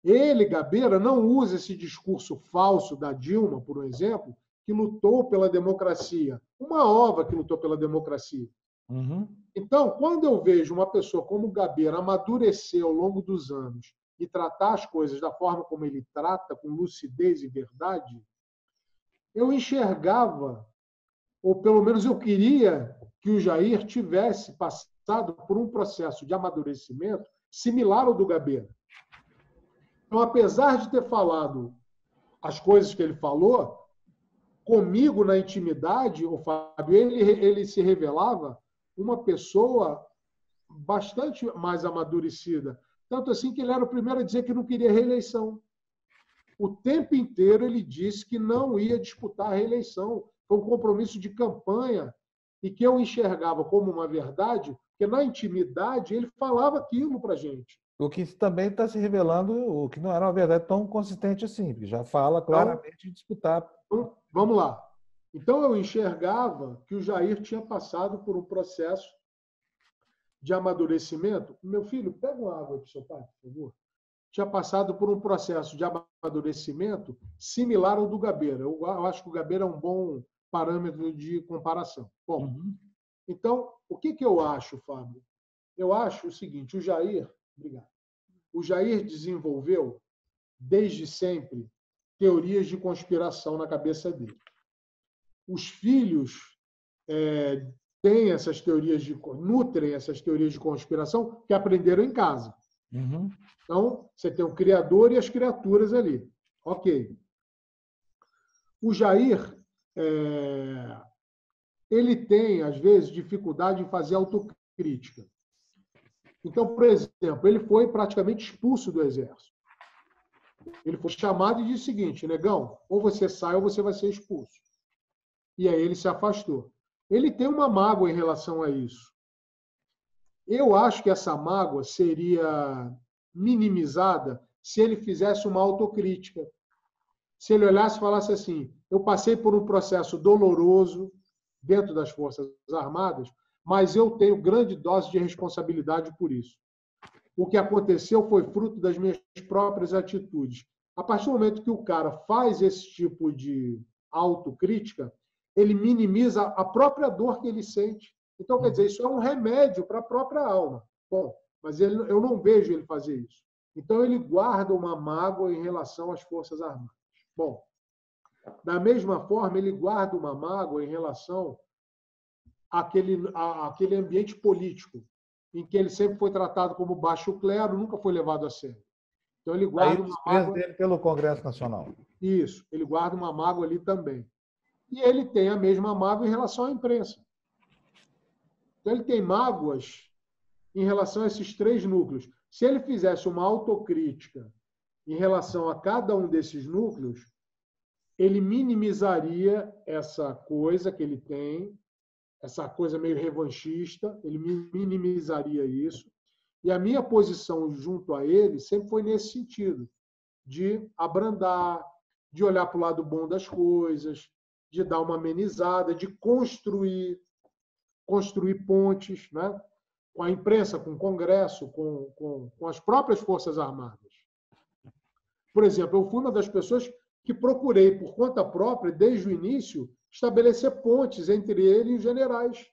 Ele, Gabeira, não usa esse discurso falso da Dilma, por exemplo, que lutou pela democracia. Uma ova que lutou pela democracia. Uhum. Então, quando eu vejo uma pessoa como Gabeira amadurecer ao longo dos anos e tratar as coisas da forma como ele trata, com lucidez e verdade, eu enxergava, ou pelo menos eu queria que o Jair tivesse passado por um processo de amadurecimento similar ao do Gabeira. Então, apesar de ter falado as coisas que ele falou, comigo na intimidade, o Fábio, ele, ele se revelava uma pessoa bastante mais amadurecida. Tanto assim que ele era o primeiro a dizer que não queria reeleição. O tempo inteiro ele disse que não ia disputar a reeleição. Foi um compromisso de campanha e que eu enxergava como uma verdade, porque na intimidade ele falava aquilo para gente. O que também está se revelando, o que não era uma verdade tão consistente assim, porque já fala então, claramente então, de disputar. Vamos lá. Então eu enxergava que o Jair tinha passado por um processo de amadurecimento. Meu filho, pega uma água para o seu pai, por favor. Tinha passado por um processo de amadurecimento similar ao do Gabeira. Eu acho que o Gabeira é um bom parâmetro de comparação. Bom, uhum. então, o que, que eu acho, Fábio? Eu acho o seguinte: o Jair, obrigado. O Jair desenvolveu, desde sempre, teorias de conspiração na cabeça dele. Os filhos é, têm essas teorias de nutrem essas teorias de conspiração que aprenderam em casa. Uhum. Então, você tem o criador e as criaturas ali. Ok. O Jair, é, ele tem, às vezes, dificuldade em fazer autocrítica. Então, por exemplo, ele foi praticamente expulso do exército. Ele foi chamado e disse o seguinte: negão, ou você sai ou você vai ser expulso. E aí ele se afastou. Ele tem uma mágoa em relação a isso. Eu acho que essa mágoa seria minimizada se ele fizesse uma autocrítica. Se ele olhasse e falasse assim: eu passei por um processo doloroso dentro das Forças Armadas, mas eu tenho grande dose de responsabilidade por isso. O que aconteceu foi fruto das minhas próprias atitudes. A partir do momento que o cara faz esse tipo de autocrítica, ele minimiza a própria dor que ele sente. Então, quer dizer, isso é um remédio para a própria alma. Bom, mas ele, eu não vejo ele fazer isso. Então, ele guarda uma mágoa em relação às Forças Armadas. Bom, da mesma forma, ele guarda uma mágoa em relação àquele, àquele ambiente político, em que ele sempre foi tratado como baixo clero, nunca foi levado a sério. Então, ele guarda uma mágoa. dele pelo Congresso Nacional. Isso, ele guarda uma mágoa ali também. E ele tem a mesma mágoa em relação à imprensa. Então, ele tem mágoas em relação a esses três núcleos. Se ele fizesse uma autocrítica em relação a cada um desses núcleos, ele minimizaria essa coisa que ele tem, essa coisa meio revanchista, ele minimizaria isso. E a minha posição junto a ele sempre foi nesse sentido, de abrandar, de olhar para o lado bom das coisas, de dar uma amenizada, de construir construir pontes né? com a imprensa, com o Congresso, com, com, com as próprias Forças Armadas. Por exemplo, eu fui uma das pessoas que procurei, por conta própria, desde o início, estabelecer pontes entre ele e os generais.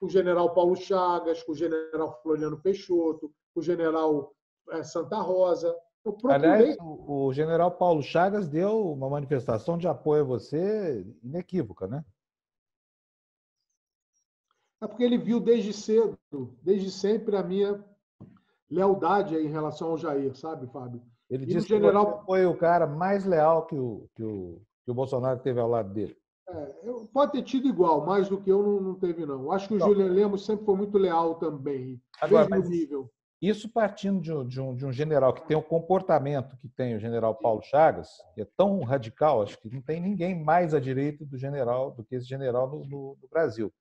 O general Paulo Chagas, com o general Floriano Peixoto, o general eh, Santa Rosa. Eu procurei... Aliás, o general Paulo Chagas deu uma manifestação de apoio a você inequívoca, né? É porque ele viu desde cedo, desde sempre, a minha lealdade em relação ao Jair, sabe, Fábio? Ele e disse general... que foi o cara mais leal que o, que o, que o Bolsonaro teve ao lado dele. É, pode ter tido igual, mais do que eu não, não teve, não. Acho que o Julian Lemos sempre foi muito leal também, Agora, mesmo nível. Isso partindo de um, de, um, de um general que tem o comportamento que tem o general Paulo Chagas, que é tão radical, acho que não tem ninguém mais à direita do general do que esse general no, no, no Brasil.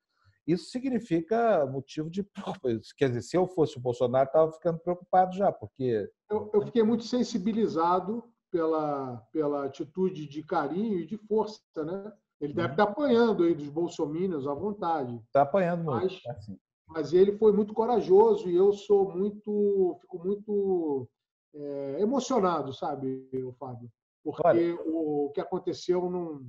Isso significa motivo de <laughs> quer dizer, se eu fosse o Bolsonaro, estava ficando preocupado já, porque eu, eu fiquei muito sensibilizado pela pela atitude de carinho e de força, né? Ele deve estar uhum. tá apanhando aí dos bolsominions à vontade. Está apanhando muito. Mas, assim. mas ele foi muito corajoso e eu sou muito, fico muito é, emocionado, sabe, Fábio? Porque Olha, o que aconteceu não,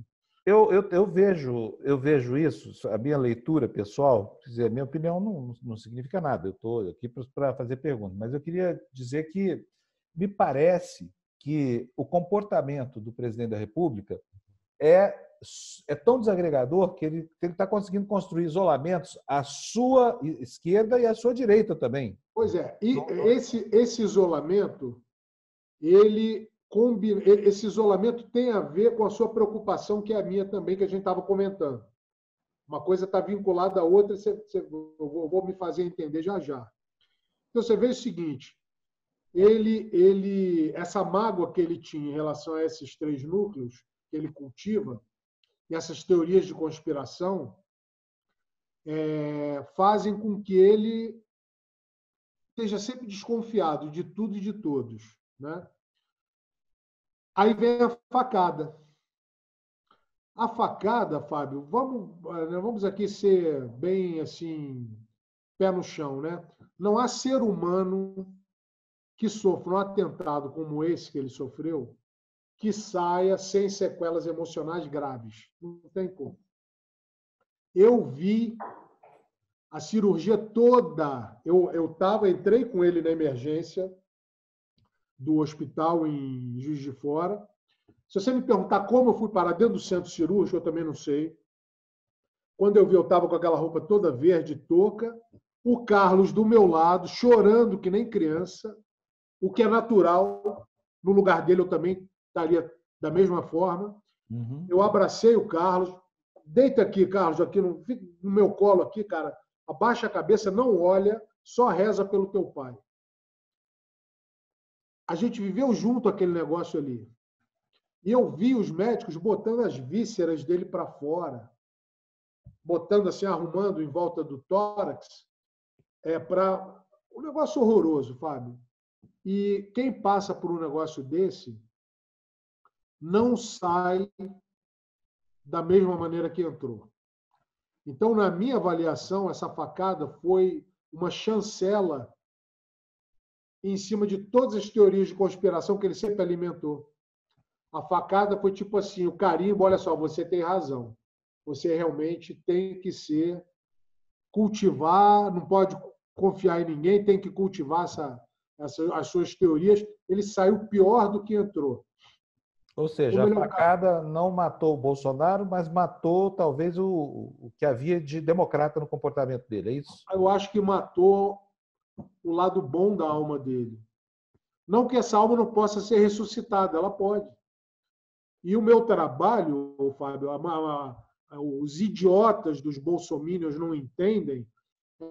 eu, eu, eu, vejo, eu vejo isso, a minha leitura pessoal, dizer, a minha opinião não, não significa nada, eu estou aqui para fazer perguntas, mas eu queria dizer que me parece que o comportamento do presidente da República é, é tão desagregador que ele está conseguindo construir isolamentos à sua esquerda e à sua direita também. Pois é, e esse, esse isolamento, ele esse isolamento tem a ver com a sua preocupação, que é a minha também, que a gente estava comentando. Uma coisa está vinculada à outra, você, você, eu vou, vou me fazer entender já já. Então você vê o seguinte: ele, ele, essa mágoa que ele tinha em relação a esses três núcleos que ele cultiva e essas teorias de conspiração é, fazem com que ele esteja sempre desconfiado de tudo e de todos, né? Aí vem a facada. A facada, Fábio, vamos, né, vamos aqui ser bem assim, pé no chão, né? Não há ser humano que sofra um atentado como esse que ele sofreu que saia sem sequelas emocionais graves. Não tem como. Eu vi a cirurgia toda. Eu eu tava, entrei com ele na emergência do hospital em Juiz de Fora. Se você me perguntar como eu fui parar dentro do centro cirúrgico, eu também não sei. Quando eu vi, eu estava com aquela roupa toda verde, touca. O Carlos do meu lado, chorando que nem criança, o que é natural. No lugar dele, eu também estaria da mesma forma. Uhum. Eu abracei o Carlos. Deita aqui, Carlos, aqui no, no meu colo aqui, cara. Abaixa a cabeça, não olha, só reza pelo teu pai. A gente viveu junto aquele negócio ali. E eu vi os médicos botando as vísceras dele para fora, botando assim, arrumando em volta do tórax, é para um negócio horroroso, Fábio. E quem passa por um negócio desse não sai da mesma maneira que entrou. Então, na minha avaliação, essa facada foi uma chancela em cima de todas as teorias de conspiração que ele sempre alimentou. A facada foi tipo assim, o carimbo, olha só, você tem razão. Você realmente tem que ser cultivar, não pode confiar em ninguém, tem que cultivar essa, essa, as suas teorias. Ele saiu pior do que entrou. Ou seja, a facada não matou o Bolsonaro, mas matou talvez o, o que havia de democrata no comportamento dele, é isso? Eu acho que matou o lado bom da alma dele. Não que essa alma não possa ser ressuscitada, ela pode. E o meu trabalho, Fábio, a, a, os idiotas dos bolsomínios não entendem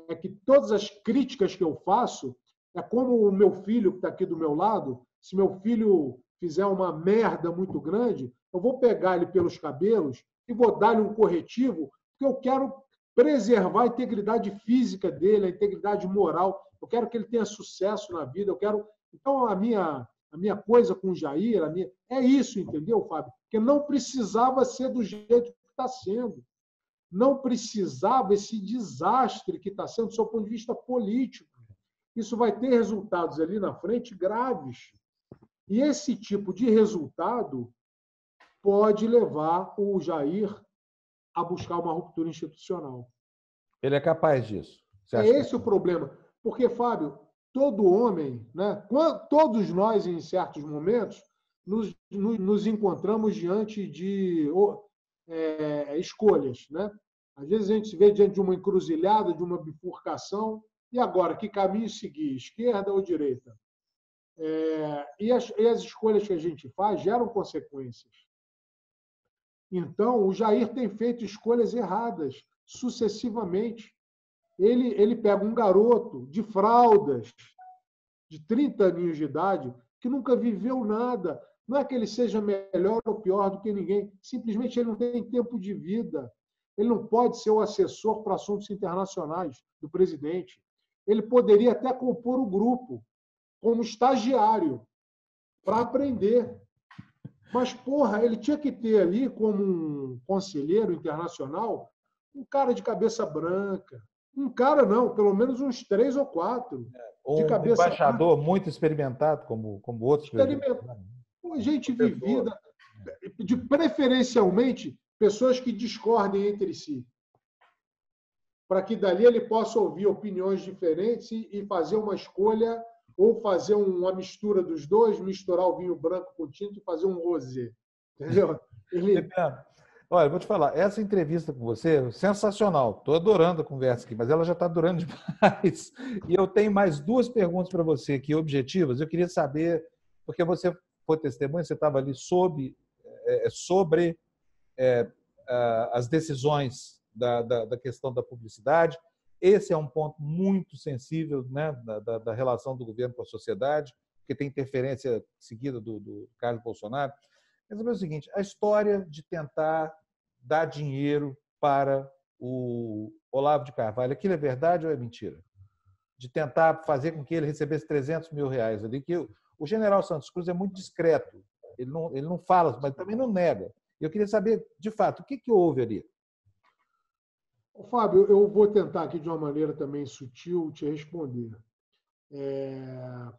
é que todas as críticas que eu faço é como o meu filho que está aqui do meu lado, se meu filho fizer uma merda muito grande, eu vou pegar ele pelos cabelos e vou dar-lhe um corretivo, porque eu quero preservar a integridade física dele, a integridade moral. Eu quero que ele tenha sucesso na vida. Eu quero. Então a minha a minha coisa com o Jair, a minha é isso, entendeu, Fábio? Porque não precisava ser do jeito que está sendo. Não precisava esse desastre que está sendo do seu ponto de vista político. Isso vai ter resultados ali na frente graves. E esse tipo de resultado pode levar o Jair a buscar uma ruptura institucional. Ele é capaz disso. É esse que... o problema. Porque, Fábio, todo homem, né, todos nós, em certos momentos, nos, nos encontramos diante de é, escolhas. Né? Às vezes a gente se vê diante de uma encruzilhada, de uma bifurcação, e agora, que caminho seguir, esquerda ou direita? É, e, as, e as escolhas que a gente faz geram consequências. Então, o Jair tem feito escolhas erradas sucessivamente. Ele, ele pega um garoto de fraldas, de 30 anos de idade, que nunca viveu nada. Não é que ele seja melhor ou pior do que ninguém, simplesmente ele não tem tempo de vida. Ele não pode ser o assessor para assuntos internacionais do presidente. Ele poderia até compor o grupo, como estagiário para aprender. Mas, porra, ele tinha que ter ali, como um conselheiro internacional, um cara de cabeça branca. Um cara, não, pelo menos uns três ou quatro. É, ou um cabeça embaixador branca. muito experimentado, como, como outros. Experimentado. Gente vivida, de preferencialmente pessoas que discordem entre si. Para que dali ele possa ouvir opiniões diferentes e fazer uma escolha ou fazer uma mistura dos dois, misturar o vinho branco com tinto e fazer um rosé. Entendeu? <laughs> Ele... Olha, vou te falar, essa entrevista com você, sensacional. Estou adorando a conversa aqui, mas ela já está durando <laughs> demais. E eu tenho mais duas perguntas para você aqui, objetivas. Eu queria saber, porque você foi testemunha, você estava ali sob, é, sobre é, as decisões da, da, da, questão da publicidade. Esse é um ponto muito sensível né, da, da relação do governo com a sociedade, porque tem interferência seguida do, do Carlos Bolsonaro. Mas é o seguinte: a história de tentar dar dinheiro para o Olavo de Carvalho, aquilo é verdade ou é mentira? De tentar fazer com que ele recebesse 300 mil reais ali, que o general Santos Cruz é muito discreto, ele não, ele não fala, mas também não nega. Eu queria saber, de fato, o que, que houve ali? Fábio, eu vou tentar aqui de uma maneira também sutil te responder. É...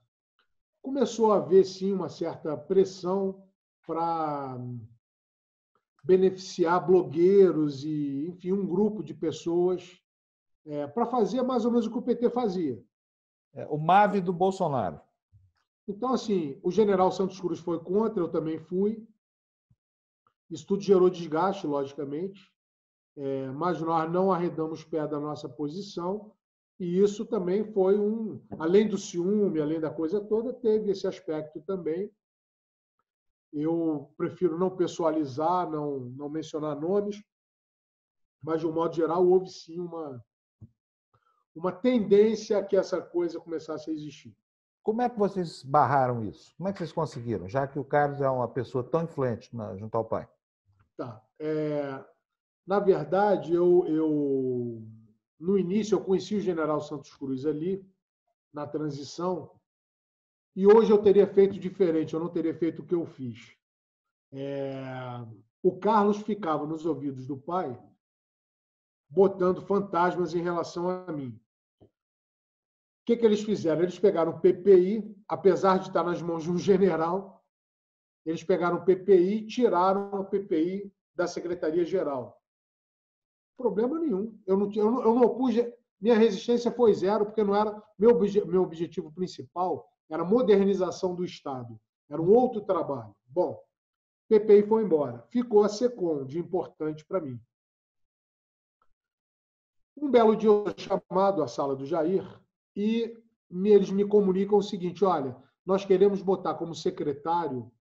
Começou a haver, sim, uma certa pressão para beneficiar blogueiros e, enfim, um grupo de pessoas é, para fazer mais ou menos o que o PT fazia. É, o MAVE do Bolsonaro. Então, assim, o general Santos Cruz foi contra, eu também fui. Isso tudo gerou desgaste, logicamente, é, mas nós não arredamos pé da nossa posição. E isso também foi um, além do ciúme, além da coisa toda, teve esse aspecto também eu prefiro não pessoalizar, não, não mencionar nomes, mas, de um modo geral, houve sim uma, uma tendência a que essa coisa começasse a existir. Como é que vocês barraram isso? Como é que vocês conseguiram, já que o Carlos é uma pessoa tão influente na, junto ao pai? Tá. É, na verdade, eu, eu no início eu conheci o General Santos Cruz ali na transição e hoje eu teria feito diferente, eu não teria feito o que eu fiz. É... O Carlos ficava nos ouvidos do pai, botando fantasmas em relação a mim. O que, que eles fizeram? Eles pegaram o PPI, apesar de estar nas mãos de um general, eles pegaram o PPI e tiraram o PPI da Secretaria-Geral. Problema nenhum. Eu não, eu não, eu não opus, minha resistência foi zero, porque não era meu, meu objetivo principal era modernização do Estado. Era um outro trabalho. Bom, PPI foi embora. Ficou a SECOM, de importante para mim. Um belo dia eu chamado à sala do Jair e eles me comunicam o seguinte: olha, nós queremos botar como secretário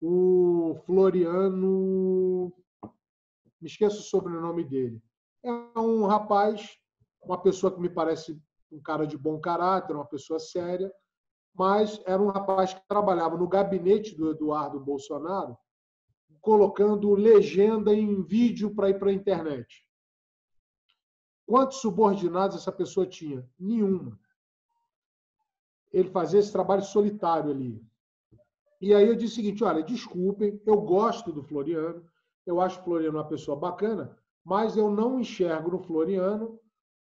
o Floriano. Me esqueço o sobrenome dele. É um rapaz, uma pessoa que me parece um cara de bom caráter, uma pessoa séria, mas era um rapaz que trabalhava no gabinete do Eduardo Bolsonaro, colocando legenda em vídeo para ir para a internet. Quantos subordinados essa pessoa tinha? Nenhuma. Ele fazia esse trabalho solitário ali. E aí eu disse o seguinte: olha, desculpem, eu gosto do Floriano, eu acho o Floriano uma pessoa bacana, mas eu não enxergo no Floriano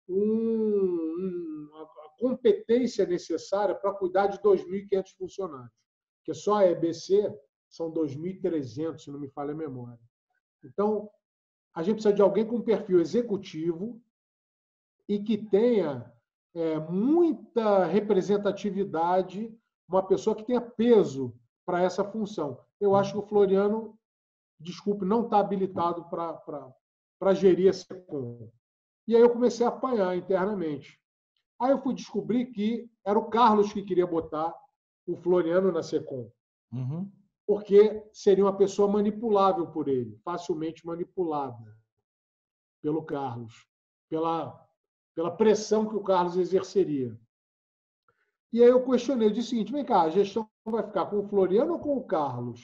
um, um competência necessária para cuidar de 2.500 funcionários, porque só a EBC são 2.300, se não me falha a memória. Então, a gente precisa de alguém com perfil executivo e que tenha é, muita representatividade, uma pessoa que tenha peso para essa função. Eu acho que o Floriano, desculpe, não está habilitado para gerir esse SECOM. E aí eu comecei a apanhar internamente. Aí eu fui descobrir que era o Carlos que queria botar o Floriano na SECOM. Uhum. Porque seria uma pessoa manipulável por ele, facilmente manipulada pelo Carlos, pela, pela pressão que o Carlos exerceria. E aí eu questionei, eu disse o seguinte, vem cá, a gestão vai ficar com o Floriano ou com o Carlos?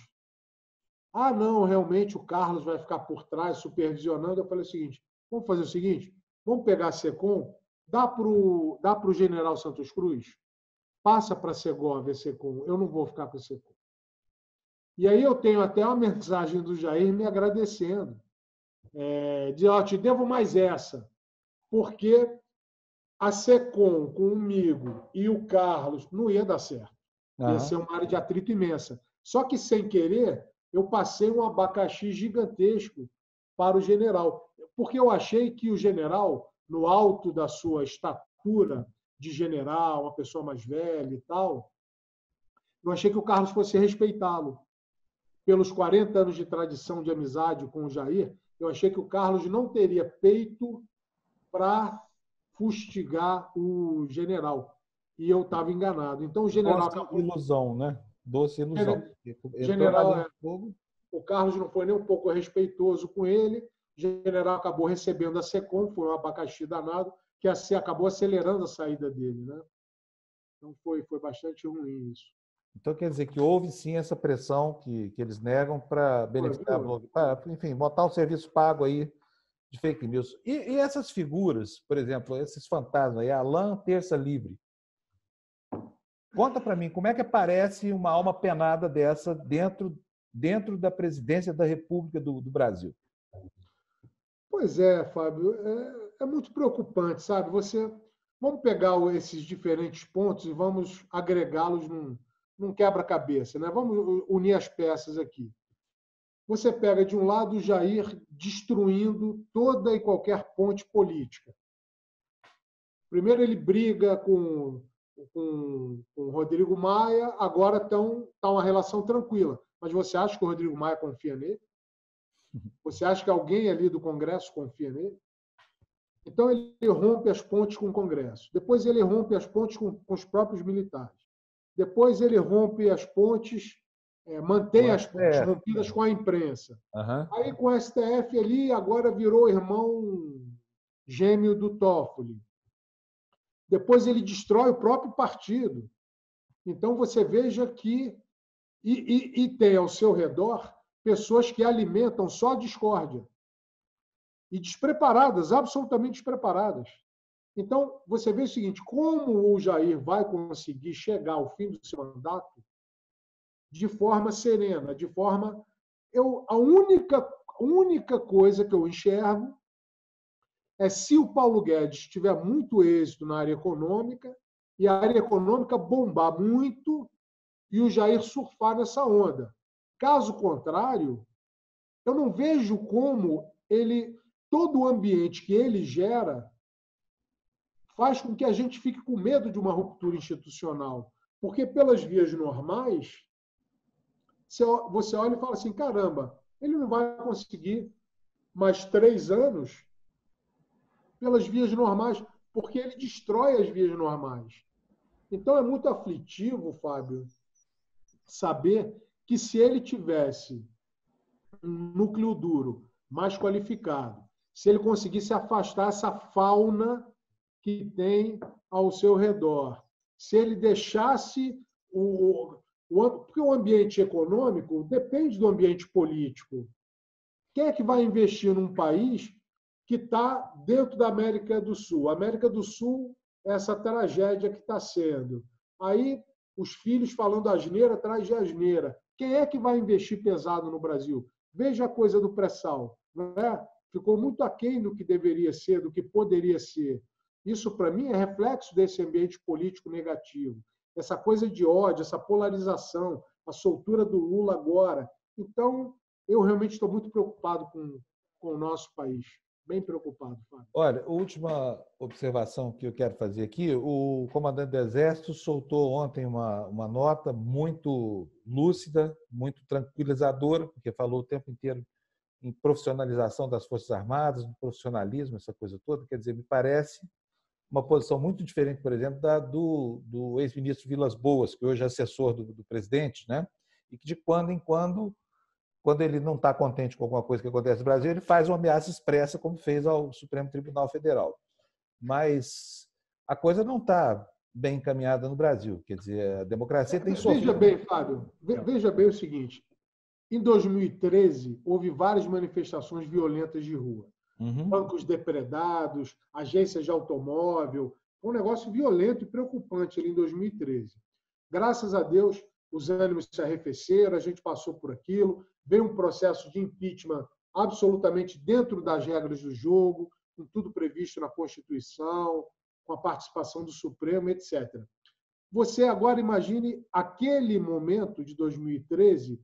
Ah, não, realmente o Carlos vai ficar por trás, supervisionando. Eu falei o seguinte, vamos fazer o seguinte, vamos pegar a SECOM Dá para o dá pro general Santos Cruz? Passa para a Segovia, Secom. Eu não vou ficar com a Secom. E aí eu tenho até uma <laughs> mensagem do Jair me agradecendo. É, de, ó, te devo mais essa. Porque a Secom comigo e o Carlos não ia dar certo. Ia ser uma área de atrito imensa. Só que, sem querer, eu passei um abacaxi gigantesco para o general. Porque eu achei que o general no alto da sua estatura de general, uma pessoa mais velha e tal, eu achei que o Carlos fosse respeitá-lo. Pelos 40 anos de tradição de amizade com o Jair, eu achei que o Carlos não teria peito para fustigar o general. E eu estava enganado. Então o general. Acabou... ilusão, né? Doce ilusão. General, é, o Carlos não foi nem um pouco respeitoso com ele. O general acabou recebendo a SECOM, foi um abacaxi danado, que assim, acabou acelerando a saída dele. Né? Então foi, foi bastante ruim isso. Então quer dizer que houve sim essa pressão que, que eles negam para beneficiar a blog, para, enfim, botar um serviço pago aí de fake news. E, e, essas figuras, por exemplo, esses fantasmas aí, Alain Terça Livre. Conta para mim, como é que aparece uma alma penada dessa dentro, dentro da presidência da República do, do Brasil? Pois é, Fábio, é, é muito preocupante, sabe? Você, vamos pegar esses diferentes pontos e vamos agregá-los num, num quebra-cabeça, né? Vamos unir as peças aqui. Você pega de um lado o Jair destruindo toda e qualquer ponte política. Primeiro ele briga com com, com o Rodrigo Maia, agora está tá uma relação tranquila. Mas você acha que o Rodrigo Maia confia nele? <laughs> Você acha que alguém ali do Congresso confia nele? Então ele rompe as pontes com o Congresso. Depois ele rompe as pontes com, com os próprios militares. Depois ele rompe as pontes, é, mantém as pontes rompidas com a imprensa. Uhum. Aí com o STF ali, agora virou irmão gêmeo do Toffoli. Depois ele destrói o próprio partido. Então você veja que. E, e, e tem ao seu redor pessoas que alimentam só discórdia. E despreparadas, absolutamente despreparadas. Então, você vê o seguinte: como o Jair vai conseguir chegar ao fim do seu mandato de forma serena, de forma. Eu, a única, única coisa que eu enxergo é se o Paulo Guedes tiver muito êxito na área econômica e a área econômica bombar muito e o Jair surfar nessa onda. Caso contrário, eu não vejo como ele todo o ambiente que ele gera faz com que a gente fique com medo de uma ruptura institucional. Porque pelas vias normais, você olha e fala assim: caramba, ele não vai conseguir mais três anos pelas vias normais, porque ele destrói as vias normais. Então é muito aflitivo, Fábio, saber que se ele tivesse um núcleo duro mais qualificado, se ele conseguisse afastar essa fauna que tem ao seu redor, se ele deixasse o, o porque o ambiente econômico depende do ambiente político. Quem é que vai investir num país que está dentro da América do Sul. A América do Sul, essa tragédia que está sendo. Aí, os filhos falando asneira atrás de asneira. Quem é que vai investir pesado no Brasil? Veja a coisa do pré-sal. É? Ficou muito aquém do que deveria ser, do que poderia ser. Isso, para mim, é reflexo desse ambiente político negativo. Essa coisa de ódio, essa polarização, a soltura do Lula agora. Então, eu realmente estou muito preocupado com, com o nosso país bem preocupado, Fábio. Olha, última observação que eu quero fazer aqui: o comandante do Exército soltou ontem uma, uma nota muito lúcida, muito tranquilizadora, porque falou o tempo inteiro em profissionalização das Forças Armadas, no profissionalismo, essa coisa toda. Quer dizer, me parece uma posição muito diferente, por exemplo, da do, do ex-ministro Vilas Boas, que hoje é assessor do, do presidente, né? e que de quando em quando quando ele não está contente com alguma coisa que acontece no Brasil, ele faz uma ameaça expressa, como fez ao Supremo Tribunal Federal. Mas a coisa não está bem encaminhada no Brasil. Quer dizer, a democracia tem sofrido. Veja bem, Fábio, veja bem o seguinte. Em 2013, houve várias manifestações violentas de rua. Uhum. Bancos depredados, agências de automóvel. Foi um negócio violento e preocupante ali em 2013. Graças a Deus, os ânimos se arrefeceram, a gente passou por aquilo, veio um processo de impeachment absolutamente dentro das regras do jogo, com tudo previsto na Constituição, com a participação do Supremo, etc. Você agora imagine aquele momento de 2013,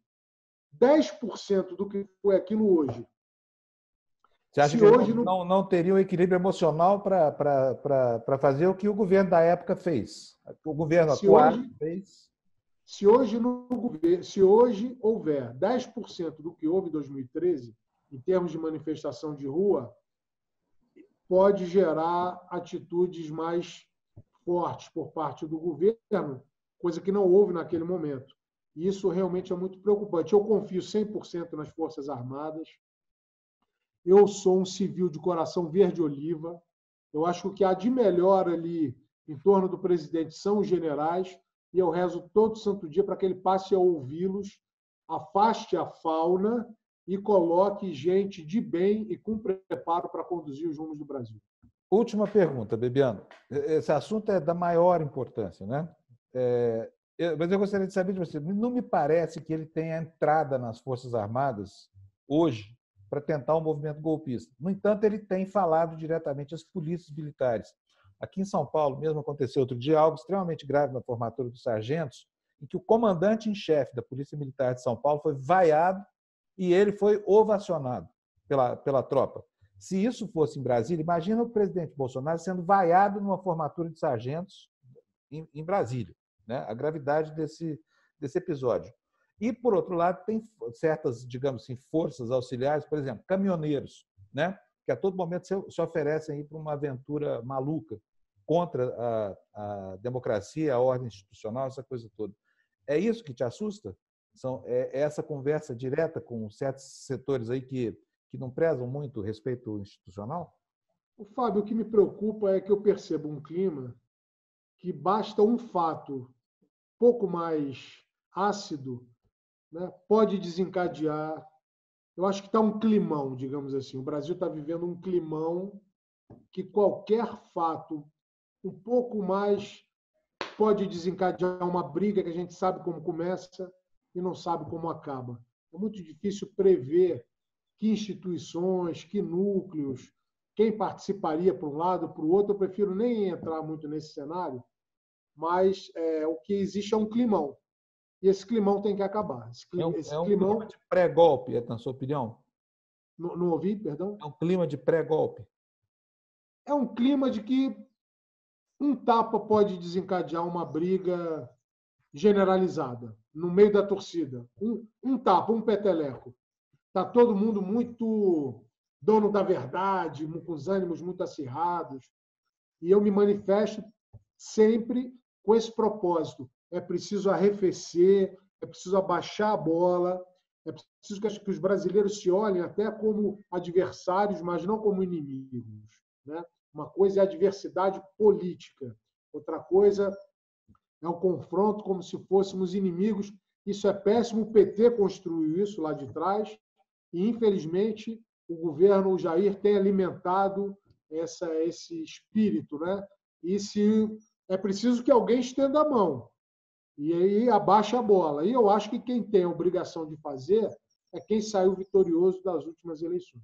10% do que foi aquilo hoje. Você acha Se que hoje não, não, não teria um equilíbrio emocional para fazer o que o governo da época fez? O governo atual hoje... fez se hoje, no, se hoje houver 10% do que houve em 2013, em termos de manifestação de rua, pode gerar atitudes mais fortes por parte do governo, coisa que não houve naquele momento. E isso realmente é muito preocupante. Eu confio 100% nas Forças Armadas. Eu sou um civil de coração verde-oliva. Eu acho que o que há de melhor ali em torno do presidente são os generais. E eu rezo todo santo dia para que ele passe a ouvi-los, afaste a fauna e coloque gente de bem e com preparo para conduzir os rumos do Brasil. Última pergunta, Bebiano. Esse assunto é da maior importância, né? É, eu, mas eu gostaria de saber de você. Não me parece que ele tenha entrada nas Forças Armadas hoje para tentar um movimento golpista. No entanto, ele tem falado diretamente às polícias militares. Aqui em São Paulo mesmo aconteceu outro dia algo extremamente grave na formatura dos sargentos, em que o comandante em chefe da Polícia Militar de São Paulo foi vaiado e ele foi ovacionado pela, pela tropa. Se isso fosse em Brasília, imagina o presidente Bolsonaro sendo vaiado numa formatura de sargentos em, em Brasília. Né? A gravidade desse, desse episódio. E, por outro lado, tem certas, digamos assim, forças auxiliares, por exemplo, caminhoneiros, né? Que a todo momento se oferecem para uma aventura maluca contra a, a, democracia, a ordem institucional, essa coisa toda. É isso que te assusta? São, é, é essa conversa direta com certos setores aí que que não prezam muito o respeito institucional? O Fábio, o que me preocupa é que eu percebo um clima que basta um fato pouco mais ácido, né, pode desencadear. Eu acho que está um climão, digamos assim. O Brasil está vivendo um climão que qualquer fato um pouco mais pode desencadear uma briga que a gente sabe como começa e não sabe como acaba. É muito difícil prever que instituições, que núcleos, quem participaria para um lado, para o outro. Eu prefiro nem entrar muito nesse cenário, mas é, o que existe é um climão. E esse climão tem que acabar. Esse, é um, esse é um climão... clima de pré-golpe, é na sua opinião? Não, não ouvi, perdão? É um clima de pré-golpe. É um clima de que um tapa pode desencadear uma briga generalizada no meio da torcida. Um, um tapa, um peteleco. Está todo mundo muito dono da verdade, com os ânimos muito acirrados. E eu me manifesto sempre com esse propósito. É preciso arrefecer, é preciso abaixar a bola, é preciso que os brasileiros se olhem até como adversários, mas não como inimigos. Né? Uma coisa é a diversidade política, outra coisa é o confronto como se fôssemos inimigos. Isso é péssimo. O PT construiu isso lá de trás e, infelizmente, o governo o Jair tem alimentado essa, esse espírito. Né? E se é preciso que alguém estenda a mão e aí abaixa a bola. E eu acho que quem tem a obrigação de fazer é quem saiu vitorioso das últimas eleições.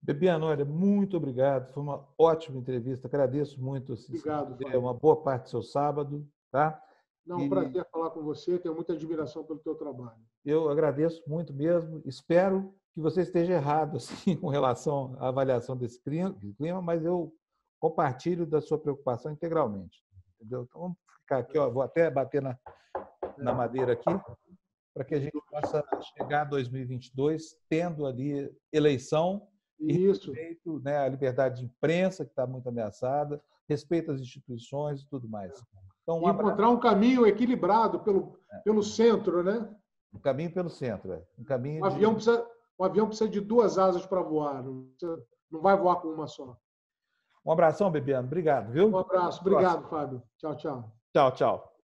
Bebiano, olha, muito obrigado. Foi uma ótima entrevista. Agradeço muito. Obrigado. É uma boa parte do seu sábado, tá? Não, um prazer falar com você. Tenho muita admiração pelo teu trabalho. Eu agradeço muito mesmo. Espero que você esteja errado <laughs> assim, com relação à avaliação desse clima, mas eu compartilho da sua preocupação integralmente. Entendeu? Então vamos ficar aqui, ó, vou até bater na, na madeira aqui, para que a gente possa chegar a 2022 tendo ali eleição Isso. respeito né, a liberdade de imprensa, que está muito ameaçada, respeito às instituições e tudo mais. Então, um encontrar um caminho equilibrado pelo, é. pelo centro, né? Um caminho pelo centro, é. Um caminho. Um avião, de... precisa, um avião precisa de duas asas para voar, não, precisa, não vai voar com uma só. Um abração, Bebiano. Obrigado, viu? Um abraço. Obrigado, Fábio. Tchau, tchau. Tchau, tchau.